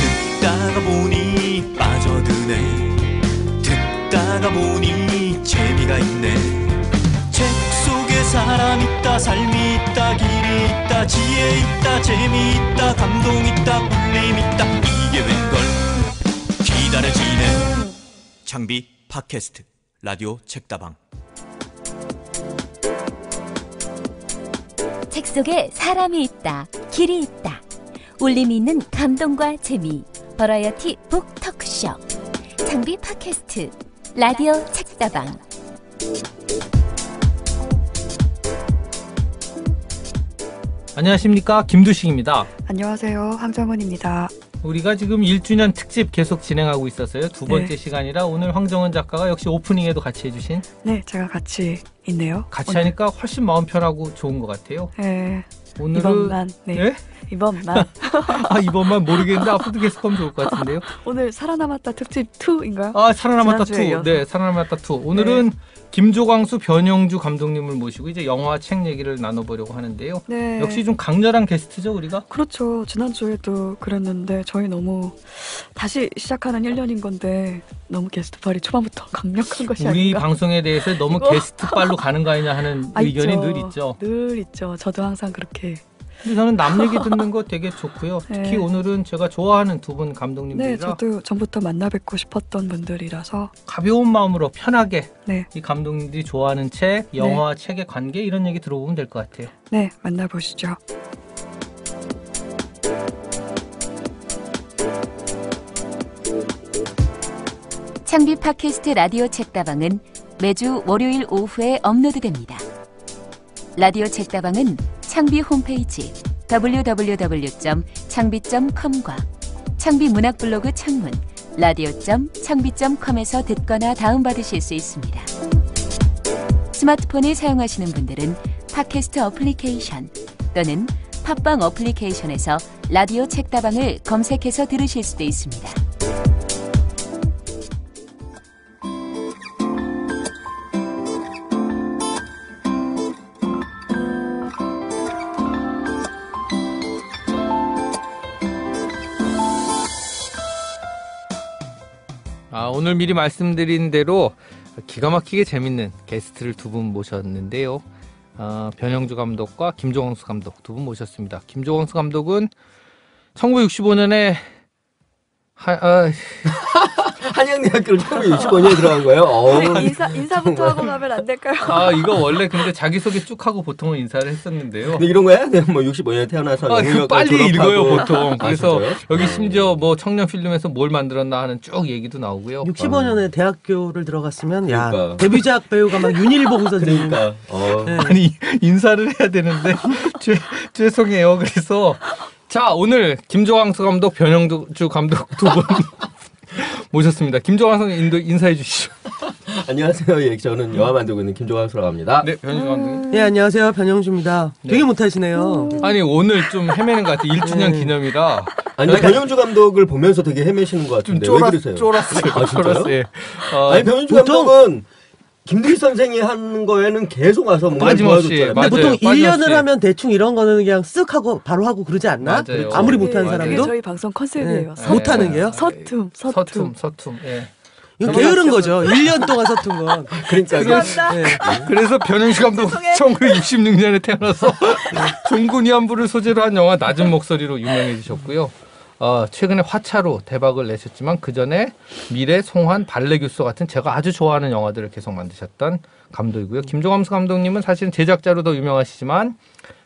듣다가 보니 빠져드네. 듣다가 보니 재미가 있네. 책 속에 사람 있다 삶이 있다 길이 있다 지혜 있다 재미 있다 감동 있다 울림 있다. 이게 웬걸? 기다려지네. 장비 팟캐스트 라디오 책다방 책 속에 사람이 있다, 길이 있다. 울림이 있는 감동과 재미. 버라이어티 북 토크쇼. 장비 팟캐스트. 라디오 책다방. 안녕하십니까 김두식입니다. 안녕하세요. 황정은입니다. 우리가 지금 1주년 특집 계속 진행하고 있었어요. 두 번째 네. 시간이라 오늘 황정은 작가가 역시 오프닝에도 같이 해주신 네, 제가 같이 있네요. 같이 오늘. 하니까 훨씬 마음 편하고 좋은 것 같아요. 네, 오늘은 이번만. 네, 예? 이번만. 아 이번만 모르겠는데 앞으로도 계속 하면 좋을 것 같은데요. 오늘 살아남았다 특집 2인가요? 아 살아남았다 지난주에 2. 이어서. 네 살아남았다 2. 오늘은 김조광수 변영주 감독님을 모시고 이제 영화 책 얘기를 나눠보려고 하는데요. 네. 역시 좀 강렬한 게스트죠 우리가. 그렇죠. 지난주에도 그랬는데 저희 너무 다시 시작하는 1년인 건데 너무 게스트팔이 초반부터 강력한 것이 우리 아닌가. 방송에 대해서 너무 게스트빨로 가는 거 아니냐 하는 아, 의견이 있죠. 늘 있죠. 늘 있죠. 저도 항상 그렇게. 근데 저는 남 얘기 듣는 거 되게 좋고요. 특히 네. 오늘은 제가 좋아하는 두분 네, 감독님들이라 저도 전부터 만나 뵙고 싶었던 분들이라서 가벼운 마음으로 편하게 네, 이 감독님들이 좋아하는 책, 영화, 책의 관계 이런 얘기 들어보면 될 것 같아요. 네 만나보시죠. 창비 팟캐스트 라디오 책다방은 매주 월요일 오후에 업로드됩니다. 라디오 책다방은 창비 홈페이지 www.changbi.com과 창비 문학 블로그 창문 radio.changbi.com에서 듣거나 다운받으실 수 있습니다. 스마트폰을 사용하시는 분들은 팟캐스트 어플리케이션 또는 팟빵 어플리케이션에서 라디오 책다방을 검색해서 들으실 수도 있습니다. 아, 오늘 미리 말씀드린 대로 기가 막히게 재밌는 게스트를 두 분 모셨는데요. 어, 변영주 감독과 김종광수 감독 두 분 모셨습니다. 김종광수 감독은 1965년에 하, 아, 한양대학교를 1965년에 들어간 거예요. 어우, 인사 인사부터 하고 가면 안 될까요? 아, 이거 원래 근데 자기소개 쭉 하고 보통은 인사를 했었는데요. 근데 이런 거야? 내가 뭐 65년에 태어나서 아, 그 빨리 졸업하고. 읽어요 보통. 아, 그래서 진짜요? 여기 어. 심지어 뭐 청년 필름에서 뭘 만들었나 하는 쭉 얘기도 나오고요. 65년에 대학교를 들어갔으면 야 그러니까. 데뷔작 배우가 막 윤일봉 선생님 그러니까 어. 네. 아니 인사를 해야 되는데 죄, 죄송해요. 그래서 자 오늘 김조광수 감독, 변영주 감독 두 분 모셨습니다. 김조광수 인도 인사해 주시죠. 안녕하세요. 예, 저는 영화 만들고 있는 김종환수라고 합니다. 네, 변영주 감독님. 예 안녕하세요 변영주입니다 네. 되게 못하시네요 아니 오늘 좀 헤매는 것 같아요. 1주년 네. 기념이라 아니 변영주 감독을 보면서 되게 헤매시는 것좀 같은데 왜 쫄았, 그러세요? 쫄았어요. 아, 진짜요? 쫄았어요. 어, 아니 변영주 보통- 감독은 김두희 선생이 하는 거에는 계속 와서 뭔가 빠짐없이, 도와줬잖아요. 맞아요. 근데 보통 빠짐없이. 1년을 하면 대충 이런 거는 그냥 쓱 하고 바로 하고 그러지 않나? 맞아요. 아무리 네, 못하는. 그게 사람도 저희 방송 컨셉이에요. 네. 서- 못하는 게요? 서툼, 서툼. 서툼, 서툼. 예. 이거 게으른 거죠 1년 동안 서툰 건 그러니까 이게 죄송합니다. 네. 그래서 변현식 감독 1966년에 태어나서 종군위안부를 소재로 한 영화 낮은 목소리로 유명해지셨고요. 어, 최근에 화차로 대박을 내셨지만 그 전에 미래, 송환, 발레교수 같은 제가 아주 좋아하는 영화들을 계속 만드셨던 감독이고요. 김종암수 감독님은 사실은 제작자로 더 유명하시지만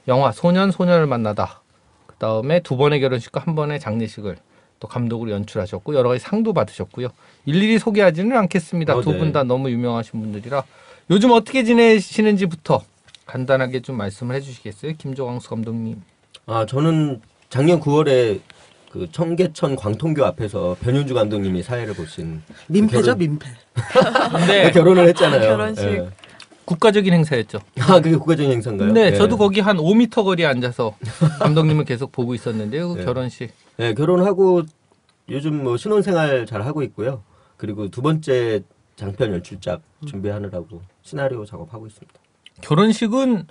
영화 소년 소녀를 만나다 그 다음에 두 번의 결혼식과 한 번의 장례식을 또 감독으로 연출하셨고 여러 가지 상도 받으셨고요. 일일이 소개하지는 않겠습니다. 어, 두 네. 분다 너무 유명하신 분들이라 요즘 어떻게 지내시는지부터 간단하게 좀 말씀을 해주시겠어요, 김조광수 감독님? 아 저는 작년 9월에 그 청계천 광통교 앞에서 변윤주 감독님이 사회를 보신 민폐죠 결혼- 민폐 네, 결혼을 했잖아요. 결혼식. 예. 국가적인 행사였죠. 아 그게 국가적인 행사인가요? 네, 예. 저도 거기 한 5m 거리에 앉아서 감독님을 계속 보고 있었는데요. 그 네. 결혼식. 네, 결혼하고 요즘 뭐 신혼생활 잘 하고 있고요. 그리고 두 번째 장편 연출작 준비하느라고 시나리오 작업하고 있습니다. 결혼식은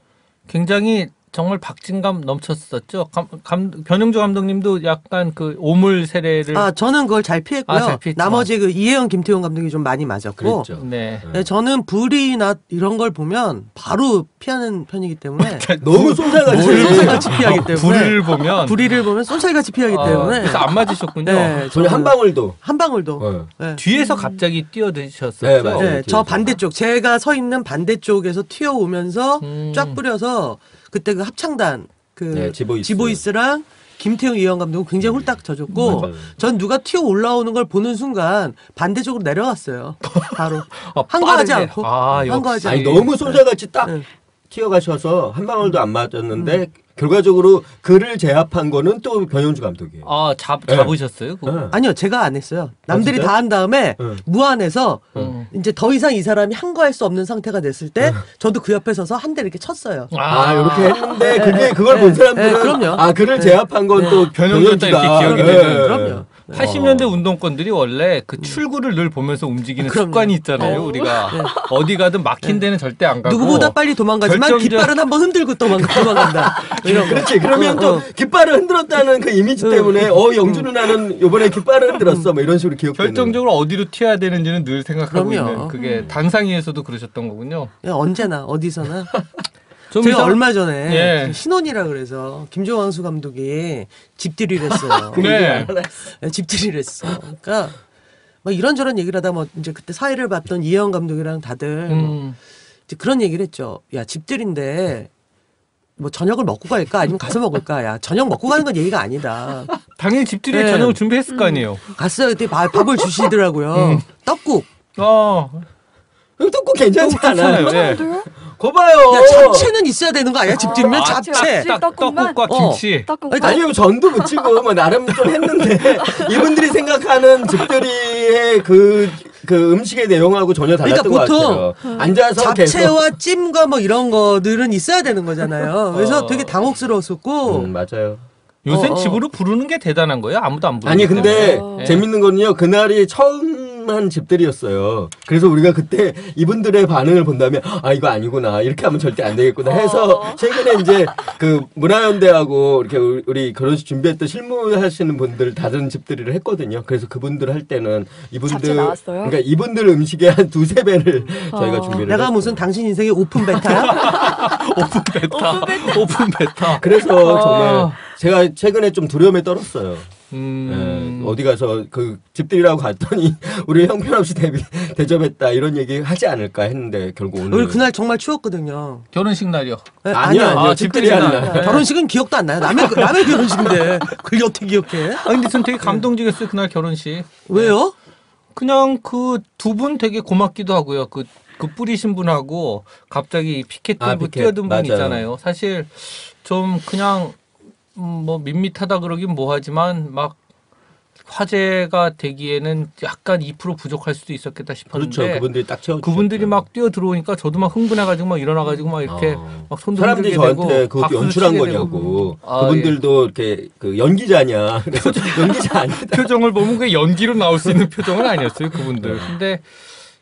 굉장히 정말 박진감 넘쳤었죠. 감, 감, 변영주 감독님도 약간 그 오물 세례를 아 저는 그걸 잘 피했고요. 아, 잘. 나머지 그 이혜영, 김태용 감독이 좀 많이 맞았고. 그랬죠. 네. 네, 저는 불이나 이런 걸 보면 바로 피하는 편이기 때문에 너무 쏜살같이 쏜살같이 피하기 때문에 불을 보면 불이를 보면 쏜살같이 피하기 어, 때문에 그래서 안 맞으셨군요. 네, 한 방울도. 한 방울도. 어. 네. 뒤에서 갑자기 뛰어드셨었죠. 네, 맞아요. 네. 저 반대쪽 제가 서 있는 반대쪽에서 튀어오면서 음. 쫙 뿌려서 그때 그 합창단 그 네, 지보이스. 지보이스랑 김태형 이영 감독은 굉장히 홀딱 져줬고 맞아요. 전 누가 튀어 올라오는 걸 보는 순간 반대쪽으로 내려갔어요. 바로 아, 한거하지 빠르게. 않고 아, 한거하지 아니 않고 너무 쏜살같이 딱 네. 튀어가셔서 한 방울도 안 맞았는데 결과적으로 그를 제압한 거는 또 변영주 감독이에요. 아, 잡, 네. 잡으셨어요? 그거? 네. 아니요 제가 안 했어요. 남들이 진짜요? 다한 다음에 응. 무안해서 음. 이제 더 이상 이 사람이 한거할 수 없는 상태가 됐을 때 저도 그 옆에 서서 한 대 이렇게 쳤어요. 아, 이렇게 했는데 그게 그걸 본 네, 사람들은 네, 그럼요. 아 그를 네. 제압한 건 또 변형주가 또 이렇게 기억이 네. 되는. 그럼요. 80년대 운동권들이 원래 그 출구를 늘 보면서 움직이는 그럼요. 습관이 있잖아요. 우리가 어디 가든 막힌 데는 절대 안 가고 누구보다 빨리 도망가지만 결정적- 깃발은 한번 흔들고 도망가, 도망간다. 이런 거. 그렇지. 그러면 어, 또 어. 깃발을 흔들었다는 그 이미지 때문에 어 영주 누나는 요번에 깃발을 흔들었어. 뭐 이런 식으로 기억되는. 결정적으로 어디로 튀어야 되는지는 늘 생각하고 그럼요. 있는 그게 단상위에서도 그러셨던 거군요. 야, 언제나 어디서나 좀 제가 얼마 전에 예. 신혼이라 그래서 김종왕수 감독이 집들이를 했어요. 네. 네, 집들이를 했어. 그러니까 막 이런저런 얘기를 하다 뭐 이제 그때 사회를 봤던 이혜영 감독이랑 다들 뭐 음. 이제 그런 얘기를 했죠. 야 집들인데 뭐 저녁을 먹고 갈까 아니면 가서 먹을까? 야 저녁 먹고 가는 건 얘기가 아니다. 당연히 집들이에 네. 저녁을 준비했을 거 아니에요. 갔어요. 그때 밥- 밥을 주시더라고요. 음. 떡국. 어, 떡국 괜찮지 않아요? 괜찮아요. 예. 거 봐요. 야 잡채는 있어야 되는 거 아니야? 집들이면 아, 잡채. 딱 떡국만? 떡국과 어. 김치. 떡국 아니, 아니요 전도 붙이고 뭐 나름 좀 했는데 이분들이 생각하는 집들이의 그, 그 음식의 내용하고 전혀 달랐던 그러니까 것 같아요. 앉아서 계속 잡채와 찜과 뭐 이런 거들은 있어야 되는 거잖아요. 그래서 어. 되게 당혹스러웠었고 음, 맞아요. 요새 어, 어. 집으로 부르는 게 대단한 거예요. 아무도 안 부르는 아니 근데 어. 재밌는 거는요 그날이 처음 한 집들이었어요. 그래서 우리가 그때 이분들의 반응을 본다면 아 이거 아니구나 이렇게 하면 절대 안 되겠구나 해서 최근에 이제 그 문화연대하고 이렇게 우리- 결혼식 준비했던 실무하시는 분들 다른 집들이를 했거든요. 그래서 그분들 할 때는 이분들? 그러니까 이분들 음식의 한 두세 배를 저희가 어. 준비를 내가 했어요. 무슨 당신 인생의 오픈 베타야? 오픈 베타. 오픈 베타. 그래서 아. 정말 제가 최근에 좀 두려움에 떨었어요. 음. 예, 어디 가서 그 집들이라고 갔더니 우리 형편없이 대, 대접했다 이런 얘기 하지 않을까 했는데 결국 오늘 우리 그날 정말 추웠거든요. 결혼식 날이요. 네, 아니요, 아니요. 아, 집들이 날. 날. 결혼식은 기억도 안 나요. 남의 그- 남의 결혼식인데 그걸 어떻게 기억해? 아 근데 전 되게 감동적이었어요 그날 결혼식. 왜요? 그냥 그 두 분 되게 고맙기도 하고요. 그, 그 뿌리신 분하고 갑자기 피켓 아, 들고 피켓. 뛰어든 분 맞아요. 있잖아요. 사실 좀 그냥 음, 뭐 밋밋하다 그러긴 뭐하지만 막 화제가 되기에는 약간 2% 부족할 수도 있었겠다 싶었는데 그렇죠. 그분들이 딱 채워 그분들이 막 뛰어 들어오니까 저도 막 흥분해가지고 막 일어나가지고 막 이렇게 어. 막 손도 사람들이 저한테 박수도 연출한 거냐고. 아, 그분들도 이렇게 그 연기자냐. 그래서 연기자 아니다. 표정을 보면 그 연기로 나올 수 있는 표정은 아니었어요 그분들. 근데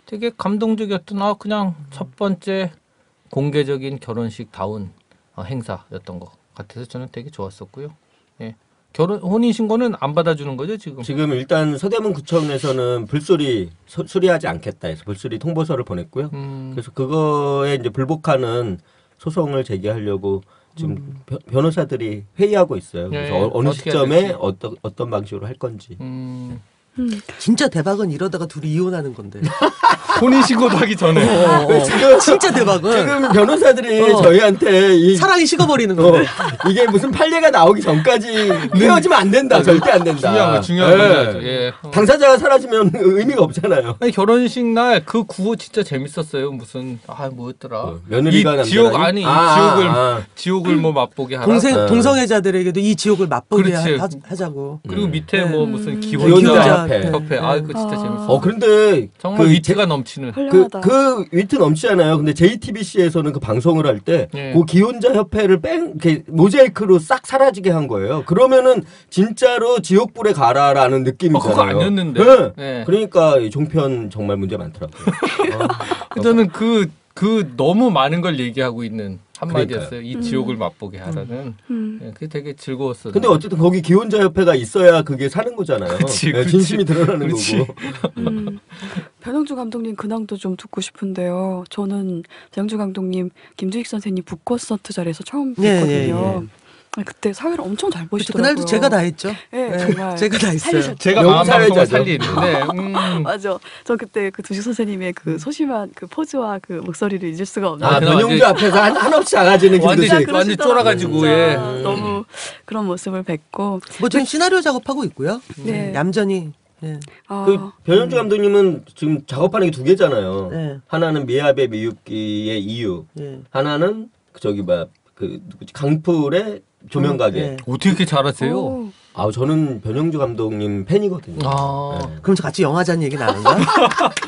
되게 감동적이었던 아 그냥 첫 번째 공개적인 결혼식 다운 어, 행사였던 것 같아서 저는 되게 좋았었고요. 예. 결혼 혼인 신고는 안 받아주는 거죠 지금? 지금 일단 서대문 구청에서는 불소리 소- 수리하지 않겠다 해서 불소리 통보서를 보냈고요 음, 그래서 그거에 이제 불복하는 소송을 제기하려고 지금 변- 변호사들이 회의하고 있어요. 그래서 네, 어, 해야 시점에. 어떤 어떤 방식으로 할 건지. 음, 진짜 대박은 이러다가 둘이 이혼하는 건데. 혼인 신고도 하기 전에 어, 어. 지금 진짜 대박은 지금 변호사들이 어. 저희한테 이 사랑이 식어버리는 어, 건데. 이게 무슨 판례가 나오기 전까지 헤어지면 안 된다. 절대 안 된다. 중요한 거 중요한 예. 거죠. 예. 어. 당사자가 사라지면 의미가 없잖아요. 아니, 결혼식 날 그 구호 진짜 재밌었어요. 무슨 아 뭐였더라? 어, 며느리가 이 지옥? 아니 이 아, 지옥을 아. 지옥을 뭐 맛보게 하라. 동생 어. 동성애자들에게도 이 지옥을 맛보게 그렇지. 하, 하자고. 그리고 음. 밑에 뭐 무슨 기혼자 기혼자 협회. 협회. 아 그거 진짜 아. 재밌어. 어 그런데 정말 그 위트가 넘치는. 그, 훌륭하다. 그 위트 넘치잖아요. 근데 JTBC에서는 그 방송을 할 때, 예. 그 기혼자 협회를 뺑, 이렇게 모자이크로 싹 사라지게 한 거예요. 그러면은 진짜로 지옥불에 가라라는 느낌이잖아요. 어, 그거 아니었는데. 네. 네. 그러니까 이 종편 정말 문제 많더라고요. 어. 저는 그, 그 너무 많은 걸 얘기하고 있는 한마디였어요. 이 지옥을 맛보게 하라는. 음. 예, 그게 되게 즐거웠어요. 근데 어쨌든 거기 기혼자 협회가 있어야 그게 사는 거잖아요. 그치, 네, 그치. 진심이 드러나는 그치. 거고. 음, 변영주 감독님 근황도 좀 듣고 싶은데요. 저는 변영주 감독님 김주익 선생님 북콘서트 자리에서 처음 뵀거든요. 예, 예, 예. 그때 사회를 엄청 잘 보시더라고요. 그날도 제가 다 했죠. 네, 네, 정말 제가 다 했어요. 살리셨죠. 제가 영웅 마음 방송을 사회자죠. 살리는데 음. 맞아. 저 그때 그 두식 선생님의 그 소심한 그 포즈와 그 목소리를 잊을 수가 없는. 아, 변용주 완전- 앞에서 한, 한없이 작아지는. 그- 완전 쫄아가지고, 예. 너무 그런 모습을 뵙고. 뭐 지금 시나리오 작업하고 있고요. 네. 얌전히. 네. 아, 그 변현주 감독님은 지금 작업하는 게 두 개잖아요. 네. 하나는 미야베 미유키의 이유, 네. 하나는 그 저기 뭐그 누구지 강풀의 조명 가게. 네. 어떻게 이렇게 잘하세요? 오, 아 저는 변영주 감독님 팬이거든요. 아, 네. 그럼 저 같이 영화 잔 얘기 나눈 거야?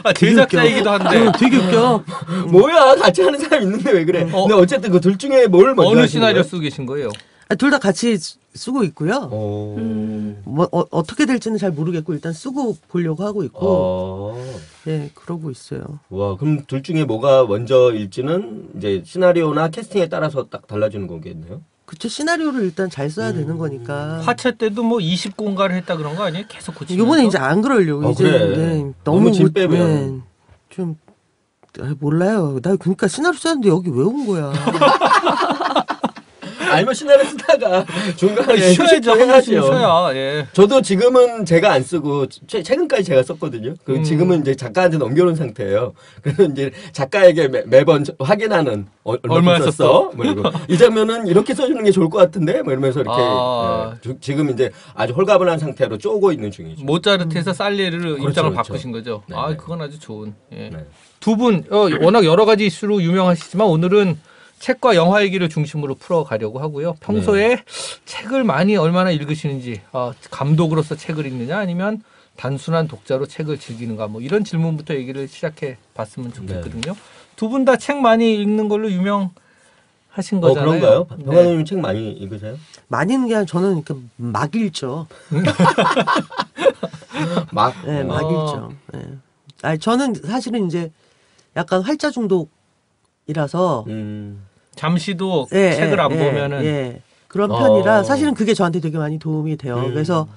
아, 제작자이기도 한데 어, 되게 웃겨. 뭐야 같이 하는 사람 있는데 왜 그래? 어. 근데 어쨌든 그 둘 중에 뭘 먼저 어느 시나리오 거예요? 쓰고 계신 거예요? 아, 둘 다 같이 쓰- 쓰고 있고요. 어. 음. 뭐 어, 떻게 될지는 잘 모르겠고 일단 쓰고 보려고 하고 있고. 어. 네, 그러고 있어요. 와 그럼 둘 중에 뭐가 먼저일지는 이제 시나리오나 캐스팅에 따라서 딱 달라지는 거겠네요. 그쵸 시나리오를 일단 잘 써야 음. 되는 거니까. 화채 때도 뭐 20공가를 했다 그런 거 아니에요? 계속 고치면서 요번에 이제 안 그러려고 어, 이제 그래. 네, 너무 너무 진 못- 빼면. 네, 좀 아, 몰라요. 나 그러니까 시나리오 썼는데 여기 왜 온 거야? 아니면 시나리오 쓰다가 중간에 쉬어야죠. 한 번씩. 쉬어야. 예. 저도 지금은 제가 안 쓰고 최, 최근까지 제가 썼거든요. 그 음. 지금은 이제 작가한테 넘겨놓은 상태예요. 그래서 이제 작가에게 매, 번 확인하는 어, 얼마 썼어? 썼어? 뭐 이 장면은 이렇게 써주는 게 좋을 것 같은데 뭐 이러면서 이렇게 아. 예, 주- 지금 이제 아주 홀가분한 상태로 쪼고 있는 중이죠. 모차르트에서 살리에를 그렇죠, 입장을 그렇죠. 바꾸신 거죠. 네, 아, 네. 그건 아주 좋은. 예. 네. 두 분, 어, 워낙 여러 가지 이슈로 유명하시지만 오늘은 책과 영화 얘기를 중심으로 풀어가려고 하고요. 평소에 네. 책을 많이 얼마나 읽으시는지, 어, 감독으로서 책을 읽느냐 아니면 단순한 독자로 책을 즐기는가 뭐 이런 질문부터 얘기를 시작해 봤으면 네. 좋겠거든요. 두분 다 책 많이 읽는 걸로 유명 하신 어 거잖아요. 그런가요? 네. 병관님 책 많이 읽으세요? 많이 있는 게 저는 그러니까 막 읽죠. 막. 네, 어. 막 어. 읽죠. 네. 아니 저는 사실은 이제 약간 활자 중독 이라서 음. 잠시도 예, 책을 예, 안 예, 보면은 예. 그런 어. 편이라 사실은 그게 저한테 되게 많이 도움이 돼요. 음. 그래서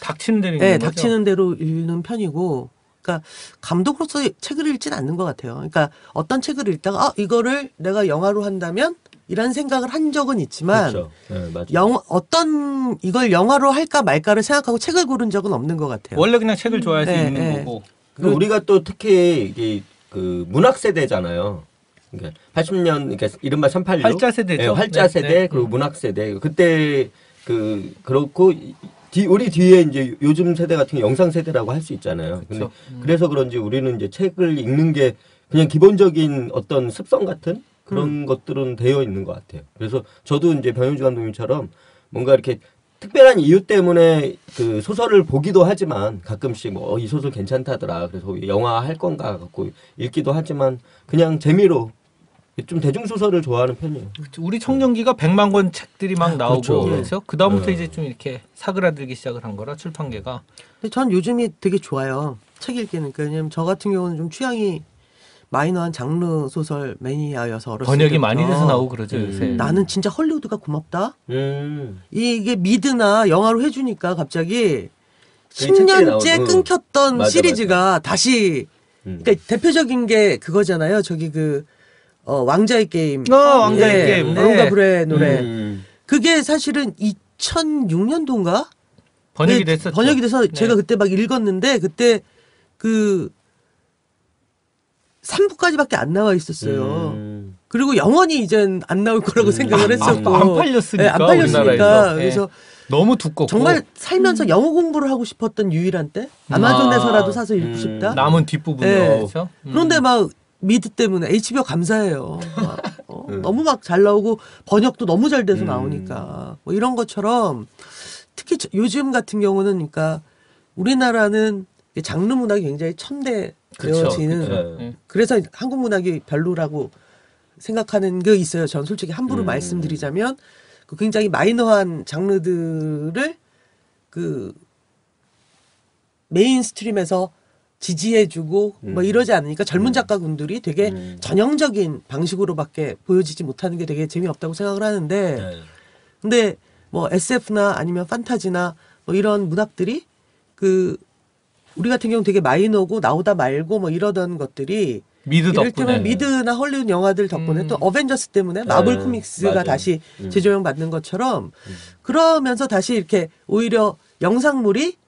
닥치는 대로 네, 읽는 거죠. 닥치는 대로 읽는 편이고, 그러니까 감독으로서 책을 읽지는 않는 것 같아요. 그러니까 어떤 책을 읽다가 아 이거를 내가 영화로 한다면 이런 생각을 한 적은 있지만 그렇죠. 네, 맞아요. 영 어떤 이걸 영화로 할까 말까를 생각하고 책을 고른 적은 없는 것 같아요. 원래 그냥 책을 좋아해서 네, 읽는 네. 거고. 그리고 우리가 또 특히 이게 그 문학 세대잖아요. 그러니까 80년 그러니까 이른바 386 활자 세대죠. 예, 활자 네, 세대 네. 그리고 음. 문학 세대 그때 그 그렇고 이- 뒤, 우리 뒤에 이제 요즘 세대 같은 게 영상 세대라고 할 수 있잖아요. 근데 그렇죠. 음. 그래서 그런지 우리는 이제 책을 읽는 게 그냥 기본적인 어떤 습성 같은 그런 것들은 되어 있는 것 같아요. 그래서 저도 이제 변현주 감독님처럼 뭔가 이렇게 특별한 이유 때문에 그 소설을 보기도 하지만 가끔씩 뭐 이 소설 괜찮다더라. 그래서 영화 할 건가 갖고 읽기도 하지만 그냥 재미로 좀 대중 소설을 좋아하는 편이에요. 우리 청년기가 100만 권 책들이 막 나오고 그렇죠. 그렇죠. 그 다음부터 네. 이제 좀 이렇게 사그라들기 시작을 한 거라 출판계가 근데 전 요즘이 되게 좋아요. 책 읽기는. 왜냐면 저 같은 경우는 좀 취향이 마이너한 장르 소설 매니아여서 어렸을 번역이 때부터 많이 돼서 나오고 그러죠 음. 요새. 나는 진짜 헐리우드가 고맙다. 음. 이게 미드나 영화로 해주니까 갑자기 그게 책들이 10년째 나오고. 끊겼던 맞아, 시리즈가 다시 음. 그러니까 대표적인 게 그거잖아요. 저기 그 어, 왕자의 게임. 어, 왕자의 네, 게임. 네. 론가 브레 노래. 음. 그게 사실은 2006년도인가? 번역이 됐었죠. 번역이 돼서 네. 제가 그때 막 읽었는데 그때 그 3부까지밖에 안 나와 있었어요. 음. 그리고 영원히 이젠 안 나올 거라고 음. 생각을 안- 했었고. 안 팔렸으니까, 네, 안 팔렸으니까. 우리나라에서. 네. 그래서 너무 두껍고 정말 살면서 영어 공부를 하고 싶었던 유일한 때 아마존에서라도 아. 사서 읽고 음. 싶다. 남은 뒷부분이 네. 그렇죠. 음. 그런데 막 미드 때문에 HBO 감사해요. 막, 어, 음. 너무 막 잘 나오고 번역도 너무 잘 돼서 음. 나오니까 뭐 이런 것처럼 특히 저- 요즘 같은 경우는 그러니까 우리나라는 장르 문학이 굉장히 그렇죠. 네. 그래서 한국 문학이 별로라고 생각하는 게 있어요. 전 솔직히 함부로 음. 말씀드리자면 그 굉장히 마이너한 장르들을 그 mainstream에서 지지해주고 뭐 음. 이러지 않으니까 젊은 작가분들이 되게 음. 전형적인 방식으로밖에 보여지지 못하는 게 되게 재미없다고 생각을 하는데 네. 근데 뭐 SF나 아니면 판타지나 뭐 이런 문학들이 그 우리 같은 경우 는 되게 마이너고 나오다 말고 뭐 이러던 것들이 미드 덕분에 이를테면 미드나 헐리우드 영화들 덕분에 음. 또 어벤져스 때문에 마블 네, 코믹스가 맞아요. 다시 음. 재조명 받는 것처럼 음. 그러면서 다시 이렇게 오히려 영상물이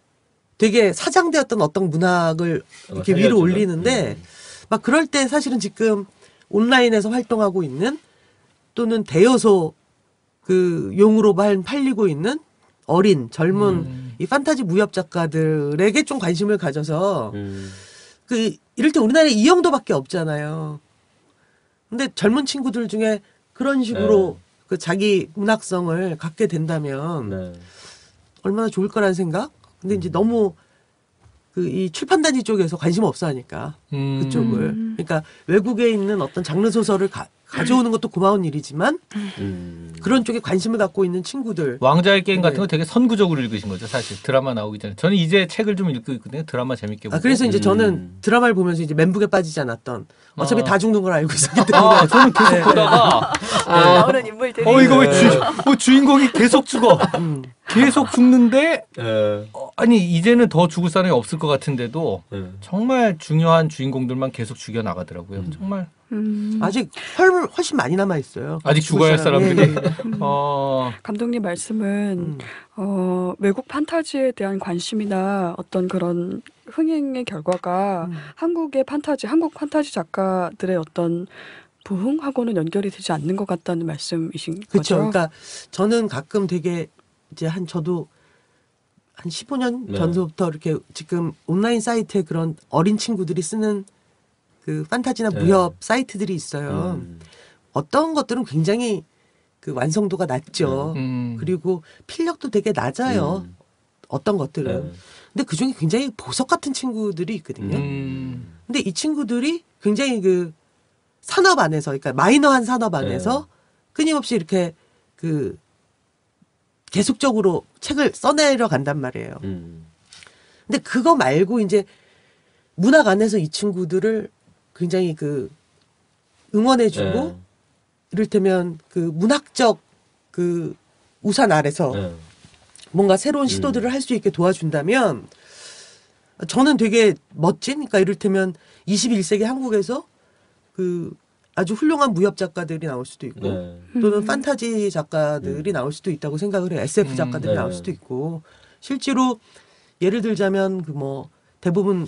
되게 사장되었던 어떤 문학을 이렇게 어, 위로 살려주는? 올리는데 음. 막 그럴 때 사실은 지금 온라인에서 활동하고 있는 또는 대여소 그 용으로 발- 팔리고 있는 어린 젊은 음. 이 판타지 무협 작가들에게 좀 관심을 가져서 음. 그 이럴 때 우리나라에 이 정도밖에 없잖아요. 근데 젊은 친구들 중에 그런 식으로 네. 그 자기 문학성을 갖게 된다면 네. 얼마나 좋을 거라는 생각? 근데 이제 너무 그 이 출판단지 쪽에서 관심 없어 하니까 음. 그쪽을. 음. 그러니까 외국에 있는 어떤 장르 소설을 가, 가져오는 것도 고마운 일이지만 음. 그런 쪽에 관심을 갖고 있는 친구들 왕자의 게임 같은 네. 거 되게 선구적으로 읽으신 거죠, 사실. 드라마 나오기 전에. 저는 이제 책을 좀 읽고 있거든요. 드라마 재밌게 보고. 아 그래서 이제 음. 저는 드라마를 보면서 이제 멘붕에 빠지지 않았던 어차피 어. 다 죽는 걸 알고 있었기 때문에 아, 저는 계속 보다가 나오는 인물들이 어 이거 왜 네. 주, 어, 주인공이 계속 죽어. 음. 계속 죽는데 네. 어, 아니 이제는 더 죽을 사람이 없을 것 같은데도 네. 정말 중요한 주인공들만 계속 죽여 나가더라고요. 음. 정말 음, 아직 훨, 훨씬 많이 남아 있어요. 아직 죽어야 할 사람들이 예, 예. 어 감독님 말씀은 음. 어, 외국 판타지에 대한 관심이나 어떤 그런 흥행의 결과가 음. 한국의 판타지, 한국 판타지 작가들의 어떤 부흥하고는 연결이 되지 않는 것 같다는 말씀이신 그렇죠. 거죠? 그러니까 저는 가끔 되게 이제 한 저도 한 15년 네. 전부터 이렇게 지금 온라인 사이트에 그런 어린 친구들이 쓰는 그 판타지나 네. 무협 사이트들이 있어요. 음. 어떤 것들은 굉장히 그 완성도가 낮죠. 음. 그리고 필력도 되게 낮아요. 음. 어떤 것들은. 네. 근데 그 중에 굉장히 보석 같은 친구들이 있거든요. 음. 근데 이 친구들이 굉장히 그 산업 안에서, 그러니까 마이너한 산업 안에서 끊임없이 이렇게 그 계속적으로 책을 써내려 간단 말이에요. 음. 근데 그거 말고 이제 문학 안에서 이 친구들을 굉장히 그 응원해주고 네. 이를테면 그 문학적 그 우산 아래서 네. 뭔가 새로운 시도들을 할수 있게 도와준다면 저는 되게 멋진 그러니까 이를테면 21세기 한국에서 그 아주 훌륭한 무협 작가들이 나올 수도 있고 네. 또는 음. 판타지 작가들이 나올 수도 있다고 생각을 해요. SF 음, 작가들이 네. 나올 수도 있고 실제로 예를 들자면 그 뭐 대부분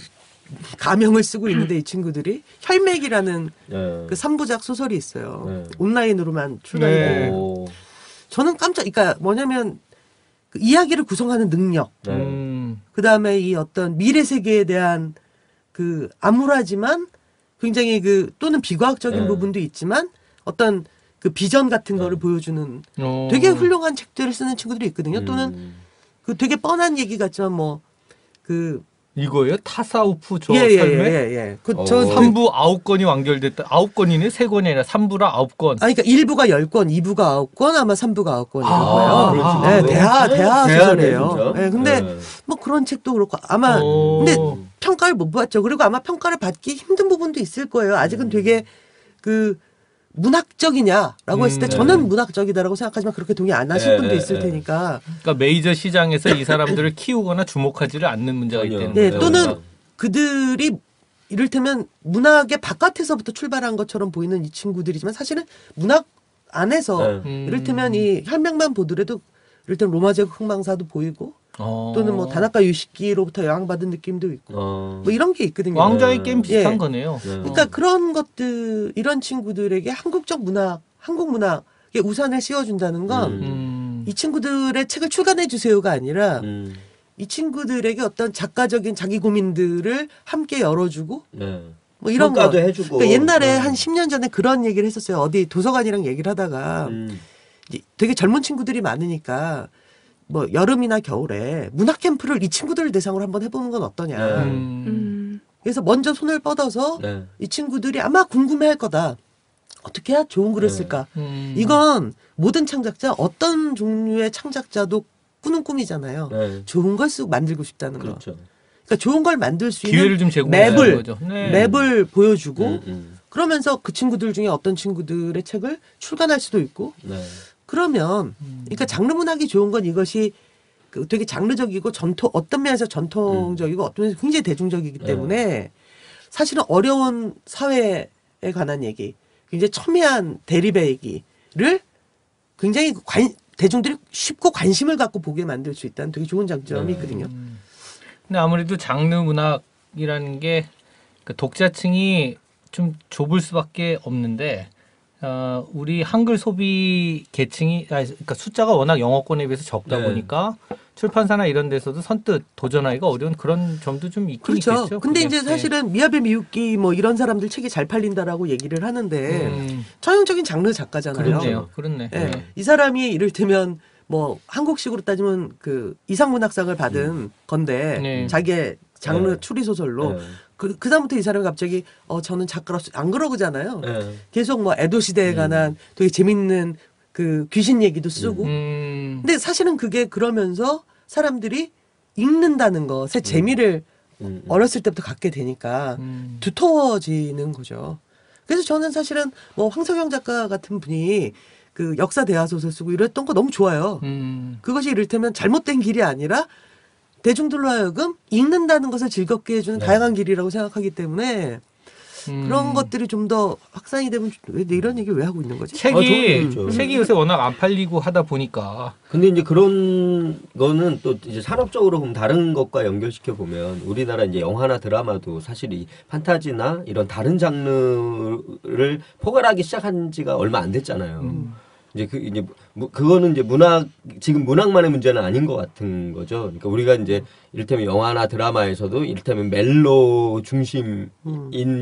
가명을 쓰고 있는데 이 친구들이 혈맥이라는 네. 그 3부작 소설이 있어요. 네. 온라인으로만 출간이 네. 되고 오. 저는 깜짝 그러니까 뭐냐면 그 이야기를 구성하는 능력 네. 음. 그 다음에 이 어떤 미래 세계에 대한 그 암울하지만 굉장히 그 또는 비과학적인 네. 부분도 있지만 어떤 그 비전 같은 네. 거를 보여주는 어. 되게 훌륭한 책들을 쓰는 친구들이 있거든요. 음. 또는 그 되게 뻔한 얘기 같지만 뭐그 이거예요? 타사우프 저 예예예 삶에 예, 예. 그, 어. 저 삼- 3부 9건이 완결됐다. 9건이네. 3건이 아니라 3부라 9건. 아, 그러니까 1부가 10건, 2부가 9건, 아마 3부가 9건일 아, 거예요. 그렇지. 네, 네. 대하, 대하 소설이에요. 진짜. 네, 근데 네. 뭐 그런 책도 그렇고 아마 어. 근데 평가를 못 받죠. 그리고 아마 평가를 받기 힘든 부분도 있을 거예요. 아직은 되게 그 문학적이냐라고 했을 때 음, 저는 네. 문학적이다라고 생각하지만 그렇게 동의 안 하실 네, 분도 네, 있을 네. 테니까. 그러니까 메이저 시장에서 이 사람들을 키우거나 주목하지를 않는 문제가. 있다는 네, 거예요. 또는 그들이 이를테면 문학의 바깥에서부터 출발한 것처럼 보이는 이 친구들이지만 사실은 문학 안에서 네. 음. 이를테면 이 혈맹만 보더라도 이를테면 로마 제국 흥망사도 보이고 어. 또는 뭐 다나카 유시키로부터 영향받은 느낌도 있고 어. 뭐 이런 게 있거든요. 왕자의 네. 게임 비슷한 예. 거네요. 네. 그러니까 그런 것들 이런 친구들에게 한국적 문학, 한국 문학의 우산을 씌워준다는 건이 음. 음. 친구들의 책을 출간해 주세요가 아니라 음. 이 친구들에게 어떤 작가적인 자기 고민들을 함께 열어주고 네. 뭐 이런 거. 그러니까 옛날에 음. 한 10년 전에 그런 얘기를 했었어요. 어디 도서관이랑 얘기를 하다가 음. 되게 젊은 친구들이 많으니까 뭐 여름이나 겨울에 문학 캠프를 이 친구들을 대상으로 한번 해보는 건 어떠냐. 네. 음. 음. 그래서 먼저 손을 뻗어서 네. 이 친구들이 아마 궁금해할 거다. 어떻게 해야 좋은 글을 네. 쓸까? 음. 이건 모든 창작자 어떤 종류의 창작자도 꾸는 꿈이잖아요. 네. 좋은 걸 쓰고 만들고 싶다는 거. 그렇죠. 그러니까 좋은 걸 만들 수 있는 기회를 좀 제공하는 맵을 거죠. 네. 맵을 보여주고 음, 음. 그러면서 그 친구들 중에 어떤 친구들의 책을 출간할 수도 있고 네. 그러면 그러니까 장르 문학이 좋은 건 이것이 그 되게 장르적이고 전통 어떤 면에서 전통적이고 어떤 면에서 굉장히 대중적이기 때문에 사실은 어려운 사회에 관한 얘기, 굉장히 첨예한 대립의 얘기를 굉장히 관, 대중들이 쉽고 관심을 갖고 보게 만들 수 있다는 되게 좋은 장점이 네. 있거든요. 근데 아무래도 장르 문학이라는 게 그 독자층이 좀 좁을 수밖에 없는데 어, 우리 한글 소비 계층이 아, 그러니까 숫자가 워낙 영어권에 비해서 적다 네. 보니까 출판사나 이런 데서도 선뜻 도전하기가 어려운 그런 점도 좀 있긴 그렇죠. 있겠죠. 근데 그게. 이제 사실은 미야베 미유키 뭐 이런 사람들 책이 잘 팔린다라고 얘기를 네. 하는데 음, 전형적인 장르 작가잖아요. 그렇네요. 그렇네. 예. 네. 이 사람이 이를테면 뭐 한국식으로 따지면 그 이상문학상을 받은 음. 건데 네. 자기의 장르 네. 추리 소설로 네. 그, 그 다음부터 이 사람이 갑자기 어 저는 작가로서 안 그러잖아요. 네. 계속 뭐 에도 시대에 음. 관한 되게 재밌는 그 귀신 얘기도 쓰고. 음, 근데 사실은 그게 그러면서 사람들이 읽는다는 것에 재미를 음, 음. 어렸을 때부터 갖게 되니까 음. 두터워지는 거죠. 그래서 저는 사실은 뭐 황석영 작가 같은 분이 그 역사 대화 소설 쓰고 이랬던 거 너무 좋아요. 음. 그것이 이를테면 잘못된 길이 아니라 대중들로 하여금 읽는다는 것을 즐겁게 해주는 네. 다양한 길이라고 생각하기 때문에 음. 그런 것들이 좀 더 확산이 되면 왜내 이런 얘기를 왜 하고 있는 거지? 책이 아, 저는 그렇죠. 책이 요새 워낙 안 팔리고 하다 보니까 근데 이제 그런 거는 또 이제 산업적으로 보면 다른 것과 연결시켜 보면 우리나라 이제 영화나 드라마도 사실 이 판타지나 이런 다른 장르를 포괄하기 시작한 지가 얼마 안 됐잖아요. 음. 이제 그 이제 무- 그거는 이제 문학 지금 문학만의 문제는 아닌 것 같은 거죠. 그러니까 우리가 이제 이를테면 영화나 드라마에서도 이를테면 멜로 중심인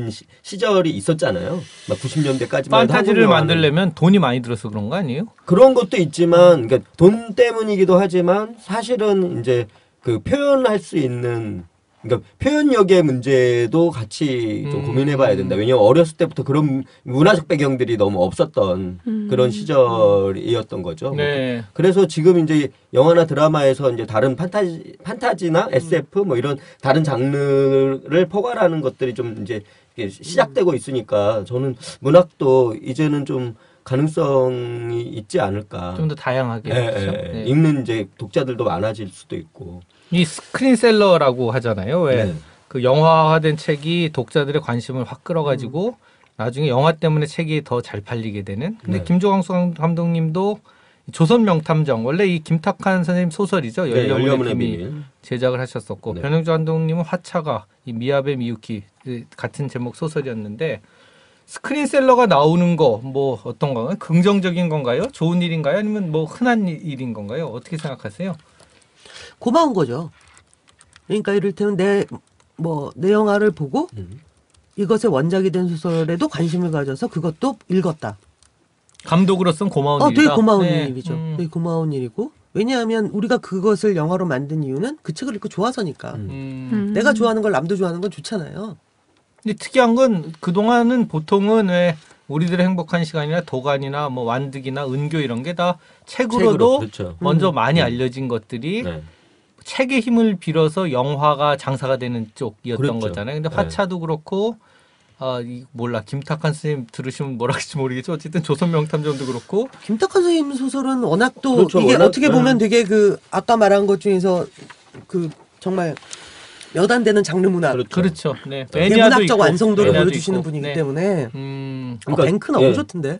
시, 시절이 있었잖아요. 막 90년대까지만 판타지를 만들려면 돈이 많이 들어서 그런 거 아니에요? 그런 것도 있지만 그러니까 돈 때문이기도 하지만 사실은 이제 그 표현할 수 있는 그러니까 표현력의 문제도 같이 좀 음. 고민해봐야 된다. 왜냐면 어렸을 때부터 그런 문화적 배경들이 너무 없었던 음. 그런 시절이었던 거죠. 네. 그래서 지금 이제 영화나 드라마에서 이제 다른 판타지 판타지나 SF 뭐 이런 다른 장르를 포괄하는 것들이 좀 이제 이게 시작되고 있으니까 저는 문학도 이제는 좀 가능성이 있지 않을까. 좀 더 다양하게. 예? 예, 예. 네. 읽는 이제 독자들도 많아질 수도 있고. 이 스크린셀러라고 하잖아요. 왜? 네. 그 영화화된 책이 독자들의 관심을 확 끌어가지고 나중에 영화 때문에 책이 더 잘 팔리게 되는. 근데 네. 김조광수 감독님도 조선 명탐정 원래 이 김탁한 선생님 소설이죠. 네, 열려문의 비밀. 제작을 하셨었고 네. 변영주 감독님은 화차가 이 미야베 미유키 그 같은 제목 소설이었는데 스크린셀러가 나오는 거 뭐 어떤 건가요? 긍정적인 건가요? 좋은 일인가요? 아니면 뭐 흔한 일- 일인 건가요? 어떻게 생각하세요? 고마운 거죠. 그러니까 이를테면 내 뭐 내 영화를 보고 음. 이것의 원작이 된 소설에도 관심을 가져서 그것도 읽었다. 감독으로서는 고마운 어, 일이다. 되게 고마운 네. 일이죠. 음. 되게 고마운 일이고 왜냐하면 우리가 그것을 영화로 만든 이유는 그 책을 읽고 좋아서니까. 음. 음. 음. 내가 좋아하는 걸 남도 좋아하는 건 좋잖아요. 근데 특이한 건 그동안은 보통은 왜 우리들의 행복한 시간이나 도가니나 뭐 완득이나 은교 이런 게 다 책으로도 책으로, 그렇죠. 먼저 음. 많이 음. 알려진 것들이 네. 책의 힘을 빌어서 영화가 장사가 되는 쪽이었던 그렇죠. 거잖아요. 근데 네. 화차도 그렇고 아, 이 몰라 김탁한 선생님 들으시면 뭐라 할지 모르겠죠. 어쨌든 조선 명탐정도 그렇고 김탁한 선생님 소설은 워낙 또 그렇죠. 이게 워낙, 어떻게 보면 네. 되게 그 아까 말한 것 중에서 그 정말 몇안 되는 장르 문학 그렇죠. 그렇죠. 네. 매니아도 문학적 있고, 완성도를 보여주시는 있고. 분이기 네. 때문에 음. 어, 그러니까, 뱅크 너무 예. 좋던데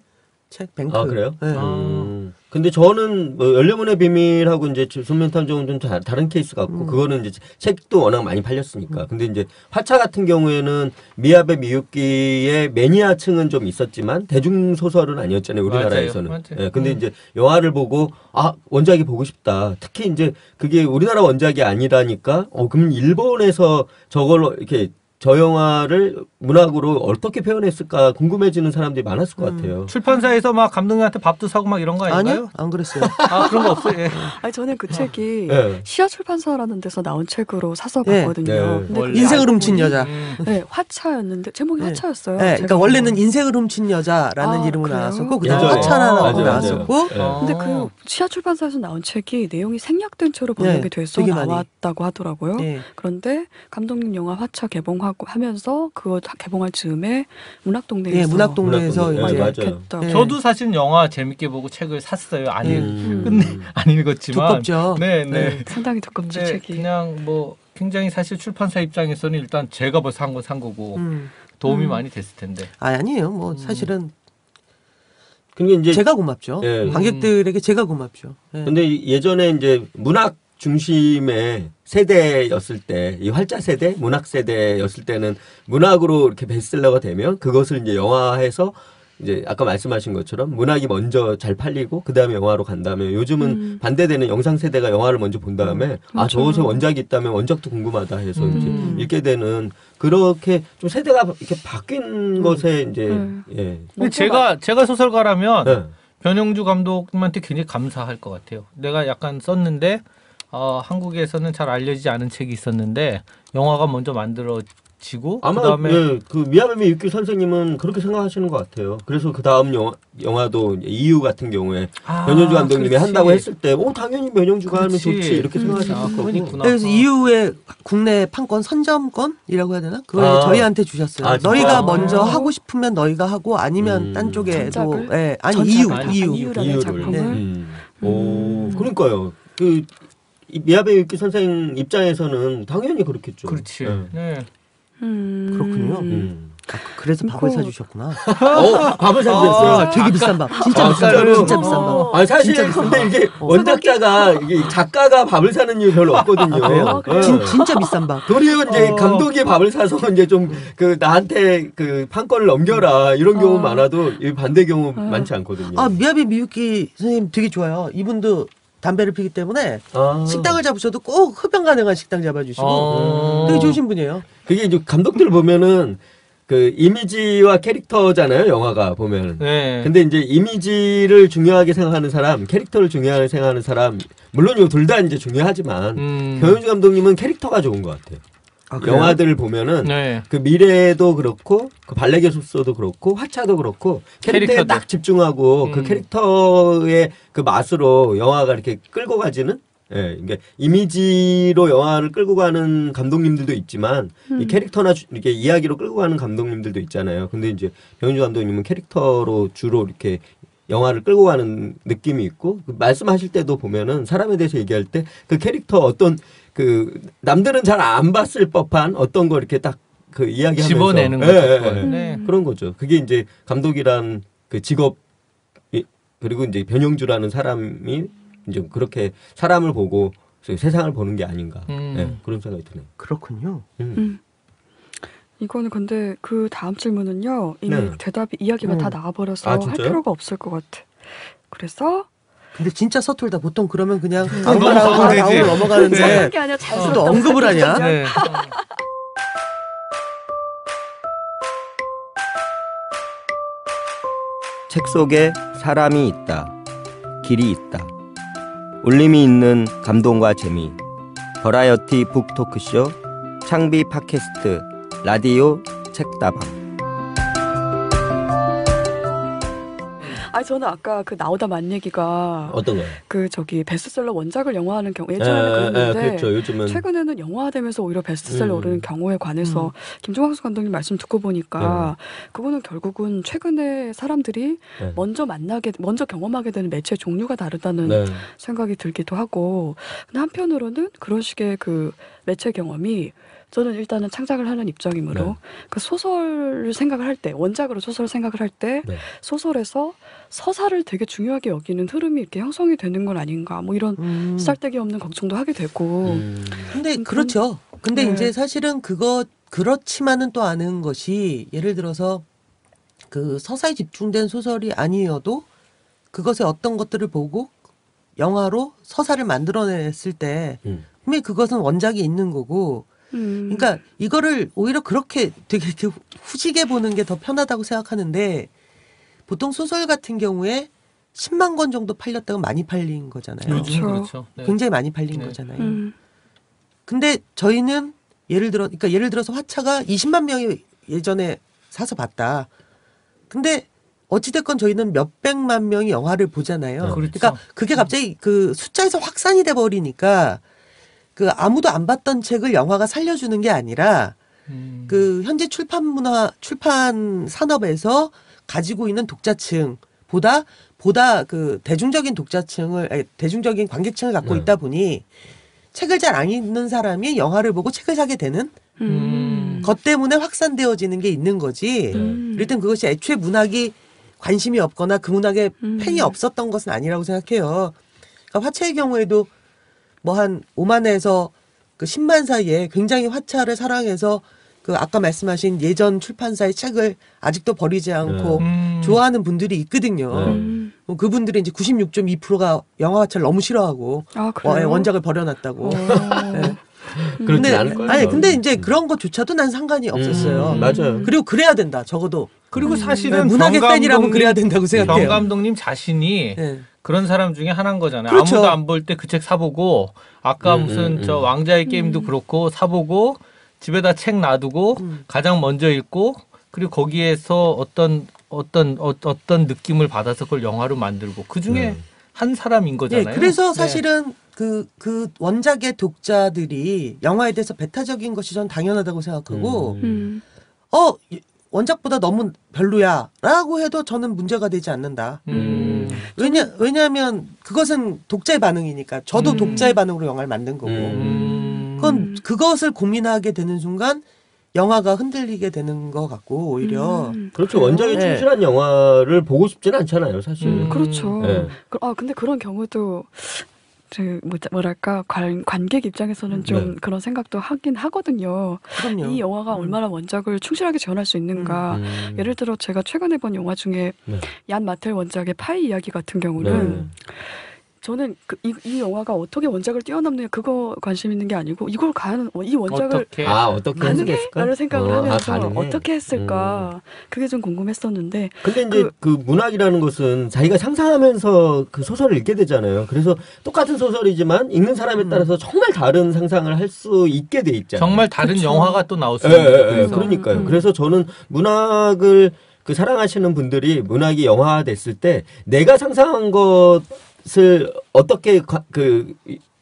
책 뱅크. 아 그래요? 네. 음. 근데 저는 뭐 열려문의 비밀하고 이제 손면탐정은 좀 다, 다른 케이스 같고 음. 그거는 이제 책도 워낙 많이 팔렸으니까. 근데 이제 화차 같은 경우에는 미야베 미유키의 매니아층은 좀 있었지만 대중 소설은 아니었잖아요 우리나라에서는. 맞아요. 맞아요. 예, 근데 음. 이제 영화를 보고 아 원작이 보고 싶다. 특히 이제 그게 우리나라 원작이 아니라니까. 어 그럼 일본에서 저걸 이렇게 저 영화를 문학으로 어떻게 표현했을까 궁금해지는 사람들이 많았을 것 음. 같아요. 출판사에서 막 감독님한테 밥도 사고 막 이런 거 아닌가요? 아니요, 안 그랬어요. 아 그런 거 없어요. 예. 아니 저는 그 책이 네. 시아 출판사라는 데서 나온 책으로 사서 네. 봤거든요. 네. 그게 인생을 훔친 여자. 음. 네, 화차였는데 제목이 네. 화차였어요. 네, 그러니까 원래는 인생을 훔친 여자라는 아, 이름으로? 나왔었고 그다음에 예전에. 화차라고. 나왔었고. 근데 그 시아 출판사에서 나온 책이 내용이 생략된 채로 번역이 네, 돼서. 나왔다고 하더라고요. 네. 그런데 감독님 영화 화차 개봉하고 하면서 그거 다 개봉할 즈음에 문학동네에서 예, 문학동네에서 문학동네. 이제 네, 맞아요. 네. 저도 사실 영화 재밌게 보고 책을 샀어요. 안, 읽, 음. 끝내 안 읽었지만 두껍죠. 네, 네. 네. 상당히 두껍죠 근데 책이. 그냥 뭐 굉장히 사실 출판사 입장에서는 일단 제가 벌써 한건산 거고 음. 도움이 음. 많이 됐을 텐데. 아 아니에요. 뭐 사실은 그게 이제 제가 고맙죠. 예. 관객들에게 제가 고맙죠. 예. 근데 예전에 이제 문학 중심의 세대였을 때, 이 활자 세대, 문학 세대였을 때는 문학으로 이렇게 베스트셀러가 되면 그것을 이제 영화해서 이제 아까 말씀하신 것처럼 문학이 먼저 잘 팔리고 그 다음에 영화로 간 다음에 요즘은 음. 반대되는 영상 세대가 영화를 먼저 본 다음에 아 맞아요. 저것에 원작이 있다면 원작도 궁금하다 해서 음. 이제 읽게 되는 그렇게 좀 세대가 이렇게 바뀐 것에 이제 음. 예. 근데 제가 제가 소설가라면 예. 변영주 감독님한테 굉장히 감사할 것 같아요. 내가 약간 썼는데 어, 한국에서는 잘 알려지지 않은 책이 있었는데 영화가 먼저 만들어지고 아마 그다음에 예, 그 미야메미 유키 선생님은 그렇게 생각하시는 것 같아요. 그래서 그 다음 영화, 영화도 이유 같은 경우에 아, 변영주 감독님이 그렇지. 한다고 했을 때, 오 당연히 변영주가 하면 그렇지. 좋지 이렇게 음. 생각하셨을 아, 거고. 그러니구나. 그래서 어. 이후에 국내 판권 선점권이라고 해야 되나? 그걸 아. 저희한테 주셨어요. 아? 너희가 아. 먼저 하고 싶으면 너희가 하고 아니면 음. 딴 쪽에도 전작을? 예, 아니 전작 이유 아니, 이유 이유라는 이유를. 작품을 네. 음. 오, 음. 그러니까요. 그이 미야메미 유키 선생 입장에서는 당연히 그렇겠죠. 그렇지. 예. 네. 음. 그렇군요. 음. 아, 그래서 밥을 그거- 사주셨구나. 어, 밥을 사주셨어요. 아, 되게 비싼 밥. 진짜 아, 비싼? 밥. 진짜 비싼 밥. 아니 사실 근데 이게 원작자가 이게 작가가 밥을 사는 이유 별로 없거든요. 아? 예. 진, 진짜 비싼 밥. 도리어 이제 어. 감독이 밥을 사서 이제 좀 그 나한테 그 판권을 넘겨라 이런 경우 어. 많아도 이 반대 경우 어. 많지 않거든요. 아 미야비 미유키 선생님 되게 좋아요. 이분도 담배를 피기 때문에 아. 식당을 잡으셔도 꼭 흡연 가능한 식당 잡아주시고 어. 되게 좋으신 분이에요. 그게 이제 감독들 보면은 그 이미지와 캐릭터잖아요 영화가 보면. 네. 근데 이제 이미지를 중요하게 생각하는 사람, 캐릭터를 중요하게 생각하는 사람, 물론 이 둘 다 이제 중요하지만 음. 변현주 감독님은 캐릭터가 좋은 것 같아요. 아? 영화들을 보면은 네. 그 미래도 그렇고 그 발레 교습소도 그렇고 화차도 그렇고 캐릭터에. 딱 집중하고 그 음. 캐릭터의 그 맛으로 영화가 이렇게 끌고 가지는 예, 이게 이미지로 영화를 끌고 가는 감독님들도 있지만 이 캐릭터나 주- 이렇게 이야기로 끌고 가는 감독님들도 있잖아요. 근데 이제 변현주 감독님은 캐릭터로 주로 이렇게 영화를 끌고 가는 느낌이 있고 그 말씀하실 때도 보면은 사람에 대해서 얘기할 때 그 캐릭터 어떤 그 남들은 잘 안 봤을 법한 어떤 거 이렇게 딱 그 이야기하면서 집어내는 예, 거죠. 예, 그걸. 예. 네. 그런 거죠. 그게 이제 감독이란 그 직업 이- 그리고 이제 변영주라는 사람이 이제 그렇게 사람을 보고 세상을 보는 게 아닌가 음. 예, 그런 생각이 드네요. 그렇군요. 음. 음. 이거는 근데 그 다음 질문은요 이미 네. 대답이 이야기가 음. 다 나와버려서 아, 할? 필요가 없을 것 같아. 그래서 근데 진짜 서툴다. 보통 그러면 그냥 너무 아무 말 하고. 다음으로 넘어가는데 게 아니라 또 언급을 하냐? 네. 책 속에 사람이 있다. 길이 있다. 울림이 있는 감동과 재미. 버라이어티 북토크쇼 창비 팟캐스트 라디오 책다방. 아니 저는 아까 그 나오다 만 얘기가 어떤 거요? 그 저기 베스트셀러 원작을 영화하는 경우 예전에는 그랬는데 그렇죠. 요즘은 최근에는 영화화되면서 오히려 베스트셀러 음. 오르는 경우에 관해서 김종학수 감독님 말씀 듣고 보니까 그거는 결국은 최근에 사람들이 네. 먼저 만나게 먼저 경험하게 되는 매체 종류가 다르다는 네. 생각이 들기도 하고 근데 한편으로는 그런 식의 그 매체 경험이 저는 일단은 창작을 하는 입장이므로 네. 그 소설을 생각을 할 때 원작으로 소설 생각을 할때 네. 소설에서 서사를 되게 중요하게 여기는 흐름이 이렇게 형성이 되는 건 아닌가 뭐 이런 음. 쓸데기 없는 걱정도 하게 되고 음. 근데 음, 그렇죠. 근데 네. 이제 사실은 그거 그렇지만은 또 아는 것이 예를 들어서 그 서사에 집중된 소설이 아니어도 그것의 어떤 것들을 보고 영화로 서사를 만들어냈을 때 음. 분명히 그것은 원작이 있는 거고 음. 그러니까 이거를 오히려 그렇게 되게 이렇게 후지게 보는 게 더 편하다고 생각하는데 보통 소설 같은 경우에 10만 권 정도 팔렸다고 많이 팔린 거잖아요. 그렇죠. 그렇죠. 네. 굉장히 많이 팔린 네. 거잖아요. 음. 근데 저희는 예를 들어, 그러니까 예를 들어서 화차가 20만 명이 예전에 사서 봤다. 근데 어찌됐건 저희는 몇백만 명이 영화를 보잖아요. 네. 그렇죠. 그러니까 그게 갑자기 그 숫자에서 확산이 돼 버리니까 그 아무도 안 봤던 책을 영화가 살려주는 게 아니라 음. 그 현재 출판 문화 출판 산업에서 가지고 있는 독자층 보다 보다 그 대중적인 독자층을 아니, 대중적인 관객층을 갖고 네. 있다 보니 책을 잘 안 읽는 사람이 영화를 보고 책을 사게 되는 음. 것 때문에 확산되어지는 게 있는 거지. 음. 일단 그것이 애초에 문학이 관심이 없거나 그 문학에 음. 팬이 없었던 것은 아니라고 생각해요. 그러니까 화차의 경우에도 뭐 한 5만에서 그 10만 사이에 굉장히 화차를 사랑해서 그 아까 말씀하신 예전 출판사의 책을 아직도 버리지 않고 음. 좋아하는 분들이 있거든요. 네. 음. 뭐 그분들이 이제 96.2%가 영화 화차를 너무 싫어하고 아 와, 그래요? 원작을 버려놨다고. 어. 네. 거예요. 아니 근데 이제 그런 것조차도 난 상관이 없었어요. 음, 맞아요. 그리고 그래야 된다. 적어도 그리고 네, 사실은 문학의 정 팬이라면 그래야 된다고 생각해요. 정 감독님 자신이 네. 그런 사람 중에 하나인 거잖아요. 그렇죠. 아무도 안 볼 때 그 책 사보고 아까 음, 무슨 음, 저 음. 왕자의 게임도 그렇고 사보고 집에다 책 놔두고 음. 가장 먼저 읽고 그리고 거기에서 어떤 어떤 어, 어떤 느낌을 받아서 그걸 영화로 만들고 그 중에 네. 한 사람인 예, 거잖아요. 그래서 네. 사실은 그, 그 원작의 독자들이 영화에 대해서 배타적인 것이 전 당연하다고 생각하고, 음. 음. 어, 이- 원작보다 너무 별로야. 라고 해도 저는 문제가 되지 않는다. 음. 왜냐, 왜냐하면 그것은 독자의 반응이니까. 저도 음. 독자의 반응으로 영화를 만든 거고. 음. 그건 그것을 고민하게 되는 순간 영화가 흔들리게 되는 것 같고, 오히려. 음. 그렇죠. 그래요? 원작에 네. 충실한 영화를 보고 싶지는 않잖아요, 사실. 음. 그렇죠. 네. 그- 아 근데 그런 경우도 그 뭐- 뭐랄까 관, 관객 입장에서는 좀 네. 그런 생각도 하긴 하거든요. 그럼요. 이 영화가 음. 얼마나 원작을 충실하게 재현할 수 있는가. 음. 예를 들어 제가 최근에 본 영화 중에 네. 얀 마텔 원작의 파이 이야기 같은 경우는 네. 저는 그, 이, 이 영화가 어떻게 원작을 뛰어넘느냐 그거 관심 있는 게 아니고 이걸 가는 이 원작을 어떻게 아, 어떻게 가능해? 했을까? 라는 생각을 어, 아, 하면서 가능해. 어떻게 했을까 그게 좀 궁금했었는데 근데 이제 그, 문학이라는 것은 자기가 상상하면서 그 소설을 읽게 되잖아요. 그래서 똑같은 소설이지만 읽는 사람에 음. 따라서 정말 다른 상상을 할 수 있게 돼 있잖아요. 정말 다른 그쵸. 영화가 또 나올 수 예, 있는 예, 예. 그래서 그러니까요. 음. 그래서 저는 문학을 그 사랑하시는 분들이 문학이 영화화 됐을 때 내가 상상한 것 을 어떻게 가- 그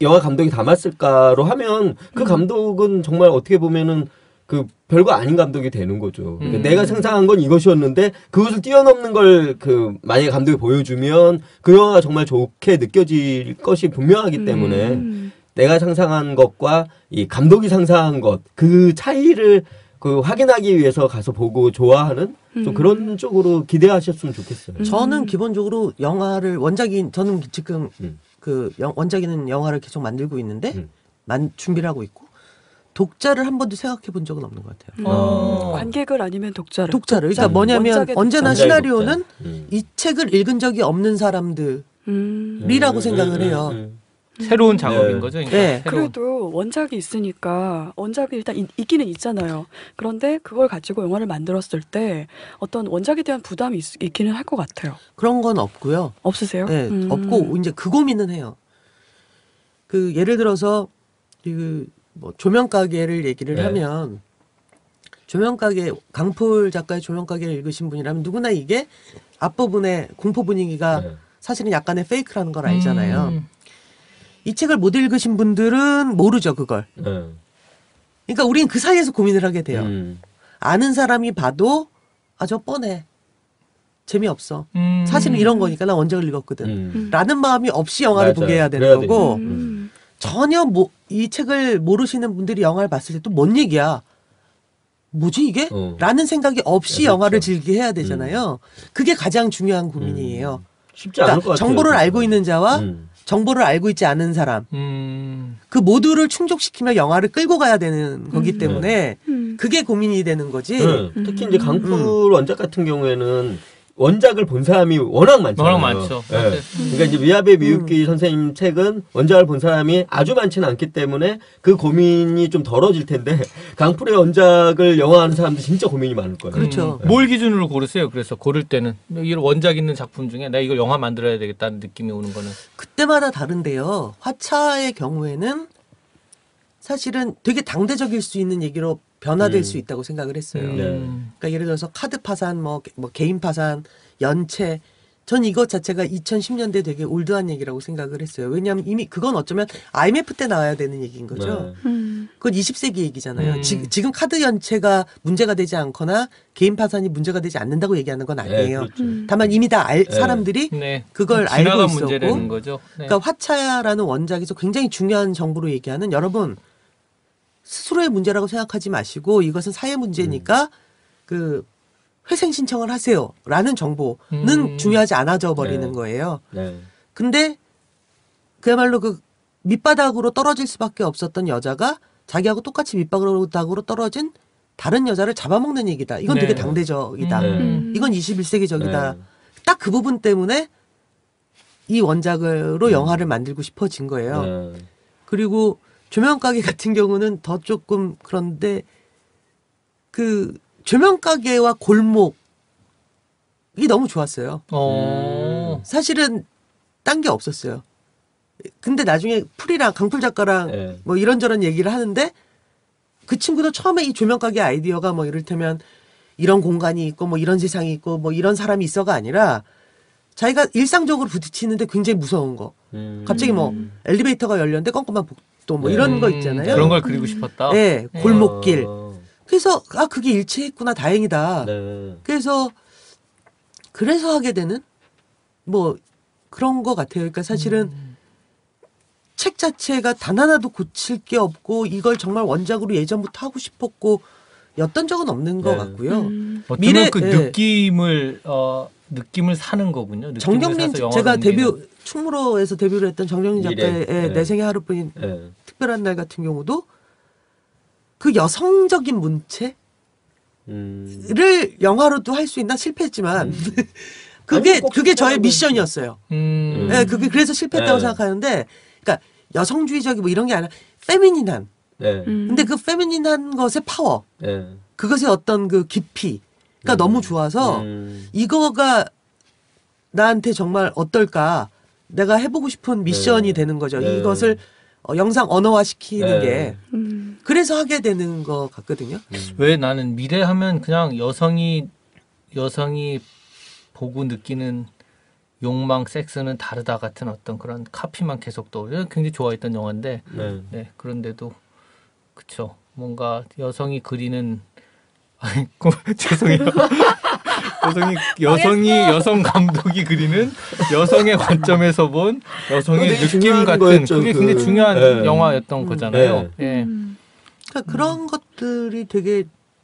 영화 감독이 담았을까로 하면 그 음. 감독은 정말 어떻게 보면은 그 별거 아닌 감독이 되는 거죠. 그러니까 음. 내가 상상한 건 이것이었는데 그것을 뛰어넘는 걸 그 만약에 감독이 보여주면 그 영화가 정말 좋게 느껴질 것이 분명하기 때문에 음. 내가 상상한 것과 이 감독이 상상한 것 그 차이를 그 확인하기 위해서 가서 보고 좋아하는 좀 음. 그런 쪽으로 기대하셨으면 좋겠어요. 음. 저는 기본적으로 영화를 원작인 저는 지금 음. 그 영- 원작이는 영화를 계속 만들고 있는데 음. 만 준비를 하고 있고 독자를 한 번도 생각해 본 적은 없는 것 같아요. 음. 어. 관객을 아니면 독자를 독자를 그러니까. 뭐냐면 언제나 시나리오는 독자. 음. 이 책을 읽은 적이 없는 사람들 음. 생각을 해요. 음. 새로운 작업인 네. 거죠. 그러니까 네. 새로운. 그래도 원작이 있으니까 원작이 일단 있, 있기는 있잖아요. 그런데 그걸 가지고 영화를 만들었을 때 어떤 원작에 대한 부담이 있, 있기는 할 것 같아요. 그런 건 없고요. 없으세요? 네, 음. 없고 이제 그 고민은 해요. 그 예를 들어서 그뭐 조명 가게를 얘기를 네. 하면 조명 가게 강풀 작가의 조명 가게를 읽으신 분이라면 누구나 이게 앞부분의 공포 분위기가 네. 사실은 약간의 페이크라는 걸 알잖아요. 음. 이 책을 못 읽으신 분들은 모르죠 그걸. 네. 그러니까 우리는 그 사이에서 고민을 하게 돼요. 음. 아는 사람이 봐도 아 저 뻔해 재미없어. 음. 사실은 이런 거니까 나 원작을 읽었거든. 음. 라는 마음이 없이 영화를 맞아요. 보게 해야 되는 거고 음. 전혀 뭐, 이 책을 모르시는 분들이 영화를 봤을 때 또 뭔 얘기야? 뭐지 이게? 어. 라는 생각이 없이 네, 영화를 그렇죠. 즐기게 해야 되잖아요. 그게 가장 중요한 고민이에요. 쉽지 않을 것 그러니까 같아요. 정보를 알고 있는 자와 음. 정보를 알고 있지 않은 사람 음. 그 모두를 충족시키며 영화를 끌고 가야 되는 거기 음. 때문에 음. 그게 고민이 되는 거지. 네. 특히 이제 강풀 음. 원작 같은 경우에는 원작을 본 사람이 워낙 많잖아요. 워낙 많죠. 음. 예. 그러니까 이제 미야베 미유키 선생님 책은 원작을 본 사람이 아주 많지는 않기 때문에 그 고민이 좀 덜어질 텐데 강풀의 원작을 영화하는 사람들 진짜 고민이 많을 거예요. 그렇죠. 음, 뭘 기준으로 고르세요? 그래서 고를 때는 이런 원작 있는 작품 중에 내가 이걸 영화 만들어야 되겠다는 느낌이 오는 거는 그때마다 다른데요. 화차의 경우에는 사실은 되게 당대적일 수 있는 얘기로 변화될 음. 수 있다고 생각을 했어요. 네. 음. 그러니까 예를 들어서 카드 파산, 뭐, 뭐 개인 파산, 연체. 전 이것 자체가 2010년대 되게 올드한 얘기라고 생각을 했어요. 왜냐하면 이미 그건 어쩌면 IMF 때 나와야 되는 얘기인 거죠. 네. 음. 그건 20세기 얘기잖아요. 음. 지, 지금 카드 연체가 문제가 되지 않거나 개인 파산이 문제가 되지 않는다고 얘기하는 건 네, 아니에요. 그렇죠. 음. 다만 이미 다 알, 네. 사람들이 네. 그걸 알고 있었고. 네. 그러니까 화차라는 원작에서 굉장히 중요한 정보로 얘기하는 여러분 스스로의 문제라고 생각하지 마시고 이것은 사회 문제니까 그 회생 신청을 하세요라는 정보는 음. 중요하지 않아져 버리는 네. 거예요. 네. 근데 그야말로 그 밑바닥으로 떨어질 수밖에 없었던 여자가 자기하고 똑같이 밑바닥으로 떨어진 다른 여자를 잡아먹는 얘기다. 이건 네. 되게 당대적이다. 네. 음. 이건 21세기적이다. 네. 딱그 부분 때문에 이 원작으로 영화를 만들고 싶어진 거예요. 네. 그리고 조명가게 같은 경우는 더 조금 그런데 그 조명가게와 골목이 너무 좋았어요. 어. 사실은 딴 게 없었어요. 근데 나중에 풀이랑 강풀 작가랑 네. 뭐 이런저런 얘기를 하는데 그 친구도 처음에 이 조명가게 아이디어가 뭐 이를테면 이런 공간이 있고 뭐 이런 세상이 있고 뭐 이런 사람이 있어가 아니라 자기가 일상적으로 부딪히는데 굉장히 무서운 거. 음. 갑자기 뭐 엘리베이터가 열렸는데 껌껌한 복도 뭐 이런 음, 거 있잖아요. 그런 걸 그리고 싶었다. 네, 골목길. 아, 그래서 아 그게 일치했구나 다행이다. 네. 그래서 그래서 하게 되는 뭐 그런 거 같아요. 그러니까 사실은 음. 책 자체가 단 하나도 고칠 게 없고 이걸 정말 원작으로 예전부터 하고 싶었고 였던 적은 없는 것 네. 같고요. 음. 미래- 그 네. 느낌을 어 느낌을 사는 거군요. 느낌을 정경민 제가. 데뷔 충무로에서 데뷔를 했던 미래. 작가의 네. 내 생애 하루뿐인 네. 특별한 날 같은 경우도 그 여성적인 문체를 음. 영화로도 할 수 있나 실패했지만 음. 그게 그게 저의 미션이었어요. 음. 예, 그게 그래서 실패했다고 네. 생각하는데, 그러니까 여성주의적이 뭐 이런 게 아니라 페미닌한. 네. 음. 근데 그 페미닌한 것의 파워, 네. 그것의 어떤 그 깊이가 음. 너무 좋아서 음. 이거가 나한테 정말 어떨까? 내가 해보고 싶은 미션이 네. 되는 거죠. 네. 이것을 어, 영상 언어화 시키는 네. 게 음. 그래서 하게 되는 것 같거든요. 왜 나는 미래 하면 그냥 여성이 여성이 보고 느끼는 욕망, 섹스는 다르다 같은 어떤 그런 카피만 계속 떠오르요. 굉장히 좋아했던 영화인데, 네. 네 그런데도 그쵸. 뭔가 여성이 그리는 아이고 죄송해요. 여성이 여성이 여성 감독이 그리는 여성의 관점에서 본 여성의 느낌 같은 거였죠, 그게 그. 굉장히 중요한 네. 영화였던 거잖아요. 예. 음. 그러니까 그런 것들이 되게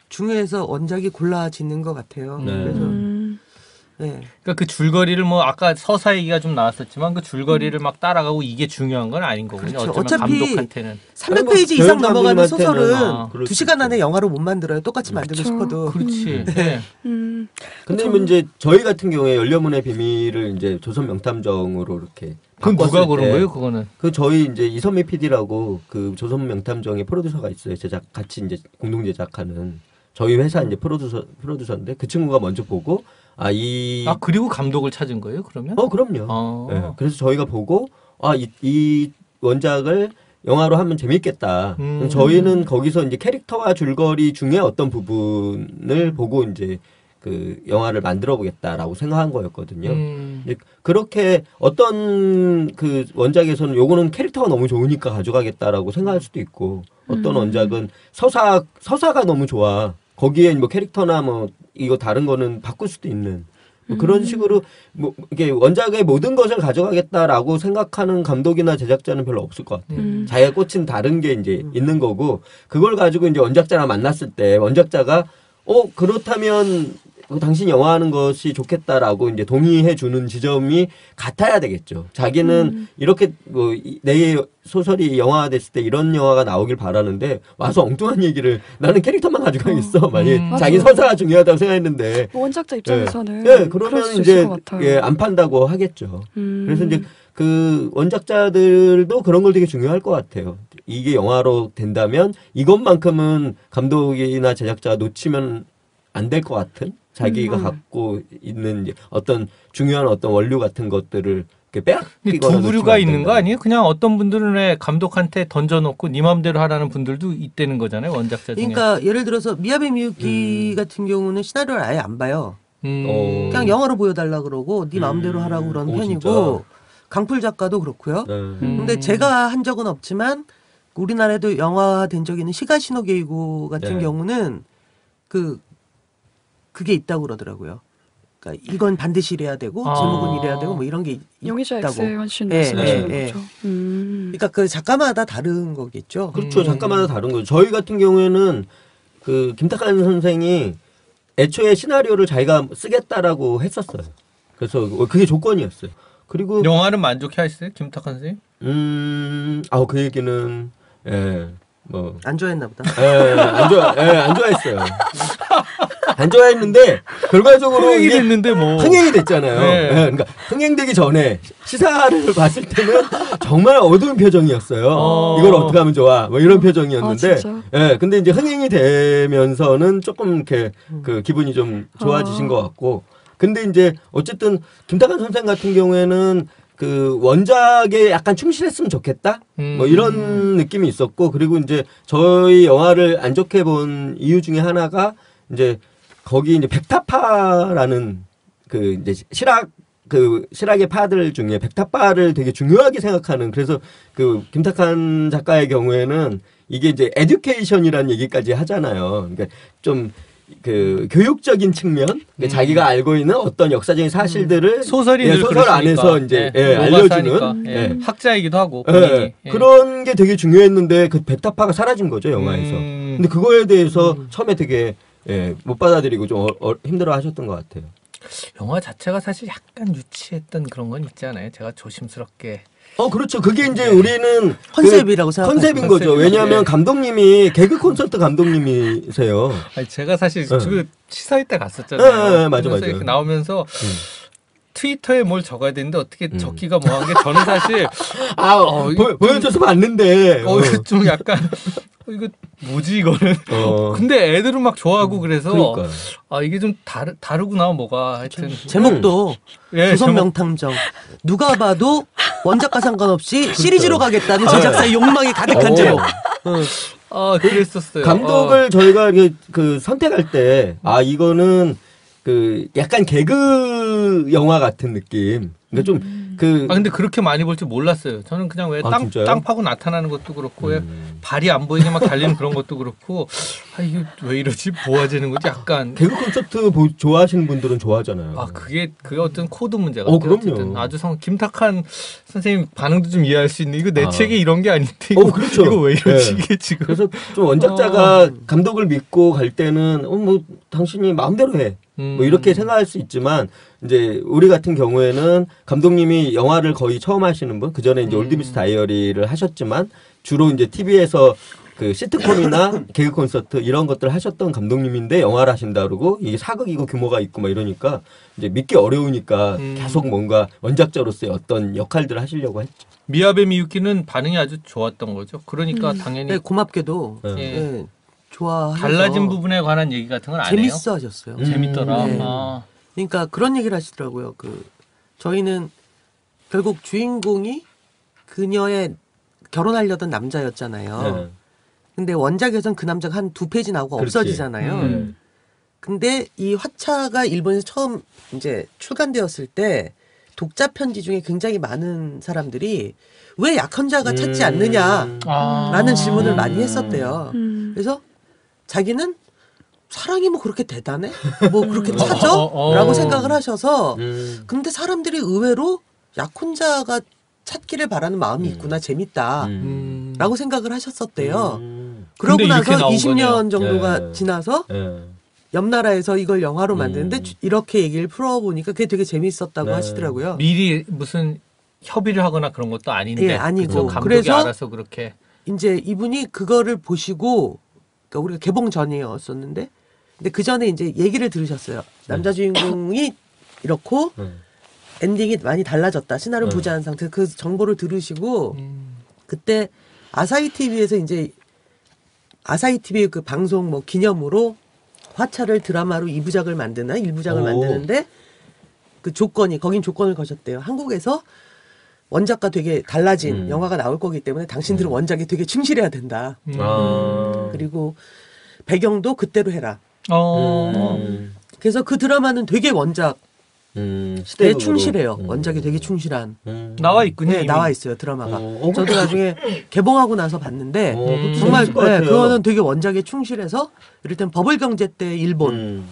중요해서 원작이 골라지는 것 같아요. 네. 그래서 음. 네. 그러니까 그 줄거리를 뭐 아까 서사 얘기가 좀 나왔었지만 그 줄거리를 막 따라가고 이게 중요한 건 아닌 거군요. 그렇죠. 어차피 감독한테는 300페이지 아니, 뭐 이상 넘어가는 배우 소설은 감독님한테는 두 시간 안에 영화로 못 만들어요. 똑같이 만들고 그렇죠. 싶어도. 그렇지. 네. 네. 음. 근데 저는- 이제 저희 같은 경우에 열려문의 비밀을 이제 조선 명탐정으로 이렇게 그건 누가 때 거예요? 그거는. 그 저희 이제 이선미 PD라고 그 조선 명탐정의 프로듀서가 있어요. 제작 같이 이제 공동 제작하는 저희 회사 이제 프로듀서 프로듀서인데 그 친구가 먼저 보고 아 이 아 그리고 감독을 찾은 거예요? 그러면? 어 그럼요. 어. 네, 그래서 저희가 보고 아 이 이 원작을 영화로 하면 재밌겠다. 음. 저희는 거기서 이제 캐릭터와 줄거리 중에 어떤 부분을 보고 이제 그 영화를 만들어 보겠다라고 생각한 거였거든요. 음. 그렇게 어떤 그 원작에서는 요거는 캐릭터가 너무 좋으니까 가져가겠다라고 생각할 수도 있고 어떤 음. 원작은 서사 서사가 너무 좋아 거기에 뭐 캐릭터나 뭐 이거 다른 거는 바꿀 수도 있는 뭐 그런 음. 식으로 뭐 이게 원작의 모든 것을 가져가겠다라고 생각하는 감독이나 제작자는 별로 없을 것 같아요. 음. 자기가 꽂힌 다른 게 이제 있는 거고 그걸 가지고 이제 원작자랑 만났을 때 원작자가 어 그렇다면 어, 당신 영화 하는 것이 좋겠다라고 이제 동의해 주는 지점이 같아야 되겠죠. 자기는 이렇게 뭐 내 소설이 영화됐을 때 이런 영화가 나오길 바라는데 와서 엉뚱한 얘기를 나는 캐릭터만 가지고 가겠어. 만약 음. 자기. 서사가 중요하다고 생각했는데 뭐 원작자 입장에서는 예, 그럴 그러면 이제. 예, 안 판다고 하겠죠. 음. 그래서 이제 그 원작자들도 그런 걸 되게 중요할 것 같아요. 이게 영화로 된다면 이것만큼은 감독이나 제작자가 놓치면 안 될 것 같은 자기가 음. 갖고 있는 어떤 중요한 어떤 원료 같은 것들을 빼앗기거나 두 부류가 안 있는 거. 아니에요? 그냥 어떤 분들은 왜 감독한테 던져놓고 네 맘대로 하라는 분들도 있다는 거잖아요 원작자 중에. 그러니까 예를 들어서 미야베 미유키 음. 같은 경우는 시나리오를 아예 안 봐요. 음. 어. 그냥 영화로 보여달라 그러고 네 마음대로 음. 하라고 그러는 오, 편이고 진짜? 강풀 작가도 그렇고요. 네. 음. 근데 제가 한 적은 없지만 우리나라에도 영화된 적이 있는 시가시노 게이고 같은 네. 경우는 그 그게 있다고 그러더라고요. 그러니까 이건 반드시 이래야 되고 아. 제목은 이래야 되고 뭐 이런 게 있- 용의자 있다고. X의 헌신 예, 말씀하시는 예, 거죠. 음. 그러니까 그 작가마다 다른 거겠죠. 그렇죠. 음. 작가마다 다른 거죠. 저희 같은 경우에는 그 김탁한 선생이 애초에 시나리오를 자기가 쓰겠다라고 했었어요. 그래서 그게 조건이었어요. 그리고 영화는 만족해 하셨어요 김탁한 선생님? 음, 아우 그 얘기는 예, 뭐안 좋아했나 보다. 예, 안 좋아, 예, 안 좋아했어요. 안 좋아했는데 결과적으로 흥행이 이게 됐는데 뭐. 흥행이 됐잖아요. 네. 예, 그러니까 흥행되기 전에 시사를 봤을 때는 정말 어두운 표정이었어요. 어. 이걸 어떻게 하면 좋아? 뭐 이런 아, 표정이었는데, 진짜? 예, 근데 이제 흥행이 되면서는 조금 이렇게 그 기분이 좀 좋아지신 아. 것 같고, 근데 이제 어쨌든 김탁한 선생 같은 경우에는 그 원작에 약간 충실했으면 좋겠다. 음. 뭐 이런 느낌이 있었고 그리고 이제 저희 영화를 안 좋게 본 이유 중에 하나가 이제 거기 이제 백타파라는 그 이제 실학 그 실학의 파들 중에 백타파를 되게 중요하게 생각하는 그래서 그 김탁한 작가의 경우에는 이게 이제 에듀케이션이라는 얘기까지 하잖아요. 그러니까 좀 그 교육적인 측면, 그러니까 음. 자기가 알고 있는 어떤 역사적인 사실들을 소설이 예, 늘 소설. 안에서 이제 예, 예. 알려주는 예. 예. 학자이기도 하고. 예, 예. 그런 게 되게 중요했는데 그 백타파가 사라진 거죠 영화에서. 음. 근데 그거에 대해서 처음에 되게 예, 못 받아들이고 좀 어, 어, 힘들어하셨던 것 같아요. 영화 자체가 사실 약간 유치했던 그런 건 있지 않아요? 제가 조심스럽게. 어 그렇죠. 그게 이제 우리는 컨셉이라고 그 생각하죠. 컨셉인 거죠. 컨셉이죠. 왜냐하면 예. 감독님이 개그 콘서트 감독님이세요. 아니 제가 사실 예. 그 시사회 때 갔었잖아요. 예, 예, 예, 맞아, 맞아. 이렇게 나오면서 음. 트위터에 뭘 적어야 되는데 어떻게 음. 적기가 뭐한 게 저는 사실 아 어, 보, 보여줘서 봤는데. 어, 이거 좀 약간 어, 이거 뭐지 이거는. 어. 근데 애들은 막 좋아하고 그래서 그러니까. 아 이게 좀 다르 다르구나 뭐가 하여튼 제목도 예, 조선 제목- 명탐정 누가 봐도 원작과 상관없이 시리즈로 가겠다는 제작사의 욕망이 가득한 어. 제목. 응. 아 그랬었어요. 감독을 저희가 이렇게 그 선택할 때 아 이거는 그 약간 개그 영화 같은 느낌. 그러니까 좀 그 아 근데 그렇게 많이 볼 줄 몰랐어요. 저는 그냥 왜 아, 땅 진짜요? 땅 파고 나타나는 것도 그렇고 왜 음. 발이 안 보이게 막 달리는 그런 것도 그렇고 아 이게 왜 이러지 모아지는 거지 약간 개그 콘서트 보- 좋아하시는 분들은 좋아하잖아요. 아 그게 그게 어떤 코드 문제 어, 같아요. 그럼요. 어쨌든 아주 성 김탁환 선생님 반응도 좀 이해할 수 있는 이거 내 아. 책에 이런 게 아닌데 이거, 어, 그렇죠. 이거 왜 이러지 네. 이게 지금 그래서 좀 원작자가 감독을 믿고 갈 때는 어 뭐 당신이 마음대로 해. 음. 뭐 이렇게 생각할 수 있지만 이제 우리 같은 경우에는 감독님이 영화를 거의 처음 하시는 분, 그 전에 이제 음. 올드비스 다이어리를 하셨지만 주로 이제 TV에서 그 시트콤이나 개그 콘서트 이런 것들을 하셨던 감독님인데 영화를 하신다 그러고 이게 사극이고 규모가 있고 막 이러니까 이제 믿기 어려우니까 음. 계속 뭔가 원작자로서의 어떤 역할들을 하시려고 했죠. 미야베 미유키는 반응이 아주 좋았던 거죠. 그러니까 당연히 네, 고맙게도 네. 예. 예, 좋아해서 달라진 부분에 관한 얘기 같은 건 안 해요. 재밌어 하셨어요. 음. 재밌더라. 네. 아. 그러니까 그런 얘기를 하시더라고요. 그 저희는 결국 주인공이 그녀의 결혼하려던 남자였잖아요. 네. 근데 원작에선 그 남자가 한 두 페이지 나오고 그렇지. 없어지잖아요. 음. 근데 이 화차가 일본에서 처음 이제 출간되었을 때 독자 편지 중에 굉장히 많은 사람들이 왜 약혼자가 찾지 음. 않느냐라는 아. 질문을 많이 했었대요. 음. 그래서 자기는 사랑이 뭐 그렇게 대단해? 뭐 그렇게 찾아? 어, 어, 어. 라고 생각을 하셔서 음. 근데 사람들이 의외로 약혼자가 찾기를 바라는 마음이 음. 있구나 재밌다 음. 라고 생각을 하셨었대요. 음. 그러고 근데 이렇게 나서 나온 20년 거네요. 정도가 네. 지나서 예. 옆 나라에서 이걸 영화로 만드는데 음. 주- 이렇게 얘기를 풀어보니까 그게 되게 재밌었다고 네. 하시더라고요. 미리 무슨 협의를 하거나 그런 것도 아닌데 예, 아니고. 그죠? 감독이 그래서 알아서 그렇게 이제 이분이 그거를 보시고 그러니까 우리가 개봉 전이었었는데 근데 그 전에 이제 얘기를 들으셨어요. 남자 주인공이 이렇고 음. 엔딩이 많이 달라졌다. 시나리오 네. 보지 않은 상태에서 그 정보를 들으시고 음. 그때 아사히 TV에서 이제 아사히 TV 그 방송 뭐 기념으로 화차를 드라마로 2부작을 만드나 1부작을 오. 만드는데 그 조건이 거긴 조건을 거셨대요. 한국에서 원작과 되게 달라진 음. 영화가 나올 거기 때문에 당신들은 음. 원작에 되게 충실해야 된다. 음. 아. 그리고 배경도 그때로 해라. 어. 음. 그래서 그 드라마는 되게 원작에 음. 시대극으로. 충실해요. 음. 원작에 되게 충실한. 음. 나와 있군요. 네. 나와 있어요 드라마가. 어, 어, 저도 나중에 개봉하고 나서 봤는데 어, 정말 네. 그거는 되게 원작에 충실해서 이를테면 버블 경제 때 일본이 음.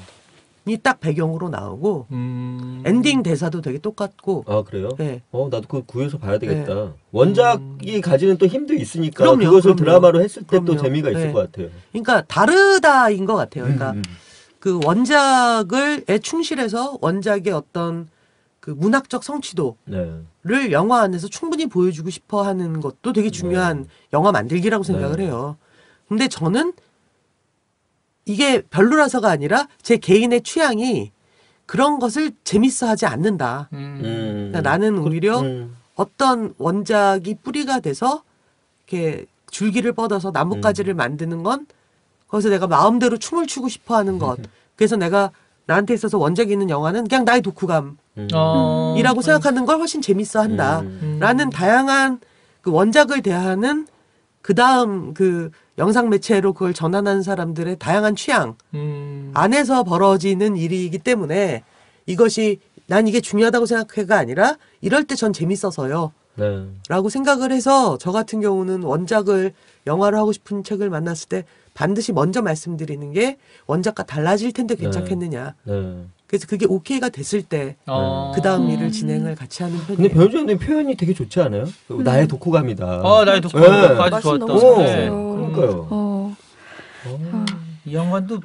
딱 배경으로 나오고 음. 엔딩 대사도 되게 똑같고 아 그래요? 네. 어 나도 그거 구해서 봐야 되겠다. 원작이 가지는 또 힘도 있으니까 그럼요, 그것을 그럼요. 드라마로 했을 때 또. 재미가 있을 네. 것 같아요. 그러니까 다르다인 것 같아요. 그러니까 음, 그 원작을에 충실해서 원작의 어떤 그 문학적 성취도를 네. 영화 안에서 충분히 보여주고 싶어 하는 것도 되게 중요한 영화 만들기라고 생각을 네. 해요. 근데 저는 이게 별로라서가 아니라 제 개인의 취향이 그런 것을 재밌어 하지 않는다. 음. 음. 그러니까 나는 오히려 음. 어떤 원작이 뿌리가 돼서 이렇게 줄기를 뻗어서 나뭇가지를 음. 만드는 건 거기서 내가 마음대로 춤을 추고 싶어 하는 것. 그래서 내가 나한테 있어서 원작이 있는 영화는 그냥 나의 독후감 이라고 음. 어. 생각하는 걸 훨씬 재밌어 한다. 음. 라는 다양한 그 원작을 대하는 그 다음 그 영상 매체로 그걸 전환하는 사람들의 다양한 취향 음. 안에서 벌어지는 일이기 때문에 이것이 난 이게 중요하다고 생각해가 아니라 이럴 때 전 재밌어서요. 네. 라고 생각을 해서 저 같은 경우는 원작을 영화로 하고 싶은 책을 만났을 때 반드시 먼저 말씀드리는 게 원작과 달라질 텐데 괜찮겠느냐. 네. 그래서 그게 오케이가 됐을 때그 어. 다음 음. 일을 진행을 같이 하는 근데 편이에요. 변호사님 표현이 되게 좋지 않아요? 나의 독후감이다. 어, 나의 독감 네. 아주 좋았다. 오, 잘했어요. 그러니까요. 어. 이 양반도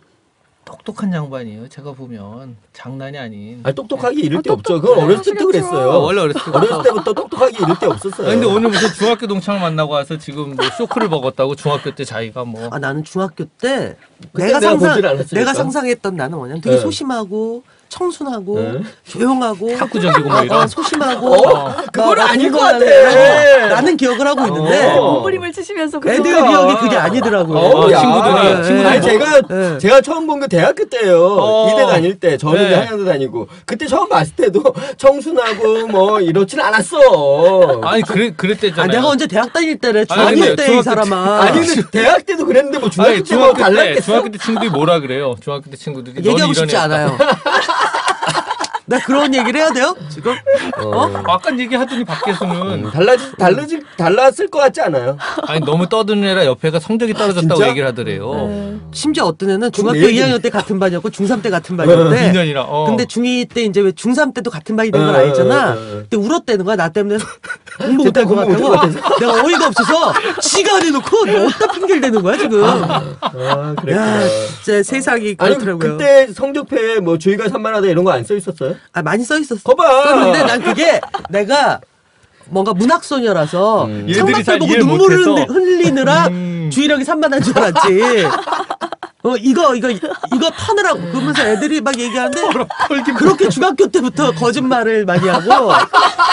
똑똑한 양반이에요. 제가 보면 장난이 아닌. 아니 똑똑하기 이를 아, 때 없죠. 똑똑해. 그건 어렸을 때부터 하시겠죠. 그랬어요. 어, 원래 어렸을 때. 어렸을 때부터 똑똑하기 이를 때 없었어요. 아, 근데 오늘 무슨 중학교 동창을 만나고 와서 지금 뭐 쇼크를 먹었다고 중학교 때 자기가 뭐 아 나는 중학교 때 그때 내가 내가 상상 보질 않았으니까. 내가 상상했던 나는 뭐냐면 되게 네. 소심하고 청순하고 네. 조용하고 탁구적이고 뭐 어, 이런. 어, 소심하고 어? 그거는 막 아닐 것 같아. 애. 나는 기억을 하고 있는데 어. 몸부림을 치시면서 그 애들 그러니까. 기억이 그게 아니더라고요. 어, 야. 친구들이- 네. 친구들이 아니 뭐- 제가 네. 제가 처음 본 게 대학교 때예요. 어. 이대 다닐 때 저는 네. 이제 한양대 다니고 그때 처음 봤을 때도 청순하고 뭐 이렇진 않았어. 아니 그래 아, 그랬대잖아요. 내가 언제 대학 다닐 때래 아니, 중학교 때 이 사람아. 아니 근데 대학 때도 그랬는데 뭐 중학교 아니, 때뭐 중학교 때 달랐겠어. 중학교 때 친구들이 뭐라 그래요? 중학교 때 친구들이 얘기하고 싶지. 않아요. 나 그런 얘기를 해야 돼요 지금? 어. 아까 얘기하더니 밖에서는 음, 달라지 달라지 달랐을 것 같지 않아요? 아니 너무 떠드는 애라 옆에가 성적이 떨어졌다고 진짜? 얘기를 하더래요. 네. 심지어 어떤 애는 중학교 내 얘기- 2학년 때 같은 반이었고 중3 때 같은 반이었는데 2년이나. 어. 근데 중2 때 이제 왜 중3 때도 같은 반이 된 건 어, 아니잖아. 어, 어, 어. 근데 울었대는 거야. 나 때문에 공부 못할 것 공부 못할 것 같다고. 내가 어이가 없어서 지가 안 해놓고 너 어디다 핑계를 대는 거야 지금. 아 그랬구나. 야 진짜 세상이 아니 그렇더라고요. 그때 성적표에 뭐 주의가 산만하다 이런 거 안 써 있었어요? 아 많이 써 있었어. 거봐. 썼는데 난 그게 내가 뭔가 문학 소녀라서 음. 얘들이 잘 창밖을 보고 이해를 눈물을 못해서. 흘리- 흘리느라 음. 주의력이 산만한 줄 알았지. 어 이거 이거 이거 터느라고 그러면서 애들이 막 얘기하는데 그렇게 중학교 때부터 거짓말을 많이 하고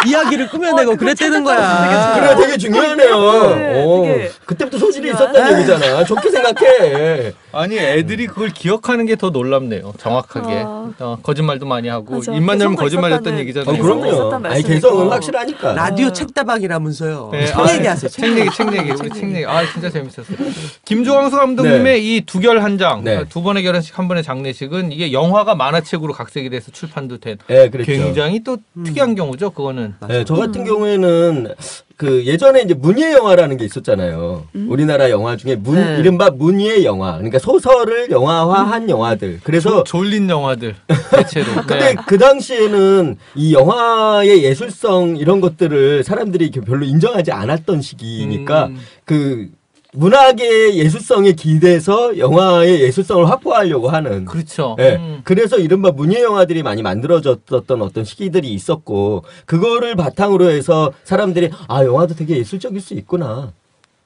이야기를 꾸며내고 어, 그랬다는 찾았다. 그래 거야. 되게 중요하네요. 네, 어, 되게 그때부터 소질이 중요한- 있었다는 얘기잖아. 좋게 생각해. 아니 애들이 그걸 기억하는 게 더 놀랍네요. 정확하게 아. 어, 거짓말도 많이 하고 맞아. 입만 열면 개성도 거짓말이었던 얘기잖아요. 어, 그럼요. 아니. 개성은 확실하니까. 라디오 책다방이라면서요. 네, 책 아, 얘기하세요. 책 얘기, 책 얘기, 우리 책 얘기. 아, 진짜 재밌었어요. 김조광수 감독님의 네. 이 두결 한 장, 네. 두 번의 결혼식, 한 번의 장례식은 이게 영화가 만화책으로 각색이 돼서 출판도 된 네, 그랬죠. 굉장히 또 음. 특이한 경우죠, 그거는. 네, 저 같은 경우에는 그 예전에 이제 문예 영화라는 게 있었잖아요. 우리나라 영화 중에 문 네. 이른바 문예 영화. 그러니까 소설을 영화화한 영화들. 그래서 졸린 영화들, 대체로. 근데 네. 그 당시에는 이 영화의 예술성 이런 것들을 사람들이 별로 인정하지 않았던 시기니까 음. 그 문학의 예술성에 기대서 영화의 예술성을 확보하려고 하는 그렇죠. 예. 음. 그래서 이른바 문예 영화들이 많이 만들어졌던 어떤 시기들이 있었고 그거를 바탕으로 해서 사람들이 아 영화도 되게 예술적일 수 있구나.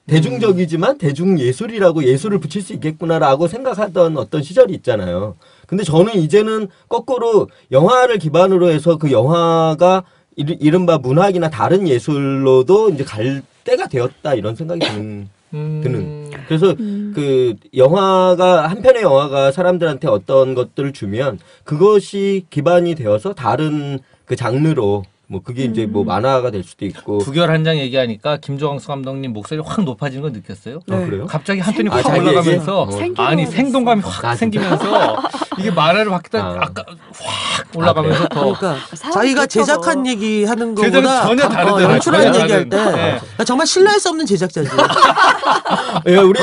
대중적이지만 대중 예술이라고 예술을 붙일 수 있겠구나라고 생각하던 어떤 시절이 있잖아요. 근데 저는 이제는 거꾸로 영화를 기반으로 해서 그 영화가 이른바 문학이나 다른 예술로도 이제 갈 때가 되었다 이런 생각이 드는 음. 드는. 그래서 음. 그 영화가 한 편의 영화가 사람들한테 어떤 것들을 주면 그것이 기반이 되어서 다른 그 장르로 뭐 그게 이제 뭐 만화가 될 수도 있고 부결 한 장 얘기하니까 김종광수 감독님 목소리 확 높아지는 거 느꼈어요? 아, 네. 그래요? 갑자기 한 톤이 아, 확 자기 올라가면서? 어. 아니. 생동감이 확 아? 생기면서 이게 만화를 봤다 아. 아까 확 올라가면서 더 그러니까 자기가. 제작한 얘기 하는 거보다 전혀 감- 다르잖아요. 어, 연출하는 전혀 얘기할 때 다른. 네. 그러니까 정말 신뢰할 수 없는 제작자지. 예, 우리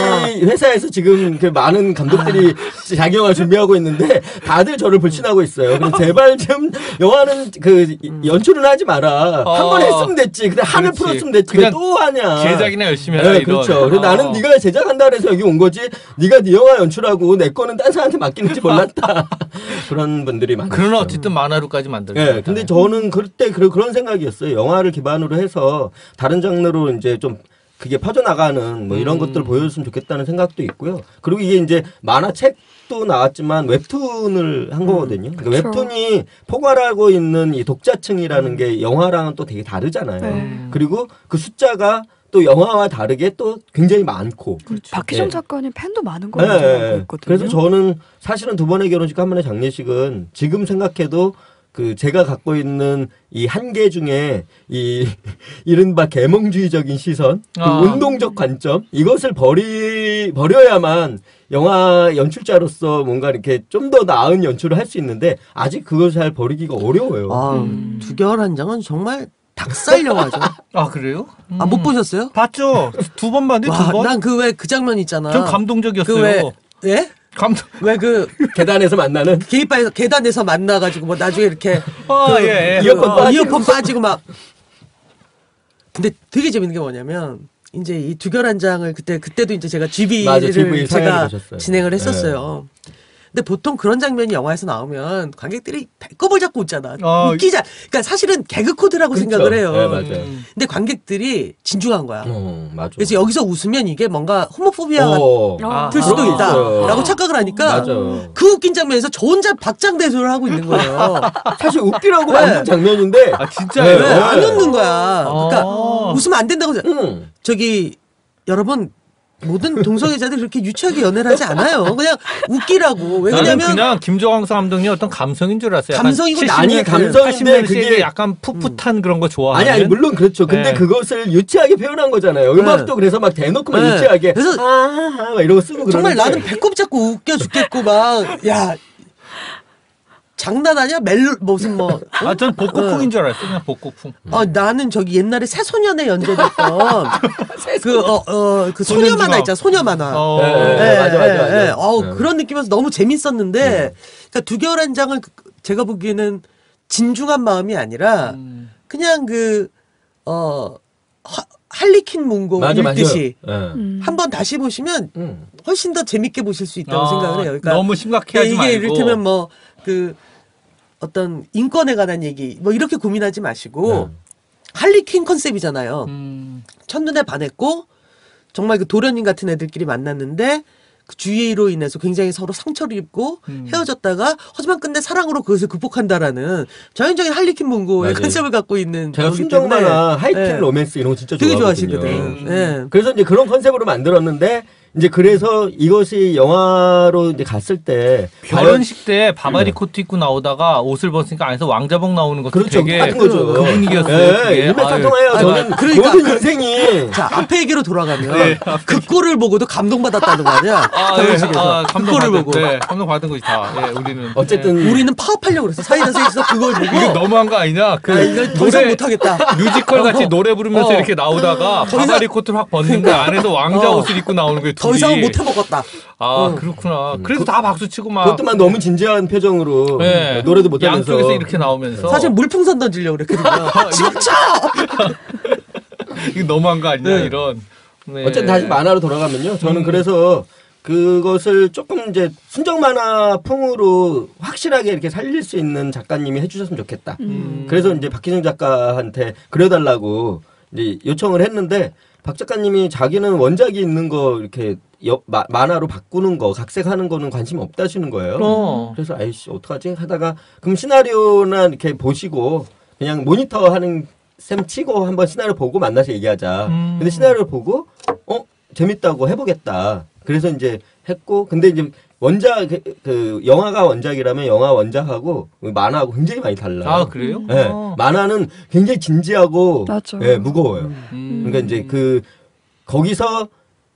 회사에서 지금 그 많은 감독들이 자기 영화 준비하고 있는데 다들 저를 불신하고 있어요. 제발 좀 영화는 그 연출은 하지 마라. 한번 어. 했으면 됐지. 근데 한을 그렇지. 풀었으면 됐지. 그냥 또 하냐. 제작이나 열심히 해라 네. 그렇죠. 그래서 어. 나는 네가 제작한다 그래서 여기 온 거지. 네가 네 영화 연출하고 내 거는 딴 사람한테 맡기는지 몰랐다. 그런 분들이 많아요. 그러나 어쨌든 만화로까지 만들고. 예, 근데 저는 그때 그, 그런 생각이었어요. 영화를 기반으로 해서 다른 장르로 이제 좀 그게 퍼져나가는 뭐 이런 음. 것들을 보여줬으면 좋겠다는 생각도 있고요. 그리고 이게 이제 만화책도 나왔지만 웹툰을 한 거거든요. 그러니까. 웹툰이 포괄하고 있는 이 독자층이라는 게 영화랑은 또 되게 다르잖아요. 네. 그리고 그 숫자가 또 영화와 다르게 또 굉장히 많고. 박희정 예. 작가님 팬도 많은 예, 걸로 알고 예. 있거든요. 그래서 저는 사실은 두 번의 결혼식 한 번의 장례식은 지금 생각해도 그 제가 갖고 있는 이 한계 중에 이 이른바 계몽주의적인 시선, 그 아. 운동적 관점 이것을 버리 버려야만 영화 연출자로서 뭔가 이렇게 좀 더 나은 연출을 할 수 있는데 아직 그걸 잘 버리기가 어려워요. 아, 음. 두결 한 장은 정말 닭살 영화죠. 아 그래요? 아못 보셨어요? 봤죠. 두 번 봤는데 두 번. 난 그 왜 그 장면 있잖아. 전 감동적이었어요. 그 왜 예? 감동. 왜그 계단에서 만나는 게이바에서 계단에서 만나가지고 뭐 나중에 이렇게 아, 그, 예, 예. 그, 이어폰 어, 빠지고. 이어폰 빠지고 막. 근데 되게 재밌는 게 뭐냐면 이제 이 두결 한 장을 그때 그때도 이제 제가 맞아, GV를 GV 제가. 진행을 했었어요. 근데 보통 그런 장면이 영화에서 나오면 관객들이 배꼽을 잡고 웃잖아. 아, 웃기자. 그러니까 사실은 개그 코드라고 그렇죠. 생각을 해요. 네, 맞아요. 음. 근데 관객들이 진중한 거야. 어, 맞아. 그래서 여기서 웃으면 이게 뭔가 호모포비아가 어, 아, 들 수도 그런 게 있어요. 있다라고 착각을 하니까 맞아. 그 웃긴 장면에서 저 혼자 박장대소를 하고 있는 거예요. 사실 웃기라고 네. 만든 장면인데 아 왜? 진짜요? 네. 안 웃는 거야. 그러니까 아. 웃으면 안 된다고. 생각- 음. 저기 여러분 모든 동성애자들 그렇게 유치하게 연애를 하지 않아요. 그냥 웃기라고. 왜냐면 그냥 김정황 감독님 어떤 감성인 줄 알았어요. 감성이고 70 아니, 년, 감성인데 80년대 그게- 약간 풋풋한 그런 거 좋아하는. 아니 아니 물론 그렇죠. 근데 네. 그것을 유치하게 표현한 거잖아요. 음악도 그래서 막 대놓고 막 네. 유치하게 그래서 아하 막 이러고 쓰고 정말 그러는데 나는 배꼽 잡고 웃겨 죽겠고 막 야 장난 아니야? 멜로 무슨 뭐 아, 전 복고풍인 줄 알았어요. 그냥 복고풍. 어, 나는 저기 옛날에 새소년에 연재됐던 그, 어, 어, 그 소녀 만화 있잖아, 소녀 만화. 어. 네, 네, 맞아, 맞아, 맞아. 어우, 네. 그런 느낌이어서 너무 재밌었는데, 그러니까 두결한장을 그- 제가 보기에는 진중한 마음이 아니라, 음. 그냥 그, 어, 하- 할리퀸 문고 맞아 맞아. 읽듯이 예. 음. 한번 다시 보시면 음. 훨씬 더 재밌게 보실 수 있다고 아, 생각을 해요. 그러니까 너무 심각해 하지 이게 말고. 이를테면 뭐그 어떤 인권에 관한 얘기 뭐 이렇게 고민하지 마시고 네. 할리퀸 컨셉이잖아요. 음. 첫눈에 반했고 정말 그 도련님 같은 애들끼리 만났는데 그 주의로 인해서 굉장히 서로 상처를 입고 음. 헤어졌다가 하지만 끝내 사랑으로 그것을 극복한다라는 전형적인 할리퀸 문고의 맞아요. 컨셉을 갖고 있는 제가 거기 순정 때문에 만화 하이틴 네. 로맨스 이런 거 진짜 되게 좋아하거든요. 좋아하시거든. 음. 예. 그래서 이제 그런 컨셉으로 만들었는데 이제 그래서 이것이 영화로 이제 갔을 때 결혼식 때 바바리 코트 입고 나오다가 옷을 벗으니까 안에서 왕자복 나오는 것도 그렇죠 되게 같은 거죠. 그 분위기였어요. 예, 그게. 일맥상통해요. 아유, 저는 그러니까 모든 그- 인생이 자 앞에 얘기로 돌아가면 네, 그 꼴을 보고도 감동받았다는 거 아니야? 아, 예. 결혼식에서 아, 그 받은, 보고 네, 감동 받은 거지 다. 예, 우리는. 어쨌든 우리는 파업하려고 그랬어 사이다 셋이서 그걸 보고 이게 너무한 거 아니냐? 그 아, 이거 더 이상 못하겠다. 뮤지컬 같이 어. 노래 부르면서 어. 이렇게 나오다가 바바리 코트를 확 벗는데 안에서 왕자 어. 옷을 입고 나오는 거예요. 더. 이상은 못 해먹었다. 아 어. 그렇구나. 그래서 다 박수 치고 막. 그것도만 너무 진지한 표정으로 네. 노래도 못하면서 양쪽에서 이렇게 나오면서. 사실 물풍선 던지려고 그랬거든요. 쳐! 이거 너무한 거 아니냐 네. 이런. 네. 어쨌든 다시 만화로 돌아가면요. 저는 음. 그래서 그것을 조금 이제 순정 만화풍으로 확실하게 이렇게 살릴 수 있는 작가님이 해주셨으면 좋겠다. 음. 그래서 이제 박희정 작가한테 그려달라고 이제 요청을 했는데 박 작가님이 자기는 원작이 있는 거 이렇게 여- 마- 만화로 바꾸는 거 각색하는 거는 관심 없다시는 거예요. 어. 그래서 아이씨 어떡하지 하다가 그럼 시나리오나 이렇게 보시고 그냥 모니터 하는 셈 치고 한번 시나리오 보고 만나서 얘기하자. 음. 근데 시나리오를 보고 어 재밌다고 해보겠다. 그래서 이제 했고 근데 이제 원작 그, 그 영화가 원작이라면 영화 원작하고 만화하고 굉장히 많이 달라요. 아 그래요? 예, 어. 만화는 굉장히 진지하고 맞아. 예, 무거워요. 음. 그러니까 이제 그 거기서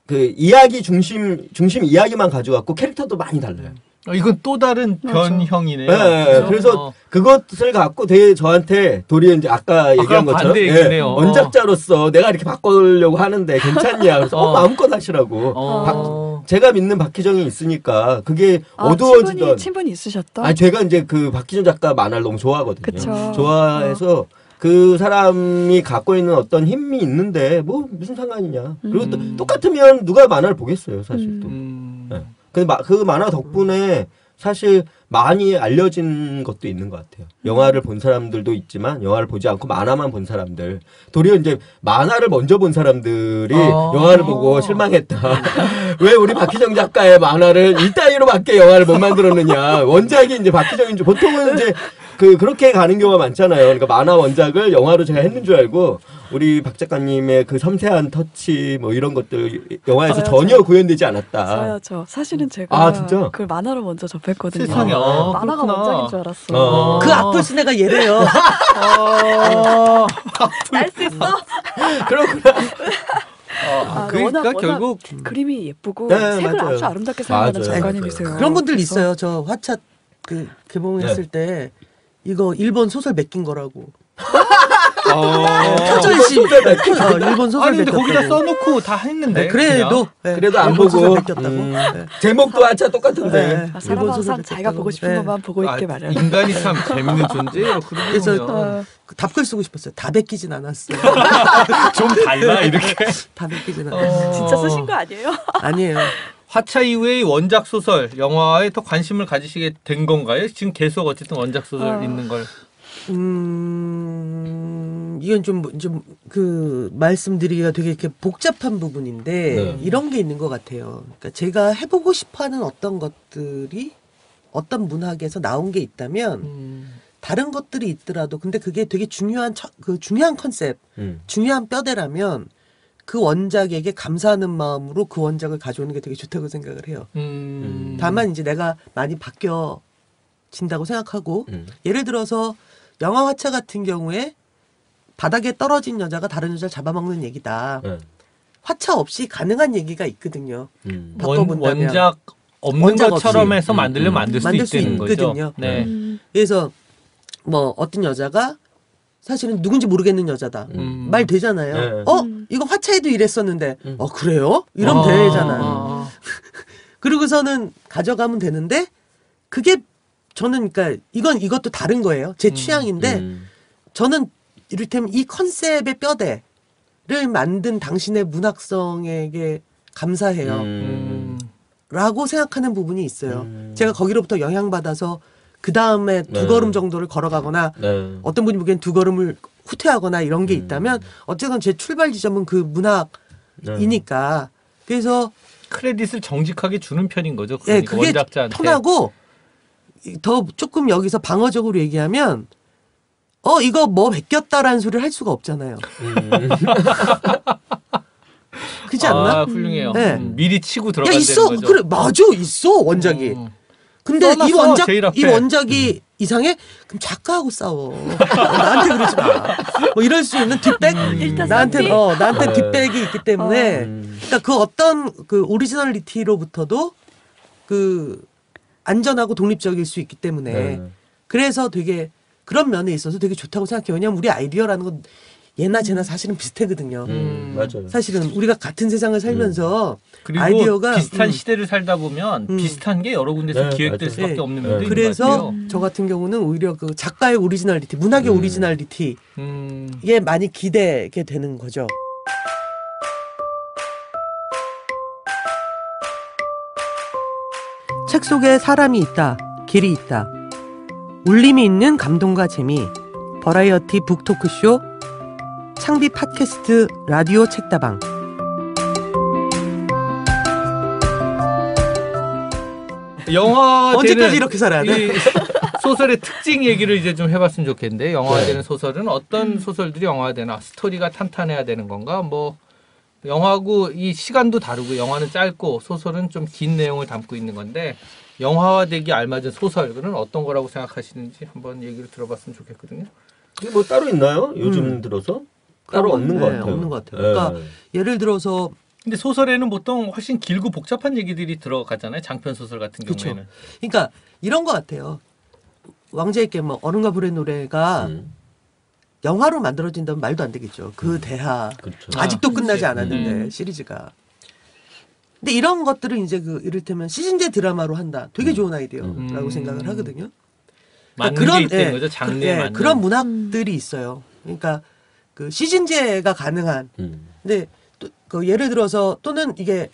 그 이야기 중심 중심 이야기만 가져갖고 캐릭터도 많이 달라요. 어, 이건 또 다른. 변형이네요. 예, 예, 그렇죠? 그래서 어. 그것을 갖고 되게 저한테 도리어 이제 아까 얘기한 것처럼 반대 예, 얘기네요. 원작자로서 내가 이렇게 바꾸려고 하는데 괜찮냐 그래서 어, 어. 마음껏 하시라고 어. 제가 믿는 박희정이 있으니까 그게 아, 어두워지던 친분이, 친분이 있으셨다. 아 제가 이제 그 박희정 작가 만화를 너무 좋아하거든요. 그쵸. 좋아해서 그 사람이 갖고 있는 어떤 힘이 있는데 뭐 무슨 상관이냐. 그리고 또 음. 똑같으면 누가 만화를 보겠어요, 사실 또. 음. 네. 그, 마- 그 만화 덕분에 사실 많이 알려진 것도 있는 것 같아요. 영화를 본 사람들도 있지만 영화를 보지 않고 만화만 본 사람들. 도리어 이제 만화를 먼저 본 사람들이 아. 영화를 보고 실망했다. 왜 우리 박희정 작가의 만화를 이 따위로밖에 영화를 못 만들었느냐. 원작이 이제 박희정인 줄 보통은 이제 그 그렇게 가는 경우가 많잖아요. 그러니까 만화 원작을 영화로 제가 했는 줄 알고 우리 박 작가님의 그 섬세한 터치 뭐 이런 것들 영화에서 저요, 전혀 저요. 구현되지 않았다. 저요, 저 사실은 제가 아, 진짜? 그 만화를 먼저 접했거든요. 세상에, 아, 만화가 그렇구나. 원작인 줄 알았어. 어. 그 악플 쓴 애가 얘래요. 어. 알수 있어? 그렇구나. 아, 그러니까 워낙- 워낙 결국 그림이 예쁘고 네, 색을 맞아요. 아주 아름답게 사용하는 작가님이세요. 그런 분들 있어요. 저 화차 그 개봉했을 때 이거 일본 소설 맡긴 거라고. 어. 표절심. 어, 일본 소설 아니 근데 거기다. 써놓고 다 했는데 네, 그래도 네, 그래도 안 일본 소설 보고. 맡겼다고. 음. 네. 제목도 아차 똑같은데. 네. 아, 사람 일본 항상 소설 자기가. 보고 싶은 네. 것만 보고 있게 아, 마련. 인간이 참 재밌는 존재예요. 그래서 그러면 그 답글 쓰고 싶었어요. 다 베끼진 않았어. 좀 달라 이렇게. 다 베끼진 않았어. 어. 진짜 쓰신 거 아니에요? 아니에요. 화차 이후의 원작 소설 영화에 더 관심을 가지시게 된 건가요? 지금 계속 어쨌든 원작 소설 어. 있는 걸. 음, 이건 좀, 좀, 그, 말씀드리기가 되게 이렇게 복잡한 부분인데, 네. 이런 게 있는 것 같아요. 그러니까 제가 해보고 싶어 하는 어떤 것들이 어떤 문학에서 나온 게 있다면, 음. 다른 것들이 있더라도, 근데 그게 되게 중요한, 처- 그 중요한 컨셉, 음. 중요한 뼈대라면, 그 원작에게 감사하는 마음으로 그 원작을 가져오는 게 되게 좋다고 생각을 해요. 음. 다만 이제 내가 많이 바뀌어진다고 생각하고, 음. 예를 들어서 영화 화차 같은 경우에 바닥에 떨어진 여자가 다른 여자를 잡아먹는 얘기다. 네. 화차 없이 가능한 얘기가 있거든요. 음. 원, 바꿔본다면. 원작 없는 원작 것처럼. 해서 음, 만들려면 음. 만들 수 만들 수. 있거든요. 네. 음. 그래서 뭐 어떤 여자가 사실은 누군지 모르겠는 여자다. 음. 말 되잖아요. 네. 어? 음. 이거 화차에도 이랬었는데, 음. 어, 그래요? 이러면 아. 되잖아요. 그리고서는 가져가면 되는데, 그게 저는 그러니까 이건 이것도 다른 거예요. 제 음. 취향인데, 음. 저는 이를테면 이 컨셉의 뼈대를 만든 당신의 문학성에게 감사해요. 음. 라고 생각하는 부분이 있어요. 음. 제가 거기로부터 영향받아서 그 다음에 두 네. 걸음 정도를 걸어가거나 네. 어떤 분이 보기엔 두 걸음을 후퇴하거나 이런 게 음. 있다면 어쨌든 제 출발 지점은 그 문학이니까 네. 그래서 크레딧을 정직하게 주는 편인 거죠. 예 그러니까 그게 원작자한테. 편하고 이- 더 조금 여기서 방어적으로 얘기하면 어 이거 뭐 베꼈다라는 소리를 할 수가 없잖아요. 음. 그렇지 않나? 아, 훌륭해요. 네. 음, 미리 치고 야 들어간다는 있어 거죠. 그래 맞아 있어 원작이 음. 근데 이 원작. 이 원작이 이상해 그럼 작가하고 싸워 나한테 그러지 마 뭐 이럴 수 있는 뒷백 일단 나한테? 어 나한테 네. 뒷백이 있기 때문에 음. 그러니까 그 어떤 그 오리지널리티로부터도 그 안전하고 독립적일 수 있기 때문에 네. 그래서 되게 그런 면에 있어서 되게 좋다고 생각해요 왜냐면 우리 아이디어라는 건 얘나 쟤나 사실은 비슷하거든요. 음, 음 맞아요. 사실은 우리가 같은 세상을 살면서 음. 그리고 아이디어가 비슷한 음. 시대를 살다 보면 음. 비슷한 게 여러 군데서 네, 기획될 맞아요. 수밖에 네. 없는 면도 네. 그래서 저 같은 경우는 오히려 그 작가의 originality, 문학의 음. originality 이게 많이 기대게 되는 거죠. 책 속에 사람이 있다, 길이 있다, 울림이 있는 감동과 재미, 버라이어티 북토크쇼 창비 팟캐스트 라디오 책다방. 영화 언제까지 이렇게 살아야 돼? 소설의 특징 얘기를 이제 좀 해봤으면 좋겠는데 영화화되는 네. 소설은 어떤 소설들이 영화화되나 스토리가 탄탄해야 되는 건가 뭐 영화고 이 시간도 다르고 영화는 짧고 소설은 좀 긴 내용을 담고 있는 건데 영화화되기 알맞은 소설은 어떤 거라고 생각하시는지 한번 얘기를 들어봤으면 좋겠거든요. 그게 뭐 따로 있나요? 요즘 음. 들어서 따로 없는 것 네, 같아요. 없는 것 같아요. 네. 그러니까 예를 들어서 근데 소설에는 보통 훨씬 길고 복잡한 얘기들이 들어가잖아요. 장편 소설 같은 그쵸. 경우에는. 그러니까 이런 것 같아요. 왕자의 게임 뭐 어른과 불의 노래가 음, 영화로 만들어진다면 말도 안 되겠죠. 그 대하 그렇죠. 아, 아직도 끝나지 그치. 않았는데 음. 시리즈가. 근데 이런 것들을 이제 그 이를테면 시즌제 드라마로 한다. 되게 좋은 아이디어라고 음. 생각을 하거든요. 그러니까 게 있다는 예, 거죠. 장르에 그, 예, 맞는. 그런 문학들이 있어요. 그러니까 그 시즌제가 가능한. 음. 근데 또 그 예를 들어서 또는 이게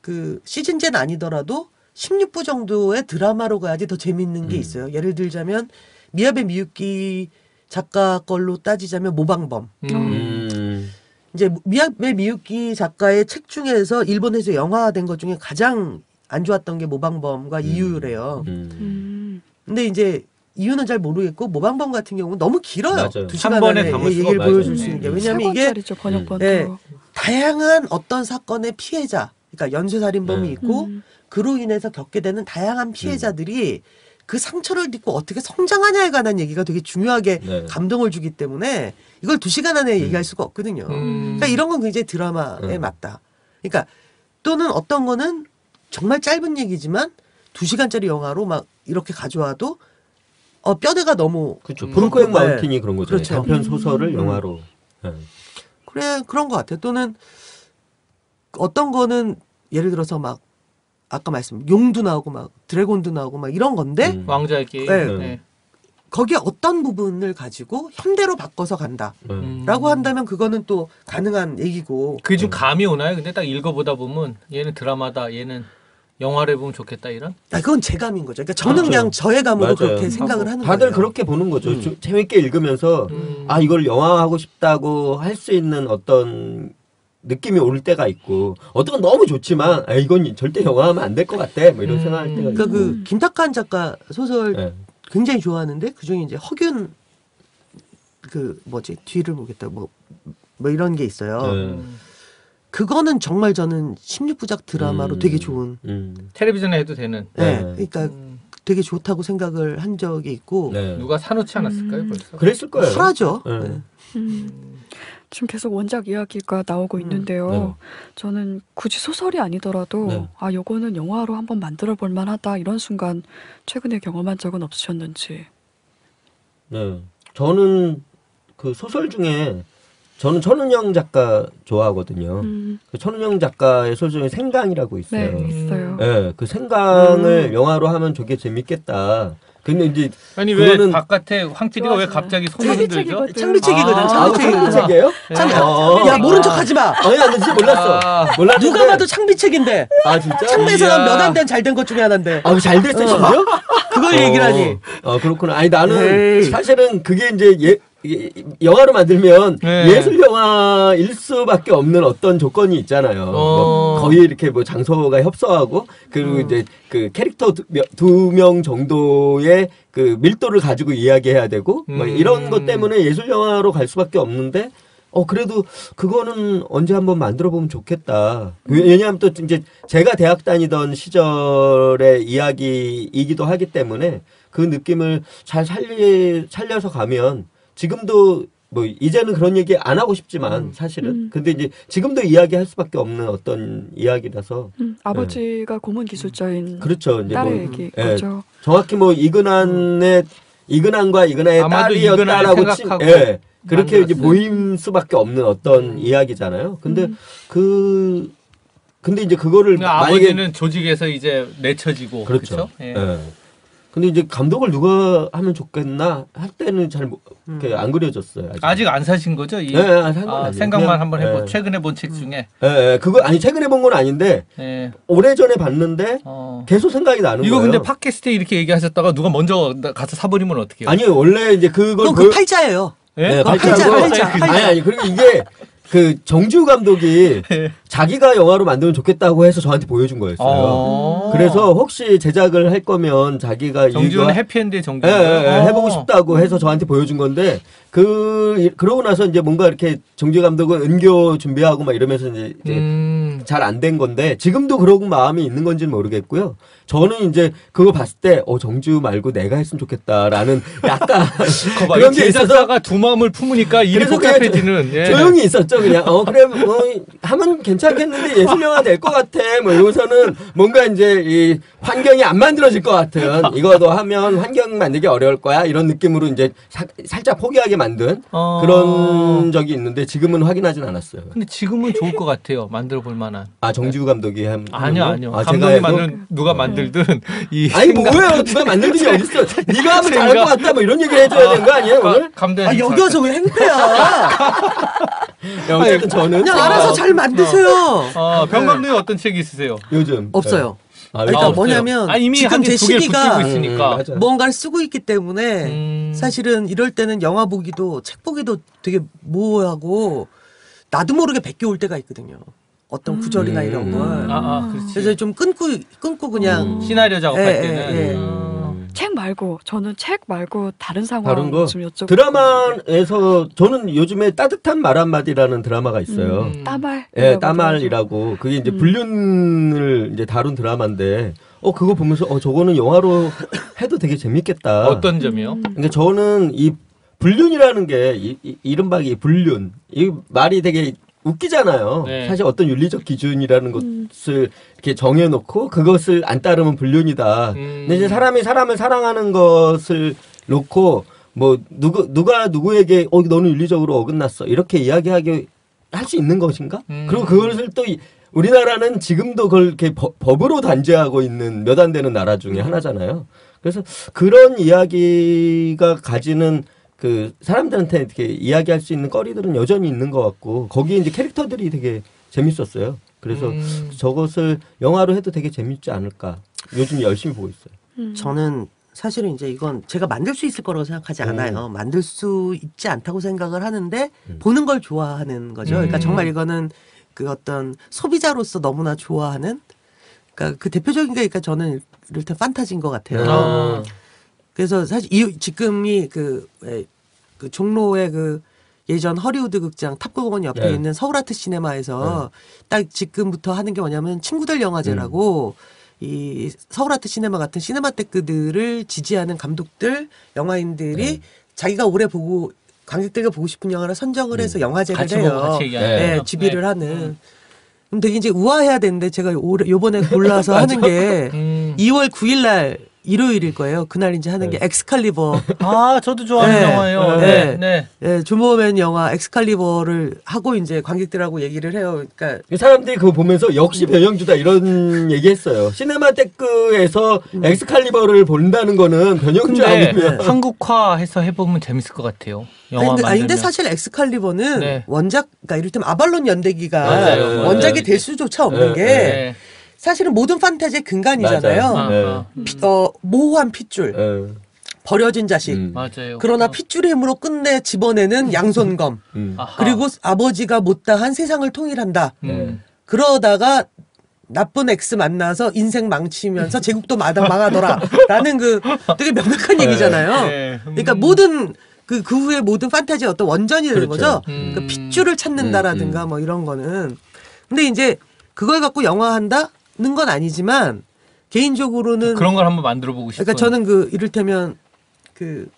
그 시즌제는 아니더라도 16부 정도의 드라마로 가야지 더 재밌는 게 음. 있어요. 예를 들자면 미야베 미유키 작가 걸로 따지자면 모방범. 음. 음. 이제 미야베 미유키 작가의 책 중에서 일본에서 영화화된 것 중에 가장 안 좋았던 게 모방범과 이유래요. 음. 음. 근데 이제 이유는 잘 모르겠고 모방범 같은 경우는 너무 길어요. 맞아요. 두한 시간 번에 안에 담을 수가 얘기를 없어요. 보여줄 수 네. 있는 게 음. 왜냐하면 이게 번역본도. 네. 다양한 어떤 사건의 피해자, 그러니까 연쇄살인범이 네. 있고 음. 그로 인해서 겪게 되는 다양한 피해자들이 그 상처를 딛고 어떻게 성장하냐에 관한 얘기가 되게 중요하게 네. 감동을 주기 때문에 이걸 두 시간 안에 얘기할 수가 없거든요. 음. 그러니까 이런 건 굉장히 드라마에 음. 맞다. 그러니까 또는 어떤 거는 정말 짧은 얘기지만 두 시간짜리 영화로 막 이렇게 가져와도 어 뼈대가 너무 그렇죠. 음. 브로크앤 네. 마운틴이 그런 거잖아요. 그렇죠. 단편 소설을 음. 영화로. 네. 그래 그런 것 같아요. 또는 어떤 거는 예를 들어서 막 아까 말씀 용도 나오고 막 드래곤도 나오고 막 이런 건데 음. 왕자의 게임. 네. 네. 거기에 어떤 부분을 가지고 현대로 바꿔서 간다라고 네. 음. 한다면 그거는 또 가능한 얘기고 좀 감이 오나요? 근데 딱 읽어보다 보면 얘는 드라마다, 얘는 영화를 해보면 좋겠다 이런. 아, 그건 제 감인 거죠. 그러니까 저는 그렇죠. 그냥 저의 감으로 맞아요. 그렇게 생각을 하는 다들 거예요. 그렇게 보는 거죠. 음. 좀 재밌게 읽으면서 음. 아 이걸 영화하고 싶다고 할 수 있는 어떤 느낌이 올 때가 있고 어떤 건 너무 좋지만 아 이건 절대 영화하면 안 될 것 같아 뭐 이런 음. 생각할 때가 그러니까 있고 그 김탁한 작가 소설 네. 굉장히 좋아하는데 그 중에 이제 허균 그 뭐지 뒤를 보겠다 뭐뭐 이런 게 있어요. 네. 음. 그거는 정말 저는 16부작 드라마로 음. 되게 좋은. 음. 텔레비전에 해도 되는. 네. 네. 그러니까 음. 되게 좋다고 생각을 한 적이 있고 네. 누가 사놓지 않았을까요 음. 벌써? 그랬을 거예요. 설하죠. 네. 네. 음. 지금 계속 원작 이야기가 나오고 음. 있는데요. 네. 저는 굳이 소설이 아니더라도 네. 아 요거는 영화로 한번 만들어 볼 만하다 이런 순간 최근에 경험한 적은 없으셨는지. 네. 저는 그 소설 중에 저는 천은영 작가 좋아하거든요. 음. 그 천은영 작가의 소설 중에 생강이라고 네 있어요. 있어요. 네, 그 생강을 음. 영화로 하면 저게 재밌겠다. 근데 이제 아니 왜 그거는- 바깥에 황TD가 왜 좋아하시네. 갑자기 손을 흔들죠? 책이거든. 창비책이거든. 아, 창비책이거든. 아, 책이에요? 참- 어. 야 모른 척하지 마. 아니, 나 진짜 몰랐어. 아, 몰랐는데. 누가 봐도 창비책인데 아, 진짜? 창비에서 이야. 몇안 된 잘된 것 중에 하나인데 아, 잘 됐어, 심지어? 그걸 어. 하니. 어, 그렇구나. 아니, 나는 에이. 사실은 그게 이제 예, 예, 영화로 만들면 네. 예술 영화일 수밖에 없는 어떤 조건이 있잖아요. 어. 뭐 거의 이렇게 뭐 장소가 협소하고 그리고 어. 이제 그 캐릭터 두 명 정도의 그 밀도를 가지고 이야기해야 되고 뭐 음. 이런 것 때문에 예술 영화로 갈 수밖에 없는데 어 그래도 그거는 언제 한번 만들어 보면 좋겠다. 왜- 왜냐하면 또 이제 제가 대학 다니던 시절의 이야기이기도 하기 때문에 그 느낌을 잘 살리 살려서 가면 지금도 뭐 이제는 그런 얘기 안 하고 싶지만 사실은 음. 근데 이제 지금도 이야기할 수밖에 없는 어떤 이야기라서 음, 아버지가 고문 기술자인 그렇죠 이제 딸의 뭐 얘기 예, 거죠. 정확히 뭐 이근한의 이근한과 이근한의 딸이었다라고 치, 생각하고 예, 그렇게 이제. 보임 수밖에 없는 어떤 음. 이야기잖아요. 근데 음. 그 근데 이제 그거를 그러니까 만약에 아버지는 조직에서 이제 내쳐지고 그렇죠. 그렇죠? 예. 예. 근데 이제 감독을 누가 하면 좋겠나 할 때는 잘안 그려졌어요. 아직. 아직 안 사신 거죠? 이, 예, 예, 아, 아니에요. 생각만 그냥, 한번 해보. 예. 최근에 본 책 중에. 예, 예, 그거 아니 최근에 본 건 아닌데 예. 오래 전에 봤는데 어. 계속 생각이 나는 이거 거예요. 근데 팟캐스트에 이렇게 얘기하셨다가 누가 먼저 나- 가서 사버리면 어떡해요? 아니 원래 이제 그걸 그건 보여- 그 팔자예요. 예? 네, 그거 발표하고 팔자, 팔자, 아니 아니 그리고 이게 그 정주 감독이 예. 자기가 영화로 만들면 좋겠다고 해서 저한테 보여준 거였어요. 어. 그래서 혹시 제작을 할 거면 자기가 정주는 이거- 해피엔드의 정주. 예, 예, 예, 해보고 싶다고 해서 저한테 보여준 건데 그 그러고 나서 이제 뭔가 이렇게 정주 감독은 은교 준비하고 막 이러면서 이제, 이제 음. 잘안 된 건데 지금도 그런 마음이 있는 건지는 모르겠고요. 저는 이제 그거 봤을 때 어, 정주 말고 내가 했으면 좋겠다라는 약간 그런 이게 있어서 두 마음을 품으니까 일이 복잡해지는. 예. 조용히 있었죠 그냥 어 그래 뭐 하면 괜 찮겠는데 예술 영화 될 것 같아 뭐 이러고서는 뭔가 이제 이 환경이 안 만들어질 것 같은 이거도 하면 환경 만들기 어려울 거야 이런 느낌으로 이제 사- 살짝 포기하게 만든 어. 그런 적이 있는데 지금은 확인하진 않았어요. 근데 지금은 좋을 것 같아요. 만들어 볼 만한. 아 정지우 감독이 한 아니요, 한 아니요. 거? 아, 감독이 만든 누가 만들든 이 아니 생각- 뭐예요 누가 만들는 게 어딨어 네가 하면 잘할 것 같다 뭐 이런 얘기를 해줘야 되는 거 아니에요 오늘? 아, 감독님. 아 여기 와서 왜 행패야? 야, 어쨌든 저는 그냥 어, 알아서 잘 만드세요. 어, 병 감독님 어떤 책이 있으세요? 요즘 없어요. 아, 그러니까 없어요. 뭐냐면 아, 이미 지금 제 두개 시기가 있으니까. 음. 뭔가를 쓰고 있기 때문에 음. 사실은 이럴 때는 영화 보기도 책 보기도 되게 모호하고 나도 모르게 베껴 올 때가 있거든요. 어떤 구절이나 음. 이런 걸. 아, 아, 그렇지. 그래서 좀 끊고 끊고 그냥 시나리오 작업할 예, 때는. 예, 예. 어. 책 말고 저는 책 말고 다른 상황 다른 거 좀 여쭤보고 드라마에서 저는 요즘에 따뜻한 말 한마디라는 드라마가 있어요. 음. 따말 예, 따말이라고 그게 이제 불륜을 이제 다룬 드라마인데 어 그거 보면서 어 저거는 영화로 해도 되게 재밌겠다. 어떤 점이요? 그러니까 저는 이 불륜이라는 게 이, 이, 이른바 이 불륜 이 말이 되게 웃기잖아요. 네. 사실 어떤 윤리적 기준이라는 것을 이렇게 정해놓고 그것을 안 따르면 불륜이다. 음. 근데 이제 사람이 사람을 사랑하는 것을 놓고 뭐 누구 누가 누구에게 어 너는 윤리적으로 어긋났어 이렇게 이야기하게 할 수 있는 것인가? 음. 그리고 그것을 또 이- 우리나라는 지금도 그걸 이렇게 법- 법으로 단죄하고 있는 몇 안 되는 나라 중에 하나잖아요. 그래서 그런 이야기가 가지는 그 사람들한테 이렇게 이야기할 수 있는 거리들은 여전히 있는 것 같고 거기에 이제 캐릭터들이 되게 재밌었어요. 그래서 음. 저것을 영화로 해도 되게 재밌지 않을까. 요즘 열심히 보고 있어요. 음. 저는 사실은 이제 이건 제가 만들 수 있을 거라고 생각하지 음. 않아요. 만들 수 있지 않다고 생각을 하는데 음. 보는 걸 좋아하는 거죠. 그러니까 음. 정말 이거는 그 어떤 소비자로서 너무나 좋아하는 그러니까 그 대표적인 게 그러니까 저는 이를테 판타지인 것 같아요. 어. 그래서 사실 이 지금이 그, 왜, 그 종로의 그 예전 허리우드 극장 탑골공원 옆에 네. 있는 서울아트 시네마에서 딱 지금부터 하는 게 뭐냐면 친구들 영화제라고 음. 이 서울아트 시네마 같은 시네마테크들을 지지하는 감독들 영화인들이 네. 자기가 올해 보고 관객들과 보고 싶은 영화를 선정을 해서 영화제를 음. 같이 해요. 네? 지비를 네. 하는. 그럼 되게 이제 우아해야 되는데 제가 올해 요번에 골라서 하는 게 음. 2월 9일 날 일요일일 거예요. 그날 이제 하는 게 네. 엑스칼리버. 아, 저도 좋아하는 네. 영화예요. 네. 네. 네. 예, 존 부어맨 영화 엑스칼리버를 하고 이제 관객들하고 얘기를 해요. 그러니까 사람들이 그거 보면서 역시 변영주다 이런 얘기했어요. 시네마테크에서 엑스칼리버를 본다는 거는 변영주 근데 아니면 한국화해서 해보면 재밌을 것 같아요. 영화 아니, 근데, 아니, 근데 만들면. 사실 엑스칼리버는 네. 원작, 그러니까 이를테면 아발론 연대기가 맞아요, 맞아요. 원작이 될 수조차 없는 네, 게 네. 사실은 모든 판타지의 근간이잖아요. 맞아요. 아, 네. 아. 피- 어, 모호한 핏줄, 예. 버려진 자식. 음. 맞아요. 그러나 어. 핏줄의 힘으로 끝내 집어내는 양손검. 음. 그리고 아버지가 못다한 세상을 통일한다. 음. 그러다가 나쁜 엑스 만나서 인생 망치면서 제국도 마당 망하더라. 라는 그 되게 명백한 얘기잖아요. 네. 음. 그러니까 모든 그, 그 후에 모든 판타지의 어떤 원전이 되는 그렇죠. 거죠. 음. 그 핏줄을 찾는다라든가 음, 음. 뭐 이런 거는. 근데 이제 그걸 갖고 영화한다는 건 아니지만 개인적으로는 그런 걸 한번 만들어 보고 싶어요. 그러니까 저는 그 이를테면 그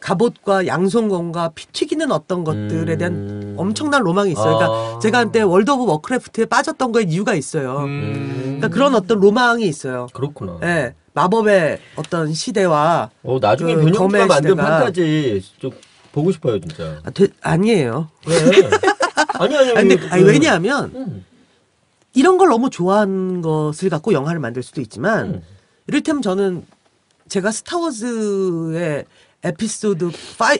갑옷과 양손검과 피 튀기는 어떤 것들에 대한 음. 엄청난 로망이 있어요. 그러니까 아. 제가 한때 월드 오브 워크래프트에 빠졌던 거에 이유가 있어요. 음. 그러니까 그런 어떤 로망이 있어요. 그렇구나. 예. 마법의 어떤 시대와 어, 나중에 그 변영주가 만든 판타지 좀 보고 싶어요, 진짜. 아, 되- 아니에요. 왜? 아니 아니. 아니, 근데 그- 아니, 왜냐하면 음. 이런 걸 너무 좋아하는 것을 갖고 영화를 만들 수도 있지만 음. 이를테면 저는 제가 스타워즈의 에피소드 5,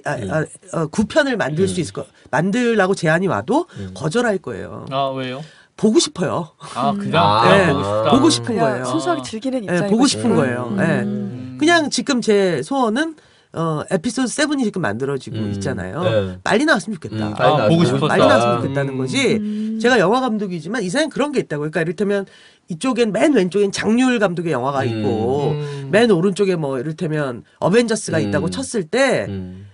아, 아, 어, 9편을 만들 수 있을 거, 만들라고 제안이 와도 거절할 거예요. 아 왜요? 보고 싶어요. 아 그냥 아, 네. 보고 싶다. 보고 싶은 거예요. 순수하게 즐기는 예, 입장이고 보고 싶은. 거예요. 음. 예. 음. 그냥 지금 제 소원은 어, 에피소드 7이 지금 만들어지고 음. 있잖아요. 네. 빨리 나왔으면 좋겠다. 음, 빨리 아, 보고 나왔으면 싶었다. 빨리 나왔으면 좋겠다는 음. 거지. 음. 제가 영화 감독이지만 이상한 그런 게 있다고. 그러니까 이를테면 이쪽엔 맨 왼쪽엔 장률 감독의 영화가 음. 있고 음. 맨 오른쪽에 뭐 이를테면 어벤져스가 음. 있다고 쳤을 때 음.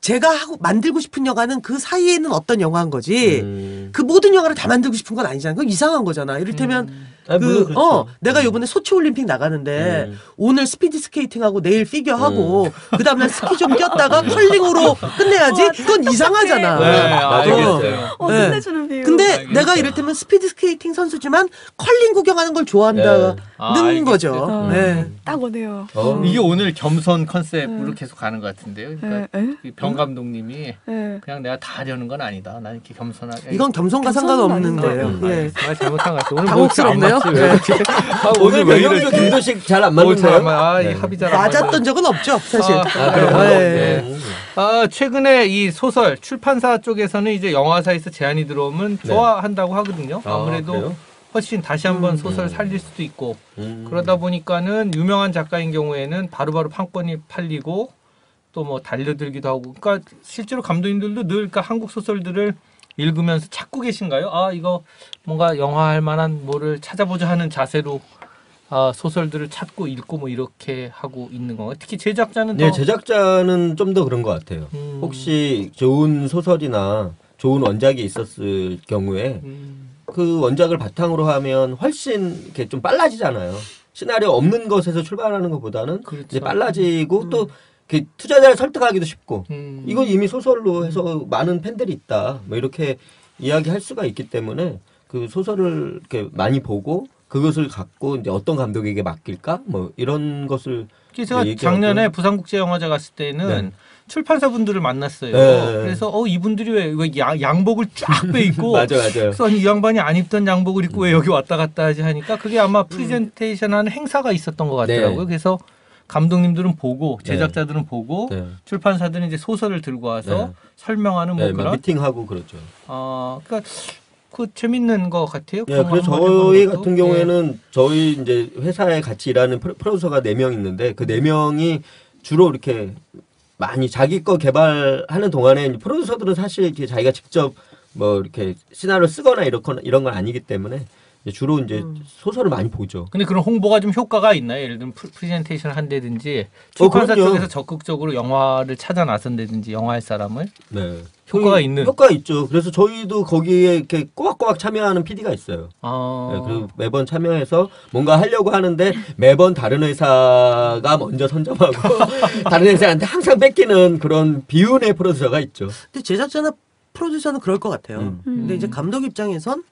제가 하고 만들고 싶은 영화는 그 사이에는 어떤 영화인 거지. 음. 그 모든 영화를 다 만들고 싶은 건 아니잖아요. 그건 이상한 거잖아. 이를테면 아, 물론 그, 그렇죠. 어, 내가 요번에 소치 올림픽 나가는데 음. 오늘 스피드 스케이팅하고 내일 피겨 하고 그 다음날 스키 좀 뛰었다가 컬링으로 끝내야지? 그건 이상하잖아. 네, 맞아요. 알겠어요. 어, 네. 끝내주는 비유. 근데 알겠어요. 내가 이를테면 스피드 스케이팅 선수지만 컬링 구경하는 걸 좋아한다는 네. 아, 알겠어요. 거죠. 어, 네. 딱 오네요. 어. 이게 오늘 겸손 컨셉으로 음. 계속 가는 것 같은데요. 예, 그러니까 예, 이병 감독님이 예. 그냥 내가 다 하려는 건 아니다. 난 이렇게 겸손하게. 이건 겸손과 겸손은 상관없는. 거예요. 음, 예. 말 잘못한 것 같아. 오늘 당혹스럽네요. 뭐? 아, 오늘 왜 이렇게? 김도식 잘안 오, 맞는데요? 잘 맞- 아, 이 네. 합의 잘안 맞았던 적은 없죠, 사실. 아, 아, 그래요? 네. 음. 아, 최근에 이 소설 출판사 쪽에서는 이제 영화사에서 제안이 들어오면 네. 좋아한다고 하거든요. 아, 아무래도? 훨씬 다시 한번 소설 살릴 수도 있고 음. 그러다 보니까는 유명한 작가인 경우에는 바로바로 판권이 팔리고 또 뭐 달려들기도 하고 그러니까 실제로 감독님들도 늘 그러니까 한국 소설들을 읽으면서 찾고 계신가요? 아 이거 뭔가 영화할 만한 뭐를 찾아보자 하는 자세로 아, 소설들을 찾고 읽고 뭐 이렇게 하고 있는 건가요? 특히 제작자는 더 네, 제작자는 좀 더 그런 것 같아요. 음. 혹시 좋은 소설이나 좋은 원작이 있었을 경우에 음, 그 원작을 바탕으로 하면 훨씬 이렇게 좀 빨라지잖아요. 시나리오 없는 것에서 출발하는 것보다는 그렇죠. 이제 빨라지고 또 이렇게 투자자를 설득하기도 쉽고 음. 이건 이미 소설로 해서 많은 팬들이 있다. 뭐 이렇게 이야기할 수가 있기 때문에 그 소설을 이렇게 많이 보고 그것을 갖고 이제 어떤 감독에게 맡길까 뭐 이런 것을 제가. 작년에 부산국제영화제 갔을 때는 네. 출판사 분들을 만났어요. 네. 그래서 어 이분들이 왜, 왜 양- 양복을 쫙 빼입고 맞아 맞아요. 그래서 아니, 이 양반이 안 입던 양복을 입고 왜 여기 왔다 갔다 하지 하니까 그게 아마 프리젠테이션하는 행사가 있었던 것 같더라고요. 네. 그래서 감독님들은 보고 네. 제작자들은 보고 네. 출판사들은 이제 소설을 들고 와서 네. 설명하는 뭐 네, 막 그런 미팅하고 그렇죠. 어 그러니까 그 재밌는 것 같아요. 네, 그래서 저희. 같은 경우에는 저희 이제 회사에 같이 일하는 프로- 프로듀서가 네 명 있는데 그 네 명이 주로 이렇게 많이 자기 거 개발하는 동안에 프로듀서들은 사실 이렇게 자기가 직접 뭐 이렇게 시나리오 쓰거나 이렇거나 이런 건 아니기 때문에 주로 이제 음. 소설을 많이 보죠. 근데 그런 홍보가 좀 효과가 있나요? 예를 들면 프리- 프레젠테이션을 한다든지 어, 출판사 그럼요. 쪽에서 적극적으로 영화를 찾아 나선다든지 영화할 사람을 네. 효과가 있는. 효과 있죠. 그래서 저희도 거기에 이렇게 꼬박꼬박 참여하는 PD가 있어요. 아, 네, 그리고 매번 참여해서 뭔가 하려고 하는데 매번 다른 회사가 먼저 선점하고 다른 회사한테 항상 뺏기는 그런 비운의 프로듀서가 있죠. 근데 제작자나 프로듀서는 그럴 것 같아요. 음. 근데 이제 감독 입장에선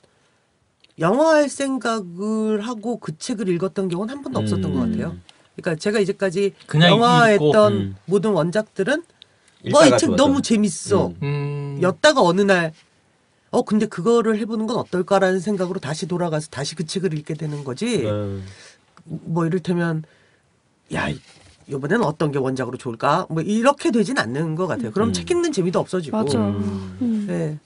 영화할 생각을 하고 그 책을 읽었던 경우는 한 번도 없었던 음. 것 같아요. 그러니까 제가 이제까지 영화했던 음. 모든 원작들은 와이 책. 너무 재밌어. 음. 음, 였다가 어느 날 어 근데 그거를 해보는 건 어떨까라는 생각으로 다시 돌아가서 다시 그 책을 읽게 되는 거지. 네. 뭐 이를테면 야 이- 이번에는 어떤 게 원작으로 좋을까? 뭐 이렇게 되진 않는 것 같아요. 그럼 음. 책 읽는 재미도 없어지고. 맞아. 음. 음. 네.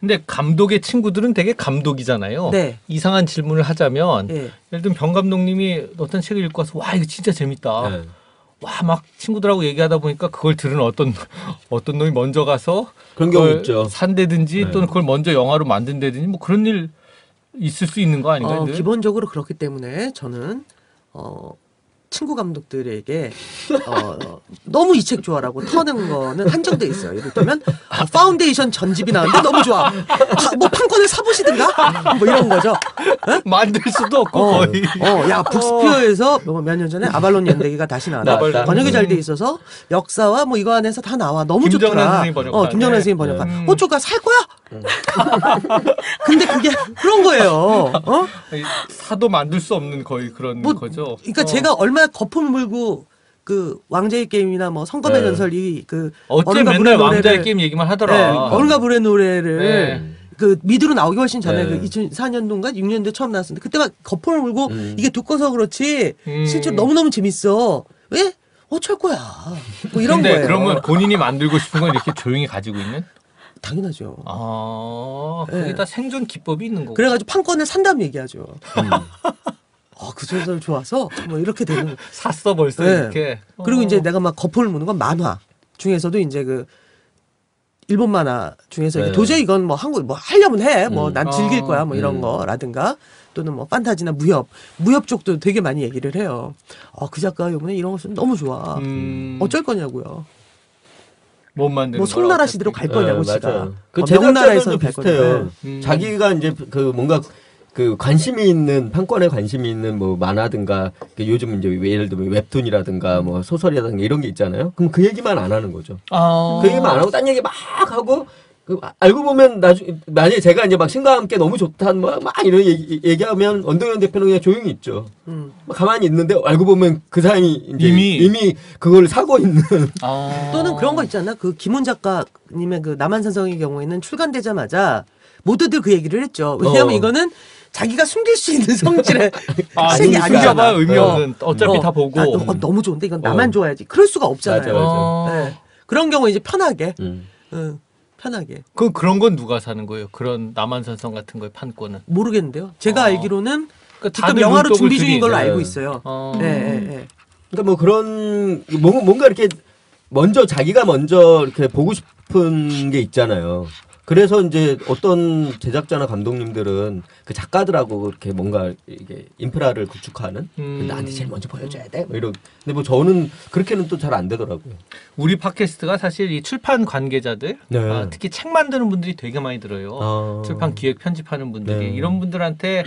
근데 감독의 친구들은 되게 감독이잖아요. 네. 이상한 질문을 하자면 예. 예를 들면 병 감독님이 어떤 책을 읽고 와서 와 이거 진짜 재밌다. 네. 와 막 친구들하고 얘기하다 보니까 그걸 들은 어떤 어떤 놈이 먼저 가서 그런 경우 있죠. 산다든지 네. 또는 그걸 먼저 영화로 만든다든지 뭐 그런 일 있을 수 있는 거 아닌가요? 어, 늘? 기본적으로 그렇기 때문에 저는 어, 친구 감독들에게 어, 너무 이 책 좋아라고 터는 거는 한정돼 있어요. 예를 들면 어, 파운데이션 전집이 나왔는데 너무 좋아. 파- 뭐 판권을 사보시든가 뭐 이런 거죠. 만들 수도 없고 어, 거의 어, 야 북스피어에서 몇 년 전에 아발론 연대기가 다시 나왔다. 나왔다. 번역이 잘 돼 있어서 역사와 뭐 이거 안에서 다 나와. 너무 김정란 좋더라. 선생님 번역한. 어, 김정란 네. 선생님 번역한. 음. 어쩌까 살 거야? 근데 그게 그런 거예요. 어? 사도 만들 수 없는 거의 그런 뭐, 거죠. 그러니까 어. 제가 얼마 나 거품 물고 그 왕자의 게임이나 뭐 성검의 네. 전설 이 그 어째 맨날 왕자의 게임 얘기만 네, 하더라. 어른과 불의 노래를 네. 그 미드로 나오기 훨씬 전에 네. 그 2004년도인가 6년도에 처음 나왔었는데 그때 막 거품을 물고 음. 이게 두꺼워서 그렇지 음. 실제로 너무너무 재밌어. 왜 어쩔 거야 뭐 이런 거예요. 그러면 본인이 만들고 싶은 건 이렇게 조용히 가지고 있는? 당연하죠. 아, 네. 거기다 생존 기법이 있는 거고. 그래가지고 판권을 산다면 얘기하죠. 음. 어, 그 소설 좋아서 뭐 이렇게 되는 거. 샀어 벌써 네. 이렇게. 그리고 어. 이제 내가 막 거품을 무는 건 만화 중에서도 이제 그 일본 만화 중에서 네. 도저히 이건 뭐 한국 뭐 하려면 해뭐 음. 난 즐길 어. 거야 뭐 이런 음. 거라든가 또는 뭐 판타지나 무협 무협 쪽도 되게 많이 얘기를 해요. 어그 작가 이번에 이런 거 쓰면 너무 좋아. 음, 어쩔 거냐고요. 못 만드는 뭐 송나라. 시대로 갈 거냐고 네, 지가. 맞아요. 그 어, 갈 비슷해요. 거냐고. 음. 자기가 이제 그 뭔가 그 관심이 있는 판권에 관심이 있는 뭐 만화든가 그 요즘 이제 예를 들면 웹툰이라든가 뭐 소설이라든가 이런 게 있잖아요. 그럼 그 얘기만 안 하는 거죠. 아. 그 얘기만 안 하고 딴 얘기 막 하고 그 아- 알고 보면 나중에 만약에 제가 이제 막 신과 함께 너무 좋다 막, 막 이런 얘기, 얘기하면 원동현 대표는 그냥 조용히 있죠. 음. 막 가만히 있는데 알고 보면 그 사람이 이제 이미- 이미 그걸 사고 있는 아. 또는 그런 거 있잖아. 그 김훈 작가님의 그 남한산성의 경우에는 출간되자마자 모두들 그 얘기를 했죠. 왜냐하면 어. 이거는 자기가 숨길 수 있는 성질의 아, 책이 아니니까. 아니잖아. 숨겨봐 의미 어. 없는. 어차피 어, 다 보고. 아, 너, 어, 너무 좋은데 이건 어. 나만 좋아야지. 그럴 수가 없잖아요. 맞아요. 어. 네. 그런 경우 이제 편하게, 음. 응, 편하게 그 그런 건 누가 사는 거예요? 그런 남한산성 같은 거의 판권은. 모르겠는데요. 제가 어. 알기로는 그러니까 지금 영화로 준비 중인 걸로. 알고 있어요. 어. 예, 예, 예. 그러니까 뭐 그런 뭐- 뭔가 이렇게 먼저 자기가 먼저 이렇게 보고 싶은 게 있잖아요. 그래서 이제 어떤 제작자나 감독님들은 그 작가들하고 이렇게 뭔가 이게 인프라를 구축하는 음. 나한테 제일 먼저 보여줘야 돼. 뭐 이런. 근데 뭐 저는 그렇게는 또 잘 안 되더라고요. 우리 팟캐스트가 사실 이 출판 관계자들, 네. 아, 특히 책 만드는 분들이 되게 많이 들어요. 아. 출판 기획 편집하는 분들이 네. 이런 분들한테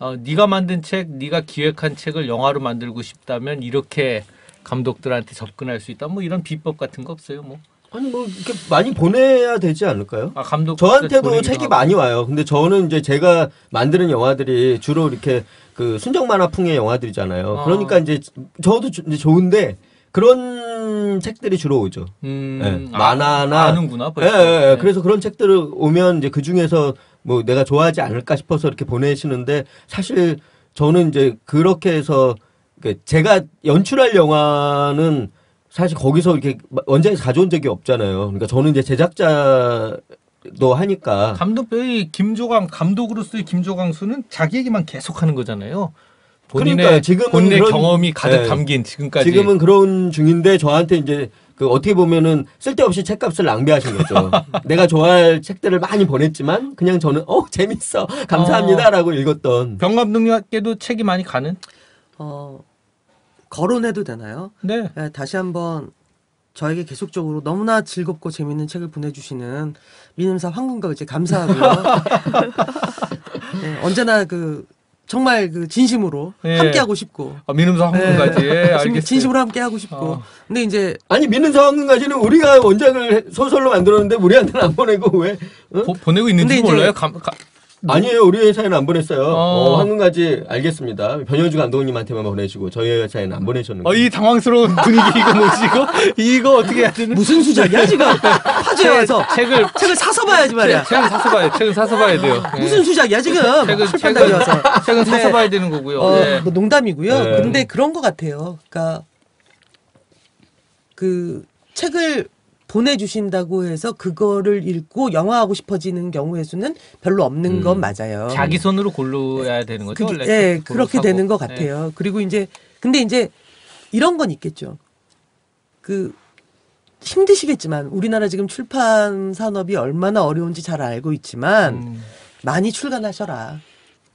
어, 네가 만든 책, 네가 기획한 책을 영화로 만들고 싶다면 이렇게 감독들한테 접근할 수 있다. 뭐 이런 비법 같은 거 없어요. 뭐. 아니 뭐 이렇게 많이 보내야 되지 않을까요? 아 감독 저한테도 책이 하고. 많이 와요. 근데 저는 이제 제가 만드는 영화들이 주로 이렇게 그 순정 만화풍의 영화들이잖아요. 아. 그러니까 이제 저도 주- 이제 좋은데 그런 책들이 주로 오죠. 음, 예, 아, 만화나 아는구나 예. 예, 예. 네. 그래서 그런 책들 을 오면 이제 그 중에서 뭐 내가 좋아하지 않을까 싶어서 이렇게 보내시는데 사실 저는 이제 그렇게 해서 그 제가 연출할 영화는 사실 거기서 이렇게 원작에서 가져온 적이 없잖아요. 그러니까 저는 이제 제작자도 하니까 감독이 김조강 감독으로서의 김조강 수는 자기 얘기만 계속하는 거잖아요. 본인의 그러니까 지금은 본인의 그런- 경험이 가득 네. 담긴 지금까지 지금은 그런 중인데 저한테 이제 그 어떻게 보면은 쓸데없이 책값을 낭비하신 거죠. 내가 좋아할 책들을 많이 보냈지만 그냥 저는 어 재밌어 감사합니다라고 읽었던 병 감독님께도 책이 많이 가는. 어, 거론해도 되나요? 네. 네, 다시 한번 저에게 계속적으로 너무나 즐겁고 재밌는 책을 보내주시는 민음사 황금과 이제 감사하고요. 네, 언제나 그 정말 그 진심으로 예. 함께 하고 싶고 아, 민음사 황금까지. 예, 네, 알겠어요. 진심으로 함께 하고 싶고. 어. 근데 이제 아니 믿는 상황까지는 우리가 원작을 소설로 만들었는데 우리한테는 안 보내고 왜? 어? 보, 보내고 있는지 근데 이제- 몰라요. 감, 가, 아니에요. 우리 회사에는 안 보냈어요. 어. 어, 한국까지 알겠습니다. 변현주 감독님한테만 보내시고 저희 회사에는 안 보내셨는 어, 거예요. 이 당황스러운 분위기 이거 뭐지 이거? 이거 어떻게 해야 되는? 무슨 수작이야 지금 파주에 와서 책을 책을 사서 봐야지 말이야. 책은 사서 봐야 책은 사서 봐야 돼요. 예. 무슨 수작이야 지금 책은 책은 와서. 책은 사서 네. 봐야 되는 거고요. 어, 예. 뭐 농담이고요. 네. 그런데 그런 것 같아요. 그러니까 그 책을 보내주신다고 해서 그거를 읽고 영화하고 싶어지는 경우의 수는 별로 없는 음. 건 맞아요. 자기 손으로 골라야 되는 거죠. 예, 책 그렇게 사고. 되는 것 예. 같아요. 그리고 이제 근데 이제 이런 건 있겠죠. 그 힘드시겠지만 우리나라 지금 출판 산업이 얼마나 어려운지 잘 알고 있지만 음. 많이 출간하셔라.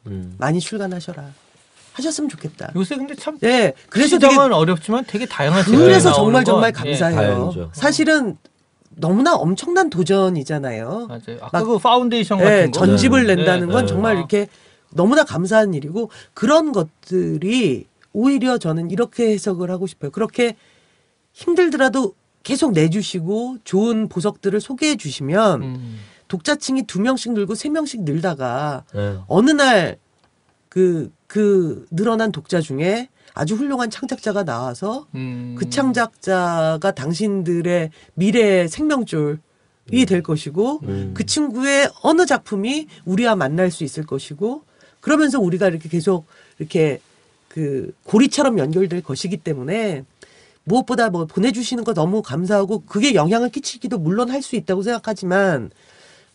음. 많이 출간하셔라. 하셨으면 좋겠다. 요새 근데 참 예, 그래서 되게 시장은 어렵지만 되게 다양한 그래서 정말 건, 정말 예, 감사해요. 다행이죠. 사실은 너무나 엄청난 도전이잖아요. 맞아요. 아까 막- 그 파운데이션 예, 같은 거. 전집을 네. 낸다는 건 네. 정말 아. 이렇게 너무나 감사한 일이고 그런 것들이 오히려 저는 이렇게 해석을 하고 싶어요. 그렇게 힘들더라도 계속 내주시고 좋은 보석들을 소개해 주시면 음. 독자층이 두 명씩 늘고 세 명씩 늘다가 네. 어느 날 그, 그 늘어난 독자 중에 아주 훌륭한 창작자가 나와서 음. 그 창작자가 당신들의 미래의 생명줄 이 될 것이고 음. 그 친구의 어느 작품이 우리와 만날 수 있을 것이고 그러면서 우리가 이렇게 계속 이렇게 그 고리처럼 연결될 것이기 때문에 무엇보다 뭐 보내주시는 거 너무 감사하고 그게 영향을 끼치기도 물론 할 수 있다고 생각하지만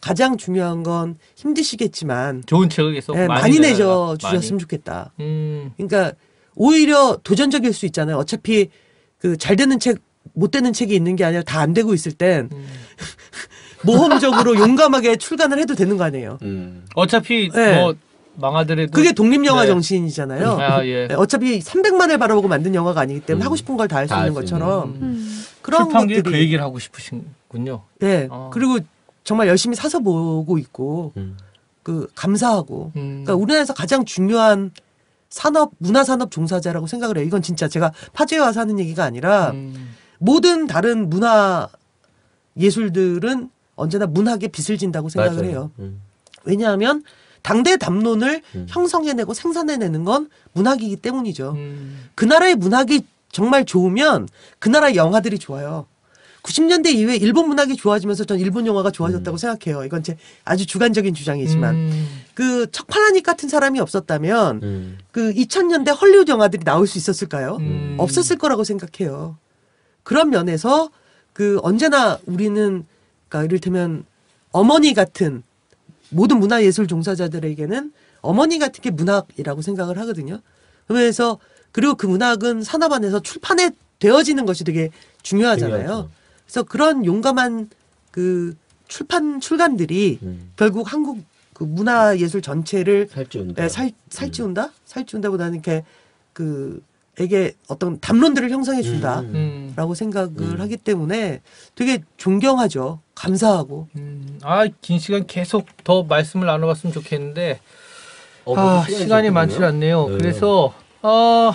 가장 중요한 건 힘드시겠지만 좋은 책을 계속 예, 많이. 내줘 주셨으면 좋겠다. 음. 그러니까 오히려 도전적일 수 있잖아요. 어차피 그 잘 되는 책, 못 되는 책이 있는 게 아니라 다 안 되고 있을 땐 음. 모험적으로 용감하게 출간을 해도 되는 거 아니에요. 음. 어차피 네. 뭐 망하더라도 그게 독립 영화 네. 정신이잖아요. 아, 예. 네, 어차피 300만을 바라보고 만든 영화가 아니기 때문에 음. 하고 싶은 걸 다 할 수 있는. 것처럼 음. 그런 출판계 것들이 그 얘기를 하고 싶으신군요. 네. 어. 그리고 정말 열심히 사서 보고 있고 음. 그 감사하고 음. 그러니까 우리나라에서 가장 중요한 산업 문화 산업 종사자라고 생각을 해요. 이건 진짜 제가 파주에 와서 하는 얘기가 아니라 음. 모든 다른 문화 예술들은 언제나 문학에 빚을 진다고 생각을 맞아요. 해요. 음. 왜냐하면 당대 담론을 음. 형성해내고 생산해내는 건 문학이기 때문이죠. 음. 그 나라의 문학이 정말 좋으면 그 나라의 영화들이 좋아요. 90년대 이후에 일본 문학이 좋아지면서 전 일본 영화가 좋아졌다고 생각해요. 이건 제 아주 주관적인 주장이지만 음. 그 척파라닉 같은 사람이 없었다면 음. 그 2000년대 헐리우드 영화들이 나올 수 있었을까요? 음. 없었을 거라고 생각해요. 그런 면에서 그 언제나 우리는 그러니까 이를테면 어머니 같은 모든 문화예술 종사자들에게는 어머니 같은 게 문학이라고 생각을 하거든요. 그래서 그리고 그 문학은 산업 안에서 출판에 되어지는 것이 되게 중요하잖아요. 중요하죠. 그래서 그런 용감한 그 출판 출간들이 음. 결국 한국 그 문화 예술 전체를 살찌운다. 네, 살 살찌운다? 살찌운다보다는 이렇게 그 에게 어떤 담론들을 형성해 준다라고 음. 생각을 음. 하기 때문에 되게 존경하죠. 감사하고. 음. 아, 긴 시간 계속 더 말씀을 나눠봤으면 좋겠는데 어, 아, 시간이. 많지 않네요. 네. 그래서 어,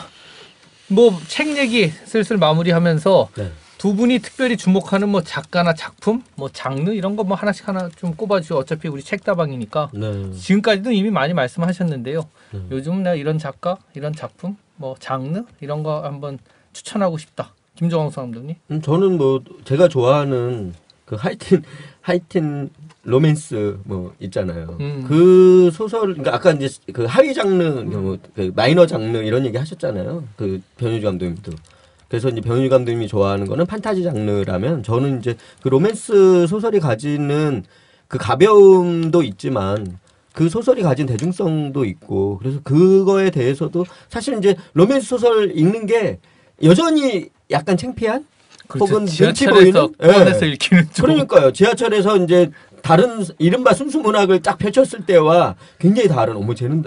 뭐책 얘기 슬슬 마무리하면서 네. 두 분이 특별히 주목하는 뭐 작가나 작품, 뭐 장르 이런 거 뭐 하나씩 하나 좀 꼽아주죠. 어차피 우리 책다방이니까 네. 지금까지도 이미 많이 말씀하셨는데요. 네. 요즘 내가 이런 작가, 이런 작품, 뭐 장르 이런 거 한번 추천하고 싶다. 김조광수 감독님. 음, 저는 뭐 제가 좋아하는 그 하이틴 하이틴 로맨스 뭐 있잖아요. 음. 그 소설 그러니까 아까 이제 그 하위 장르 뭐, 그 마이너 장르 이런 얘기 하셨잖아요. 그 변영주 감독님도. 그래서 이제 변영주 감독님이 좋아하는 거는 판타지 장르라면 저는 이제 그 로맨스 소설이 가지는 그 가벼움도 있지만 그 소설이 가진 대중성도 있고 그래서 그거에 대해서도 사실 이제 로맨스 소설 읽는 게 여전히 약간 창피한 혹은 눈치 그렇죠. 지하철에서 보이는? 예. 꺼내서 읽기는 좀 그러니까요. 지하철에서 이제 다른 이른바 순수 문학을 딱 펼쳤을 때와 굉장히 다른 어머 쟤는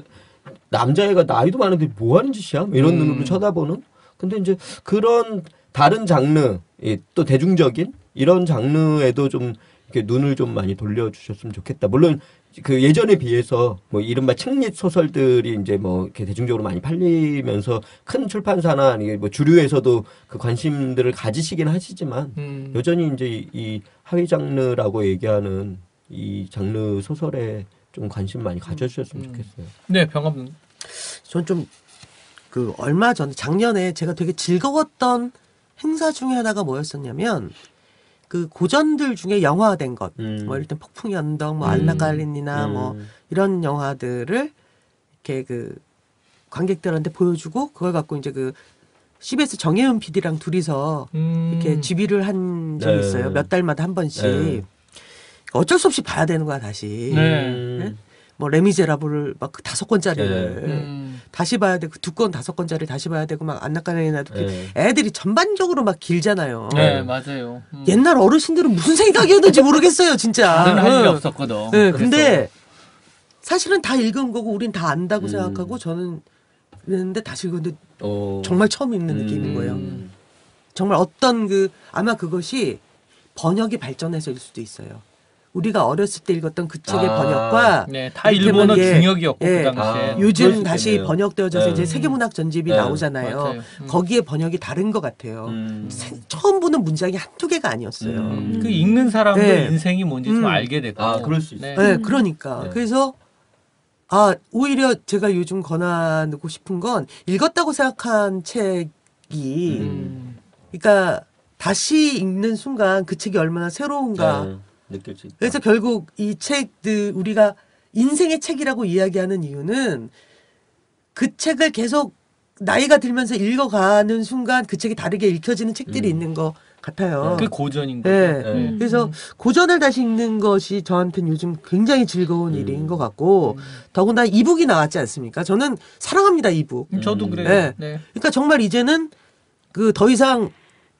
남자애가 나이도 많은데 뭐 하는 짓이야? 뭐 이런 음. 눈으로 쳐다보는. 근데 이제 그런 다른 장르 예, 또 대중적인 이런 장르에도 좀 이렇게 눈을 좀 많이 돌려주셨으면 좋겠다. 물론 그 예전에 비해서 뭐 이른바 책릿 소설들이 이제 뭐 이렇게 대중적으로 많이 팔리면서 큰 출판사나 아니 뭐 주류에서도 그 관심들을 가지시긴 하시지만 음. 여전히 이제 이- 이 하위 장르라고 얘기하는 이 장르 소설에 좀 관심 많이 가져주셨으면 음. 좋겠어요. 네, 병감 전좀 그 얼마 전에 작년에 제가 되게 즐거웠던 행사 중에 하나가 뭐였었냐면 그 고전들 중에 영화화된 것, 음. 뭐 이럴 땐 폭풍의 언덕, 뭐 음. 알라 갈린이나 뭐 음. 이런 영화들을 이렇게 그 관객들한테 보여주고 그걸 갖고 이제 그 CBS 정혜은 PD랑 둘이서 음. 이렇게 집의를 한 적이 네. 있어요. 몇 달마다 한 번씩. 네. 어쩔 수 없이 봐야 되는 거야 다시. 네. 음. 뭐 레미제라블을 막그 다섯 권짜리를 네. 음. 다시 봐야 되고 두권 다섯 권짜리 다시 봐야 되고 막 안나까나나도 네. 애들이 전반적으로 막 길잖아요. 네, 맞아요. 음. 옛날 어르신들은 무슨 생각이었는지 모르겠어요, 진짜. 다른 할 일이 응. 없었거든. 네. 근데 사실은 다 읽은 거고 우린 다 안다고 음. 생각하고 저는 그랬는데 다시 읽었는데 어. 정말 처음 읽는 느낌인 거예요. 음. 정말 어떤 그 아마 그것이 번역이 발전해서일 수도 있어요. 우리가 어렸을 때 읽었던 그 책의 아. 번역과 네, 다 일본어 예, 중역이었고 예. 그 당시에. 아, 요즘 수 다시 있겠네요. 번역되어져서 네. 이제 세계문학 전집이 네. 나오잖아요. 음. 거기에 번역이 다른 것 같아요. 음. 세- 처음 보는 문장이 한두 개가 아니었어요. 음. 그 읽는 사람들 네. 인생이 뭔지 좀 음. 알게 됐고. 아, 그럴 수 있어요. 네, 그러니까. 네. 그래서 아, 오히려 제가 요즘 권하고 싶은 건 읽었다고 생각한 책이 음. 그러니까 다시 읽는 순간 그 책이 얼마나 새로운가. 네. 느낄 수 있다. 그래서 결국 이 책들 우리가 인생의 책이라고 이야기하는 이유는 그 책을 계속 나이가 들면서 읽어가는 순간 그 책이 다르게 읽혀지는 책들이 음. 있는 것 같아요. 그 고전인 거죠. 네. 네. 음. 그래서 고전을 다시 읽는 것이 저한테는 요즘 굉장히 즐거운 음. 일인 것 같고 더구나 이북이 나왔지 않습니까? 저는 사랑합니다 이북. 음, 저도 음. 그래요. 네. 네. 그러니까 정말 이제는 그 더 이상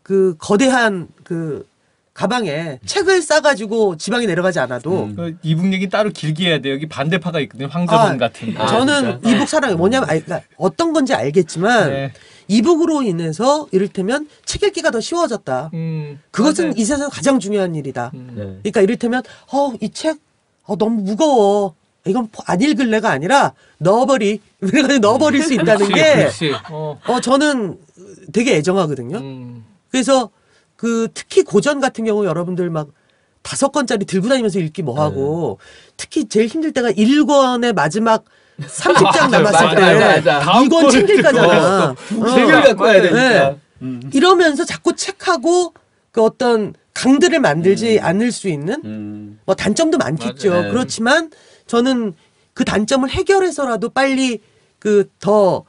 그 거대한 그 가방에 책을 싸가지고 지방에 내려가지 않아도 음. 그 이북 얘기 따로 길게 해야 돼. 여기 반대파가 있거든요. 황정은 아, 같은. 거. 아, 저는 진짜? 이북 사랑이 뭐냐면 아니, 그러니까 어떤 건지 알겠지만 네. 이북으로 인해서 이를테면 책 읽기가 더 쉬워졌다. 음, 그것은 맞아요. 이 세상 가장 중요한 일이다. 음. 네. 그러니까 이를테면 어 이 책 어, 너무 무거워. 이건 안 읽을래가 아니라 넣어버리. 그래가지고 넣어버릴 수 있다는 그렇지, 게 그렇지. 어. 어, 저는 되게 애정하거든요. 음. 그래서 그 특히 고전 같은 경우 여러분들 막 다섯 권짜리 들고 다니면서 읽기 뭐 하고 특히 제일 힘들 때가 1권의 마지막 30장 맞아요, 남았을 때 맞아. 다음 이건 거를 챙길 들고 거잖아. 책을 어. 갖고 와야 맞아요. 되니까. 네. 음. 이러면서 자꾸 책하고 그 어떤 강들을 만들지 음. 않을 수 있는 음. 뭐 단점도 많겠죠. 맞아요. 네. 그렇지만 저는 그 단점을 해결해서라도 빨리 그 더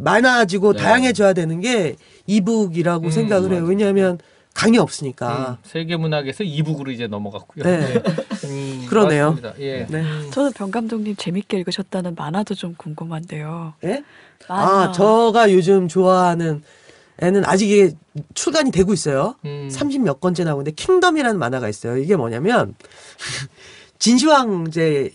많아지고 네. 다양해져야 되는 게 이북이라고 음, 생각을 해요. 맞아요. 왜냐하면 강이 없으니까. 음, 세계 문학에서 이북으로 이제 넘어갔고요. 네. 음, 그러네요. 예. 네. 저는 병 감독님 재밌게 읽으셨다는 만화도 좀 궁금한데요. 예? 만화. 아, 저가 요즘 좋아하는 애는 아직 이게 출간이 되고 있어요. 음. 30몇 권째 나오는데 킹덤이라는 만화가 있어요. 이게 뭐냐면 진시황제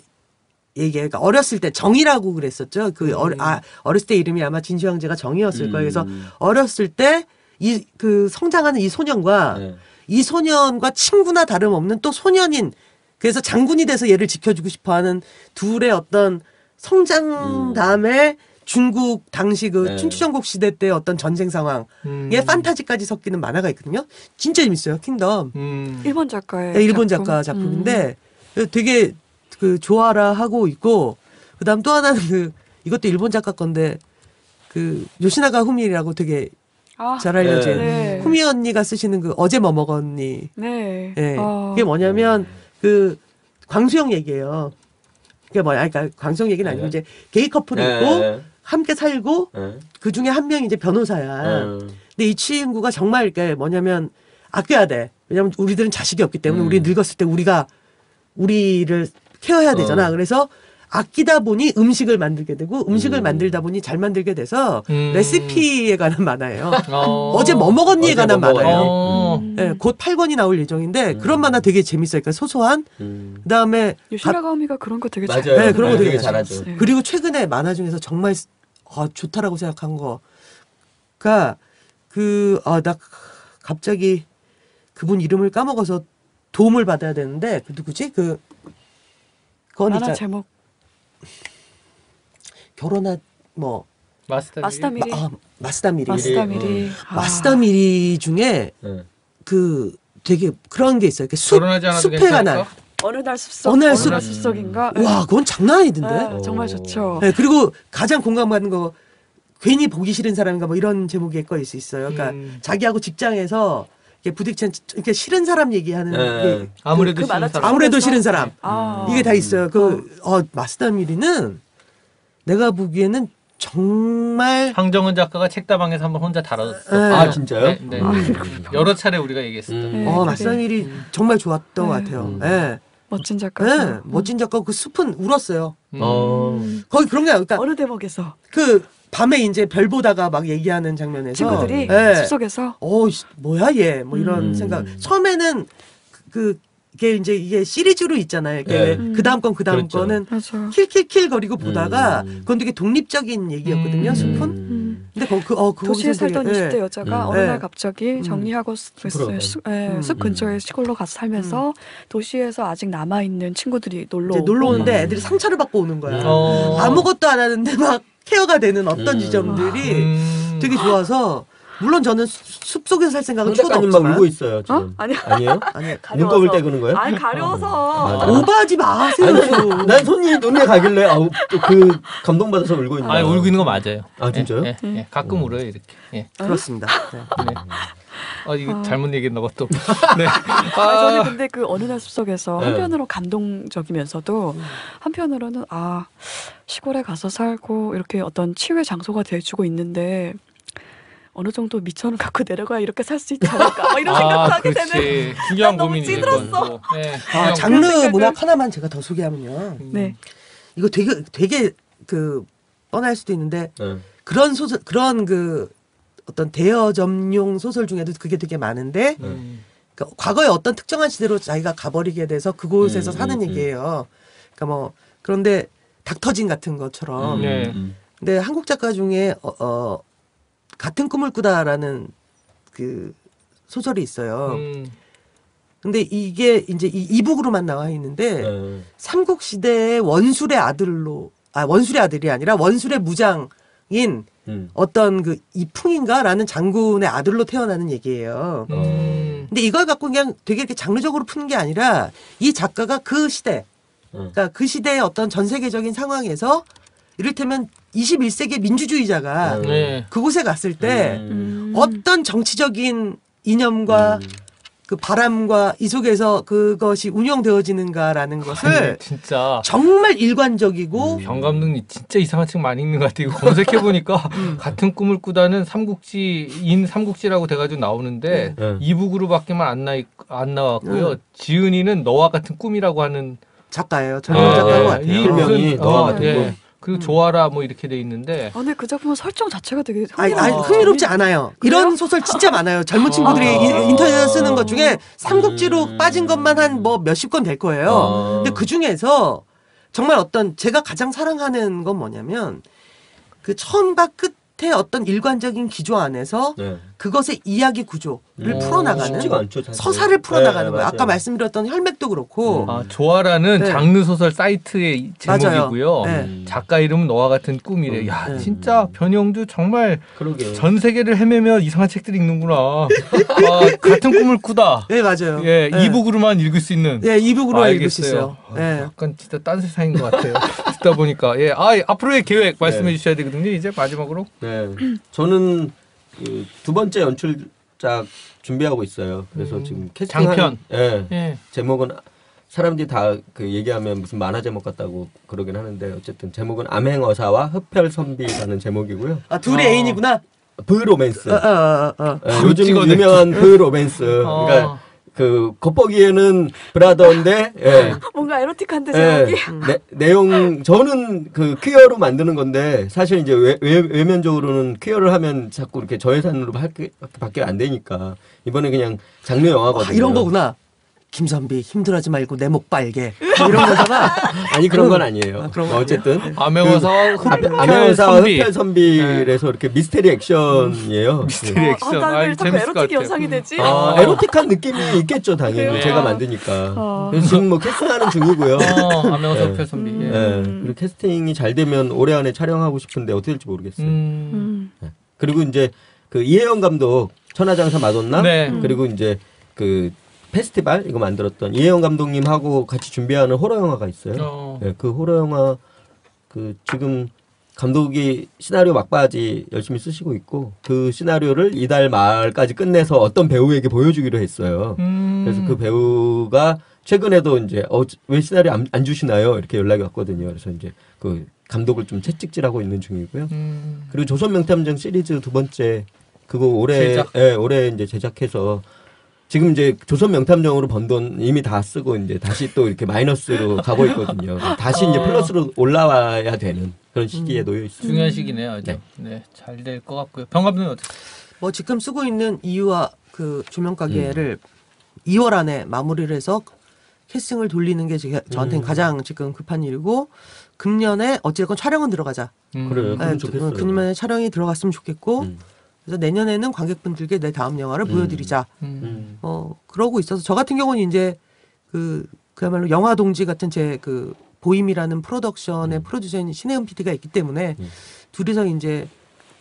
얘기 그러니까 어렸을 때 정이라고 그랬었죠. 그 어려, 아, 어렸을 때 이름이 아마 진시 황제가 정이었을 거예요. 그래서 음. 어렸을 때 이 그 성장하는 이 소년과 네. 이 소년과 친구나 다름없는 또 소년인 그래서 장군이 돼서 얘를 지켜주고 싶어하는 둘의 어떤 성장 음. 다음에 중국 당시 그 네. 춘추전국 시대 때 어떤 전쟁 상황에 음. 판타지까지 섞이는 만화가 있거든요. 진짜 재밌어요. 킹덤. 음. 일본 작가의 네, 일본 작품. 작가 작품인데 되게 그 좋아라 하고 있고 그다음 또 하나는 그 이것도 일본 작가 건데 그 요시나가 후미라고 되게 음. 아, 잘 알려진 네. 후미 언니가 쓰시는 그 어제 뭐 먹었니 네. 예. 어. 그게 뭐냐면 그 광수형 얘기예요. 그게 뭐야? 그러니까 광수형 얘기는 아니고 네. 이제 게이 커플이 네. 있고 함께 살고 네. 그 중에 한 명이 이제 변호사야. 네. 근데 이 친구가 정말 이게 뭐냐면 아껴야 돼. 왜냐면 우리들은 자식이 없기 때문에 음. 우리 늙었을 때 우리가 우리를 케어해야 되잖아. 어. 그래서 아끼다 보니 음식을 만들게 되고 음식을 음. 만들다 보니 잘 만들게 돼서 음. 레시피에 관한 만화예요. 어. 어제 뭐 먹었니에 어제 관한 뭐? 만화예요. 어. 음. 예, 곧 8권이 나올 예정인데 음. 그런 만화 되게 재밌어요. 그러니까 소소한 음. 그다음에 요시나가 호미가 그런 거 되게 맞아요. 잘 네, 그런 거 되게 잘하죠. 네. 그리고 최근에 만화 중에서 정말 아, 좋다라고 생각한 거가 그아나 갑자기 그분 이름을 까먹어서 도움을 받아야 되는데 그 누구지 그 그건 만화 있잖아 제목 결혼한 뭐 마스터. 마스터 미리 아, 마스다 미리 마스다 미리. 미리 아. 마스다 미리 중에 네. 그 되게 그런 게 있어요. 이렇게 숲 결혼하지 않아도 숲에 괜찮을까? 관한 어느 날 숲속 어느 날 어느 숲- 날 숲속인가 와 그건 장난 아니던데. 네, 정말 좋죠 네, 그리고 가장 공감가는 거 괜히 보기 싫은 사람인가 뭐 이런 제목의 거일 수 있어요. 그러니까 음. 자기하고 직장에서 이렇게 부딪힌 이렇게 싫은 사람 얘기하는 네. 게 아무래도 그 싫은 만화 사람. 아무래도 싫은 사람 아. 이게 다 있어요. 그 어, 마스다 미리는 내가 보기에는 정말 황정은 작가가 책다방에서 한번 혼자 다뤘어. 네. 아, 진짜요? 네, 네. 아, 여러 차례 우리가 얘기했었다. 음. 어, 되게 마스다 미리 정말 좋았던 것 네. 같아요. 음. 예. 멋진 네. 작가죠 멋진 작가 그 숲은 울었어요. 음. 어. 음. 거의 그런 게 아니라 그러니까 어느 대목에서 그 밤에 이제 별 보다가 막 얘기하는 장면에서 친구들이 네. 숲속에서 어 씨, 뭐야 얘 뭐 이런 음. 생각 처음에는 그, 그 이게 이제 이게 시리즈로 있잖아요 이게 네. 그 다음 건 그 다음 그렇죠. 거는 맞아 킬킬킬 거리고 보다가 음. 그건 되게 독립적인 얘기였거든요 음. 숲은 음. 근데 거, 그, 어, 그거 도시에 되게- 살던 예. 20대 여자가 음. 어느 네. 날 갑자기 음. 정리하고 그 가요. 숲, 예, 음. 숲 근처에 시골로 가서 살면서 도시에서 아직 남아 있는 친구들이 놀러 이제 오고 놀러 오는데 음. 애들이 상처를 받고 오는 거야 어. 아무것도 안 하는데 막 케어가 되는 어떤 음. 지점들이 음. 되게 좋아서 물론 저는 숲 속에서 살 생각은 황 초도 작가님 막 없지만 울고 있어요 지금. 어? 아니야. 아니에요? 아니 눈곱을 떼고는 거예요? 아니 가려워서 맞아. 오버하지 마세요 아니, 좀. 난 손이 눈에 가길래 아우 또그 감동받아서 울고 있는 거야. 울고 있는 거 맞아요. 아, 진짜요? 예, 예, 예. 가끔 울어요 이렇게. 예. 그렇습니다 네. 네. 아 이거 아. 잘못 얘기했나 봐 또. 네. 아, 저는 아, 근데 그 어느 날 숲속에서 네. 한편으로 감동적이면서도 한편으로는 아 시골에 가서 살고 이렇게 어떤 치유의 장소가 돼주고 있는데 어느 정도 미천을 갖고 내려가야 이렇게 살 수 있지 않을까 막 이런 생각도 하게 되는 그렇지. 중요한 너무 고민이지. 찌들었어. 또. 네. 아, 장르 문학 하나만 제가 더 소개하면요. 네. 이거 되게 되게 그 뻔할 수도 있는데 네. 그런 소설 그런 그 어떤 대여 점용 소설 중에도 그게 되게 많은데 음. 그러니까 과거에 어떤 특정한 시대로 자기가 가버리게 돼서 그곳에서 음, 사는 음, 음. 얘기예요. 그러니까 뭐 그런데 닥터진 같은 것처럼. 네. 음. 근데 한국 작가 중에 어, 어, 같은 꿈을 꾸다라는 그 소설이 있어요. 음. 근데 이게 이제 이 이북으로만 나와 있는데 네. 삼국 시대의 원술의 아들로 아 원술의 아들이 아니라 원술의 무장인 음. 어떤 그 이풍인가라는 장군의 아들로 태어나는 얘기예요. 음. 근데 이걸 갖고 그냥 되게 이렇게 장르적으로 푸는 게 아니라 이 작가가 그 시대, 음. 그러니까 그 시대의 어떤 전 세계적인 상황에서 이를테면 21세기 민주주의자가 음. 네. 그곳에 갔을 때. 어떤 정치적인 이념과 음. 그 바람과 이 속에서 그것이 운영되어지는가라는 것을 아니, 진짜 정말 일관적이고 음. 병 감독님 진짜 이상한 책 많이 읽는 것 같아요. 이거 검색해 보니까 같은 꿈을 꾸다는 삼국지인 삼국지라고 돼가지고 나오는데 네. 이북으로밖에만 안, 나, 안 나왔고요. 지은이는 너와 같은 꿈이라고 하는 작가예요. 젊은 아, 작가인 예. 것 같아요. 이 무슨- 너와 어, 같은 예. 꿈. 그리고 좋아라 뭐 이렇게 돼 있는데 아, 근데 그 작품은 설정 자체가 되게 아니, 아니. 흥미롭지 않아요. 이런 소설 진짜 많아요. 젊은 친구들이 아. 인- 인터넷에 쓰는 것 중에 삼국지로 음. 빠진 것만 한 뭐 몇십 권될 거예요. 아. 근데 그 중에서 정말 어떤 제가 가장 사랑하는 건 뭐냐면 그 처음과 끝 에 어떤 일관적인 기조 안에서 네. 그것의 이야기 구조를 음. 풀어나가는 쉽지가 않죠, 사실. 서사를 풀어나가는 네, 거예요. 아까. 말씀드렸던 혈맥도 그렇고 음. 아, 좋아라는 네. 장르 소설 사이트의 제목이고요. 네. 음. 작가 이름은 너와 같은 꿈이래. 야 네. 진짜 변영주 정말 그러게. 전 세계를 헤매며 이상한 책들 읽는구나. 아, 같은 꿈을 꾸다. 네 맞아요. 예, 네. 이북으로만 읽을 수 있는. 네 이북으로 아, 읽을 수 있어요. 아, 네. 약간 진짜 딴 세상인 것 같아요. 듣다 보니까 예, 아 앞으로의 계획 말씀해 네. 주셔야 되거든요. 이제 마지막으로. 네. 저는 그 두 번째 연출작 준비하고 있어요. 그래서 음. 지금 캐스팅 장편. 예. 예. 제목은 사람들이 다 그 얘기하면 무슨 만화 제목 같다고 그러긴 하는데 어쨌든 제목은 암행어사와 흡혈선비라는 제목이고요. 아 둘이 어. 애인이구나. 브로맨스. 어, 어, 어, 어. 예, 요즘. 유명한 브로맨스. 그러니까 어. 그 겉보기에는 brother인데 예. 뭔가 에로틱한데 예, 제목이. 내, 내용 저는 그 퀴어로 만드는 건데 사실 이제 외, 외, 외 면적으로는 퀴어를 하면 자꾸 이렇게 저예산으로 밖에, 밖에 안 되니까 이번에 그냥 장르 영화거든요. 아, 이런 거구나. 김 선비 힘들어하지 말고 내 목 빨개 이런 거잖아. 아니 그런 건 아니에요. 아, 그런 뭐 어쨌든 아메오사와 선비. 흡혈 선비에서 이렇게 미스테리 액션이에요. 미스테리 어, 액션. 아, 아, 자꾸 에로틱. 연상이 되지? 아, 아. 에로틱한 느낌이 있겠죠, 당연히. 그래요? 제가 만드니까. 어. 지금 뭐 캐스팅하는 중이고요. 어, 예. 흡혈 선비. 예. 예. 그리고 캐스팅이 잘 되면 올해 안에 촬영하고 싶은데 어떻게 될지 모르겠어요. 음. 음. 그리고 이제 그 이혜영 감독 천하장사 마돈나 네. 그리고 이제 그 페스티벌 이거 만들었던 이혜영 감독님하고 같이 준비하는 호러 영화가 있어요. 어. 네, 그 호러 영화 그 지금 감독이 시나리오 막바지 열심히 쓰시고 있고 그 시나리오를 이달 말까지 끝내서 어떤 배우에게 보여주기로 했어요. 음. 그래서 그 배우가 최근에도 이제 어 왜 시나리오 안, 안 주시나요? 이렇게 연락이 왔거든요. 그래서 이제 그 감독을 좀 채찍질하고 있는 중이고요. 음. 그리고 조선 명탐정 시리즈 두 번째 그거 올해. 예, 올해 이제 제작해서 지금 이제 조선 명탐정으로 번 돈 이미 다 쓰고 이제 다시 또 이렇게 마이너스로 가고 있거든요. 다시 이제 어. 플러스로 올라와야 되는 그런 시기에 놓여 있습니다. 중요한 시기네요. 아주. 네. 네. 잘 될 것 같고요. 병감독님 어떻게? 뭐 지금 쓰고 있는 이유와 그 조명 가게를 2월 안에 마무리를 해서 캐스팅을 돌리는 게 제가 저한테는 음. 가장 지금 급한 일이고 금년에 어찌됐건 촬영은 들어가자. 음. 그래요. 네, 좋겠어요. 금년에 촬영이 들어갔으면 좋겠고 음. 그래서 내년에는 관객분들께 내 다음 영화를 음. 보여드리자. 음. 음. 어 그러고 있어서 저 같은 경우는 이제 그 그야말로 영화 동지 같은 제 그 보임이라는 프로덕션의 프로듀서인 신혜은 PD가 있기 때문에 음. 둘이서 이제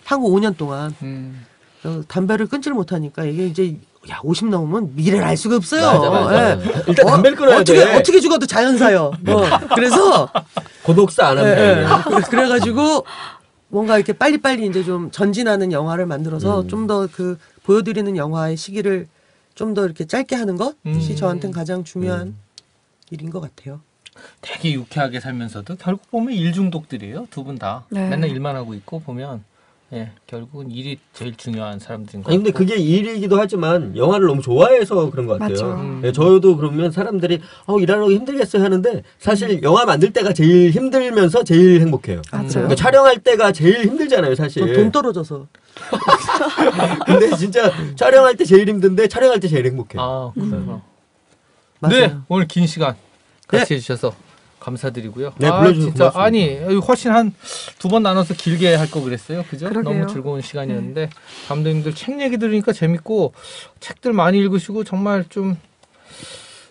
향후 5년 동안 음. 어, 담배를 끊지를 못하니까 이게 이제 야 50 넘으면 미래를 알 수가 없어요. 맞아, 맞아. 예. 일단 담배를 끊어야 어떻게 돼. 어떻게 죽어도 자연사요. 어, 그래서 고독사 안 하면 예, 예. 그래가지고 뭔가 이렇게 빨리빨리 이제 좀 전진하는 영화를 만들어서 음. 좀더 그 보여드리는 영화의 시기를 좀 더 이렇게 짧게 하는 것이 음. 저한테는 가장 중요한 음. 일인 것 같아요. 되게 유쾌하게 살면서도 결국 보면 일 중독들이에요. 두 분 다. 네. 맨날 일만 하고 있고 보면 예, 결국은 일이 제일 중요한 사람들인 것 아니 근데. 그게 일이기도 하지만 영화를 너무 좋아해서 그런 것 같아요. 맞죠. 음. 예, 저도 그러면 사람들이 어 일하는 거 힘들겠어요 하는데 사실 영화 만들 때가 제일 힘들면서 제일 행복해요. 맞아요. 그러니까 촬영할 때가 제일 힘들잖아요, 사실. 저돈 떨어져서 근데 진짜 촬영할 때 제일 힘든데 촬영할 때 제일 행복해요. 아, 그렇구나. 맞아요. 네, 오늘 긴 시간 같이 네. 해주셔서 감사드리고요. 네, 아, 진짜 고맙습니다. 아니 훨씬 한 두 번 나눠서 길게 할 거 그랬어요, 그죠? 그러게요. 너무 즐거운 시간이었는데 감독님들 책 얘기 들으니까 재밌고 책들 많이 읽으시고 정말 좀.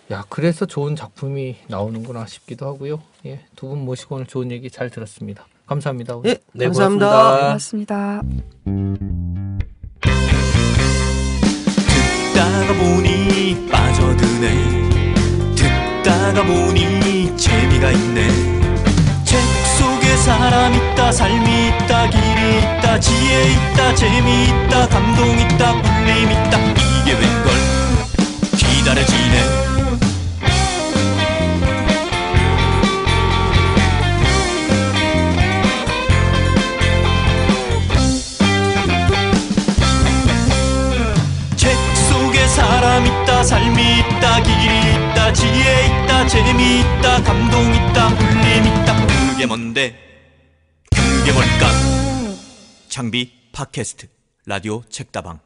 야, 그래서 좋은 작품이 나오는구나 싶기도 하고요. 예, 두 분 모시고 오늘 좋은 얘기 잘 들었습니다. 감사합니다. 오늘. 예, 네, 감사합니다. 고맙습니다. 고맙습니다. 듣다가 보니 빠져드네 듣다가 보니 재미가 있네. 책 속에 사람 있다 삶이 있다 길이 있다 지혜 있다 재미 있다 감동 있다 울림 있다. 이게 웬걸? 기다려지네. 삶이 있다 길이 있다 지혜 있다 재미 있다 감동 있다 울림 있다 그게 뭔데 그게 뭘까 장비 팟캐스트 라디오 책다방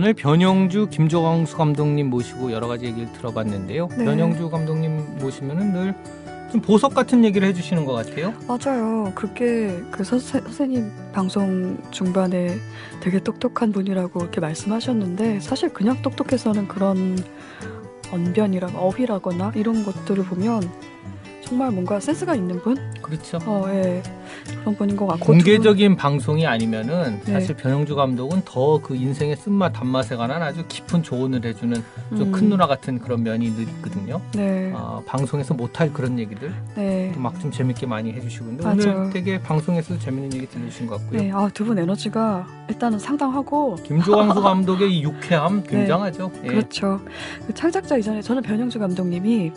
오늘 변영주, 김조광수 감독님 모시고 여러 가지 얘기를 들어봤는데요. 네. 변영주 감독님 모시면은 늘 좀 보석 같은 얘기를 해주시는 것 같아요. 맞아요. 그게 그 선생, 선생님 방송 중반에 되게 똑똑한 분이라고 이렇게 말씀하셨는데 사실 그냥 똑똑해서는 그런 언변이랑 어휘라거나 이런 것들을 보면 정말 뭔가 센스가 있는 분? 그렇죠. 어, 예. 그런 분인 것 같고 공개적인 방송이 아니면은 네. 사실 변영주 감독은 더 그 인생의 쓴맛 단맛에 관한 아주 깊은 조언을 해주는 좀큰 음. 누나 같은 그런 면이 늘 있거든요. 네, 아, 방송에서 못할 그런 얘기들 네. 막좀 재밌게 많이 해주시고 근데 맞아요. 오늘 되게 방송에서 재밌는 얘기 들려주신 것 같고요. 네, 아, 두 분 에너지가 일단은 상당하고 김조광수 감독의 이 유쾌함 굉장하죠. 예. 네. 그렇죠. 그 창작자 이전에 저는 변영주 감독님이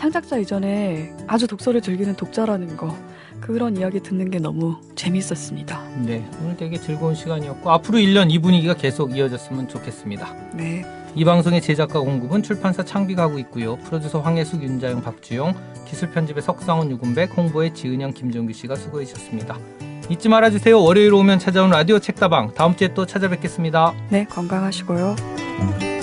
창작자 이전에 아주 독서를 즐기는 독자라는 거 그런 이야기 듣는 게 너무 재밌었습니다. 네, 오늘 되게 즐거운 시간이었고 앞으로 1년 이 분위기가 계속 이어졌으면 좋겠습니다. 네, 이 방송의 제작과 공급은 출판사 창비가 하고 있고요. 프로듀서 황혜숙, 윤자영, 박주영, 기술 편집의 석상훈, 유군백, 홍보의 지은영, 김정규 씨가 수고해 주셨습니다. 잊지 말아주세요. 월요일 오면 찾아온 라디오 책다방 다음 주에 또 찾아뵙겠습니다. 네 건강하시고요.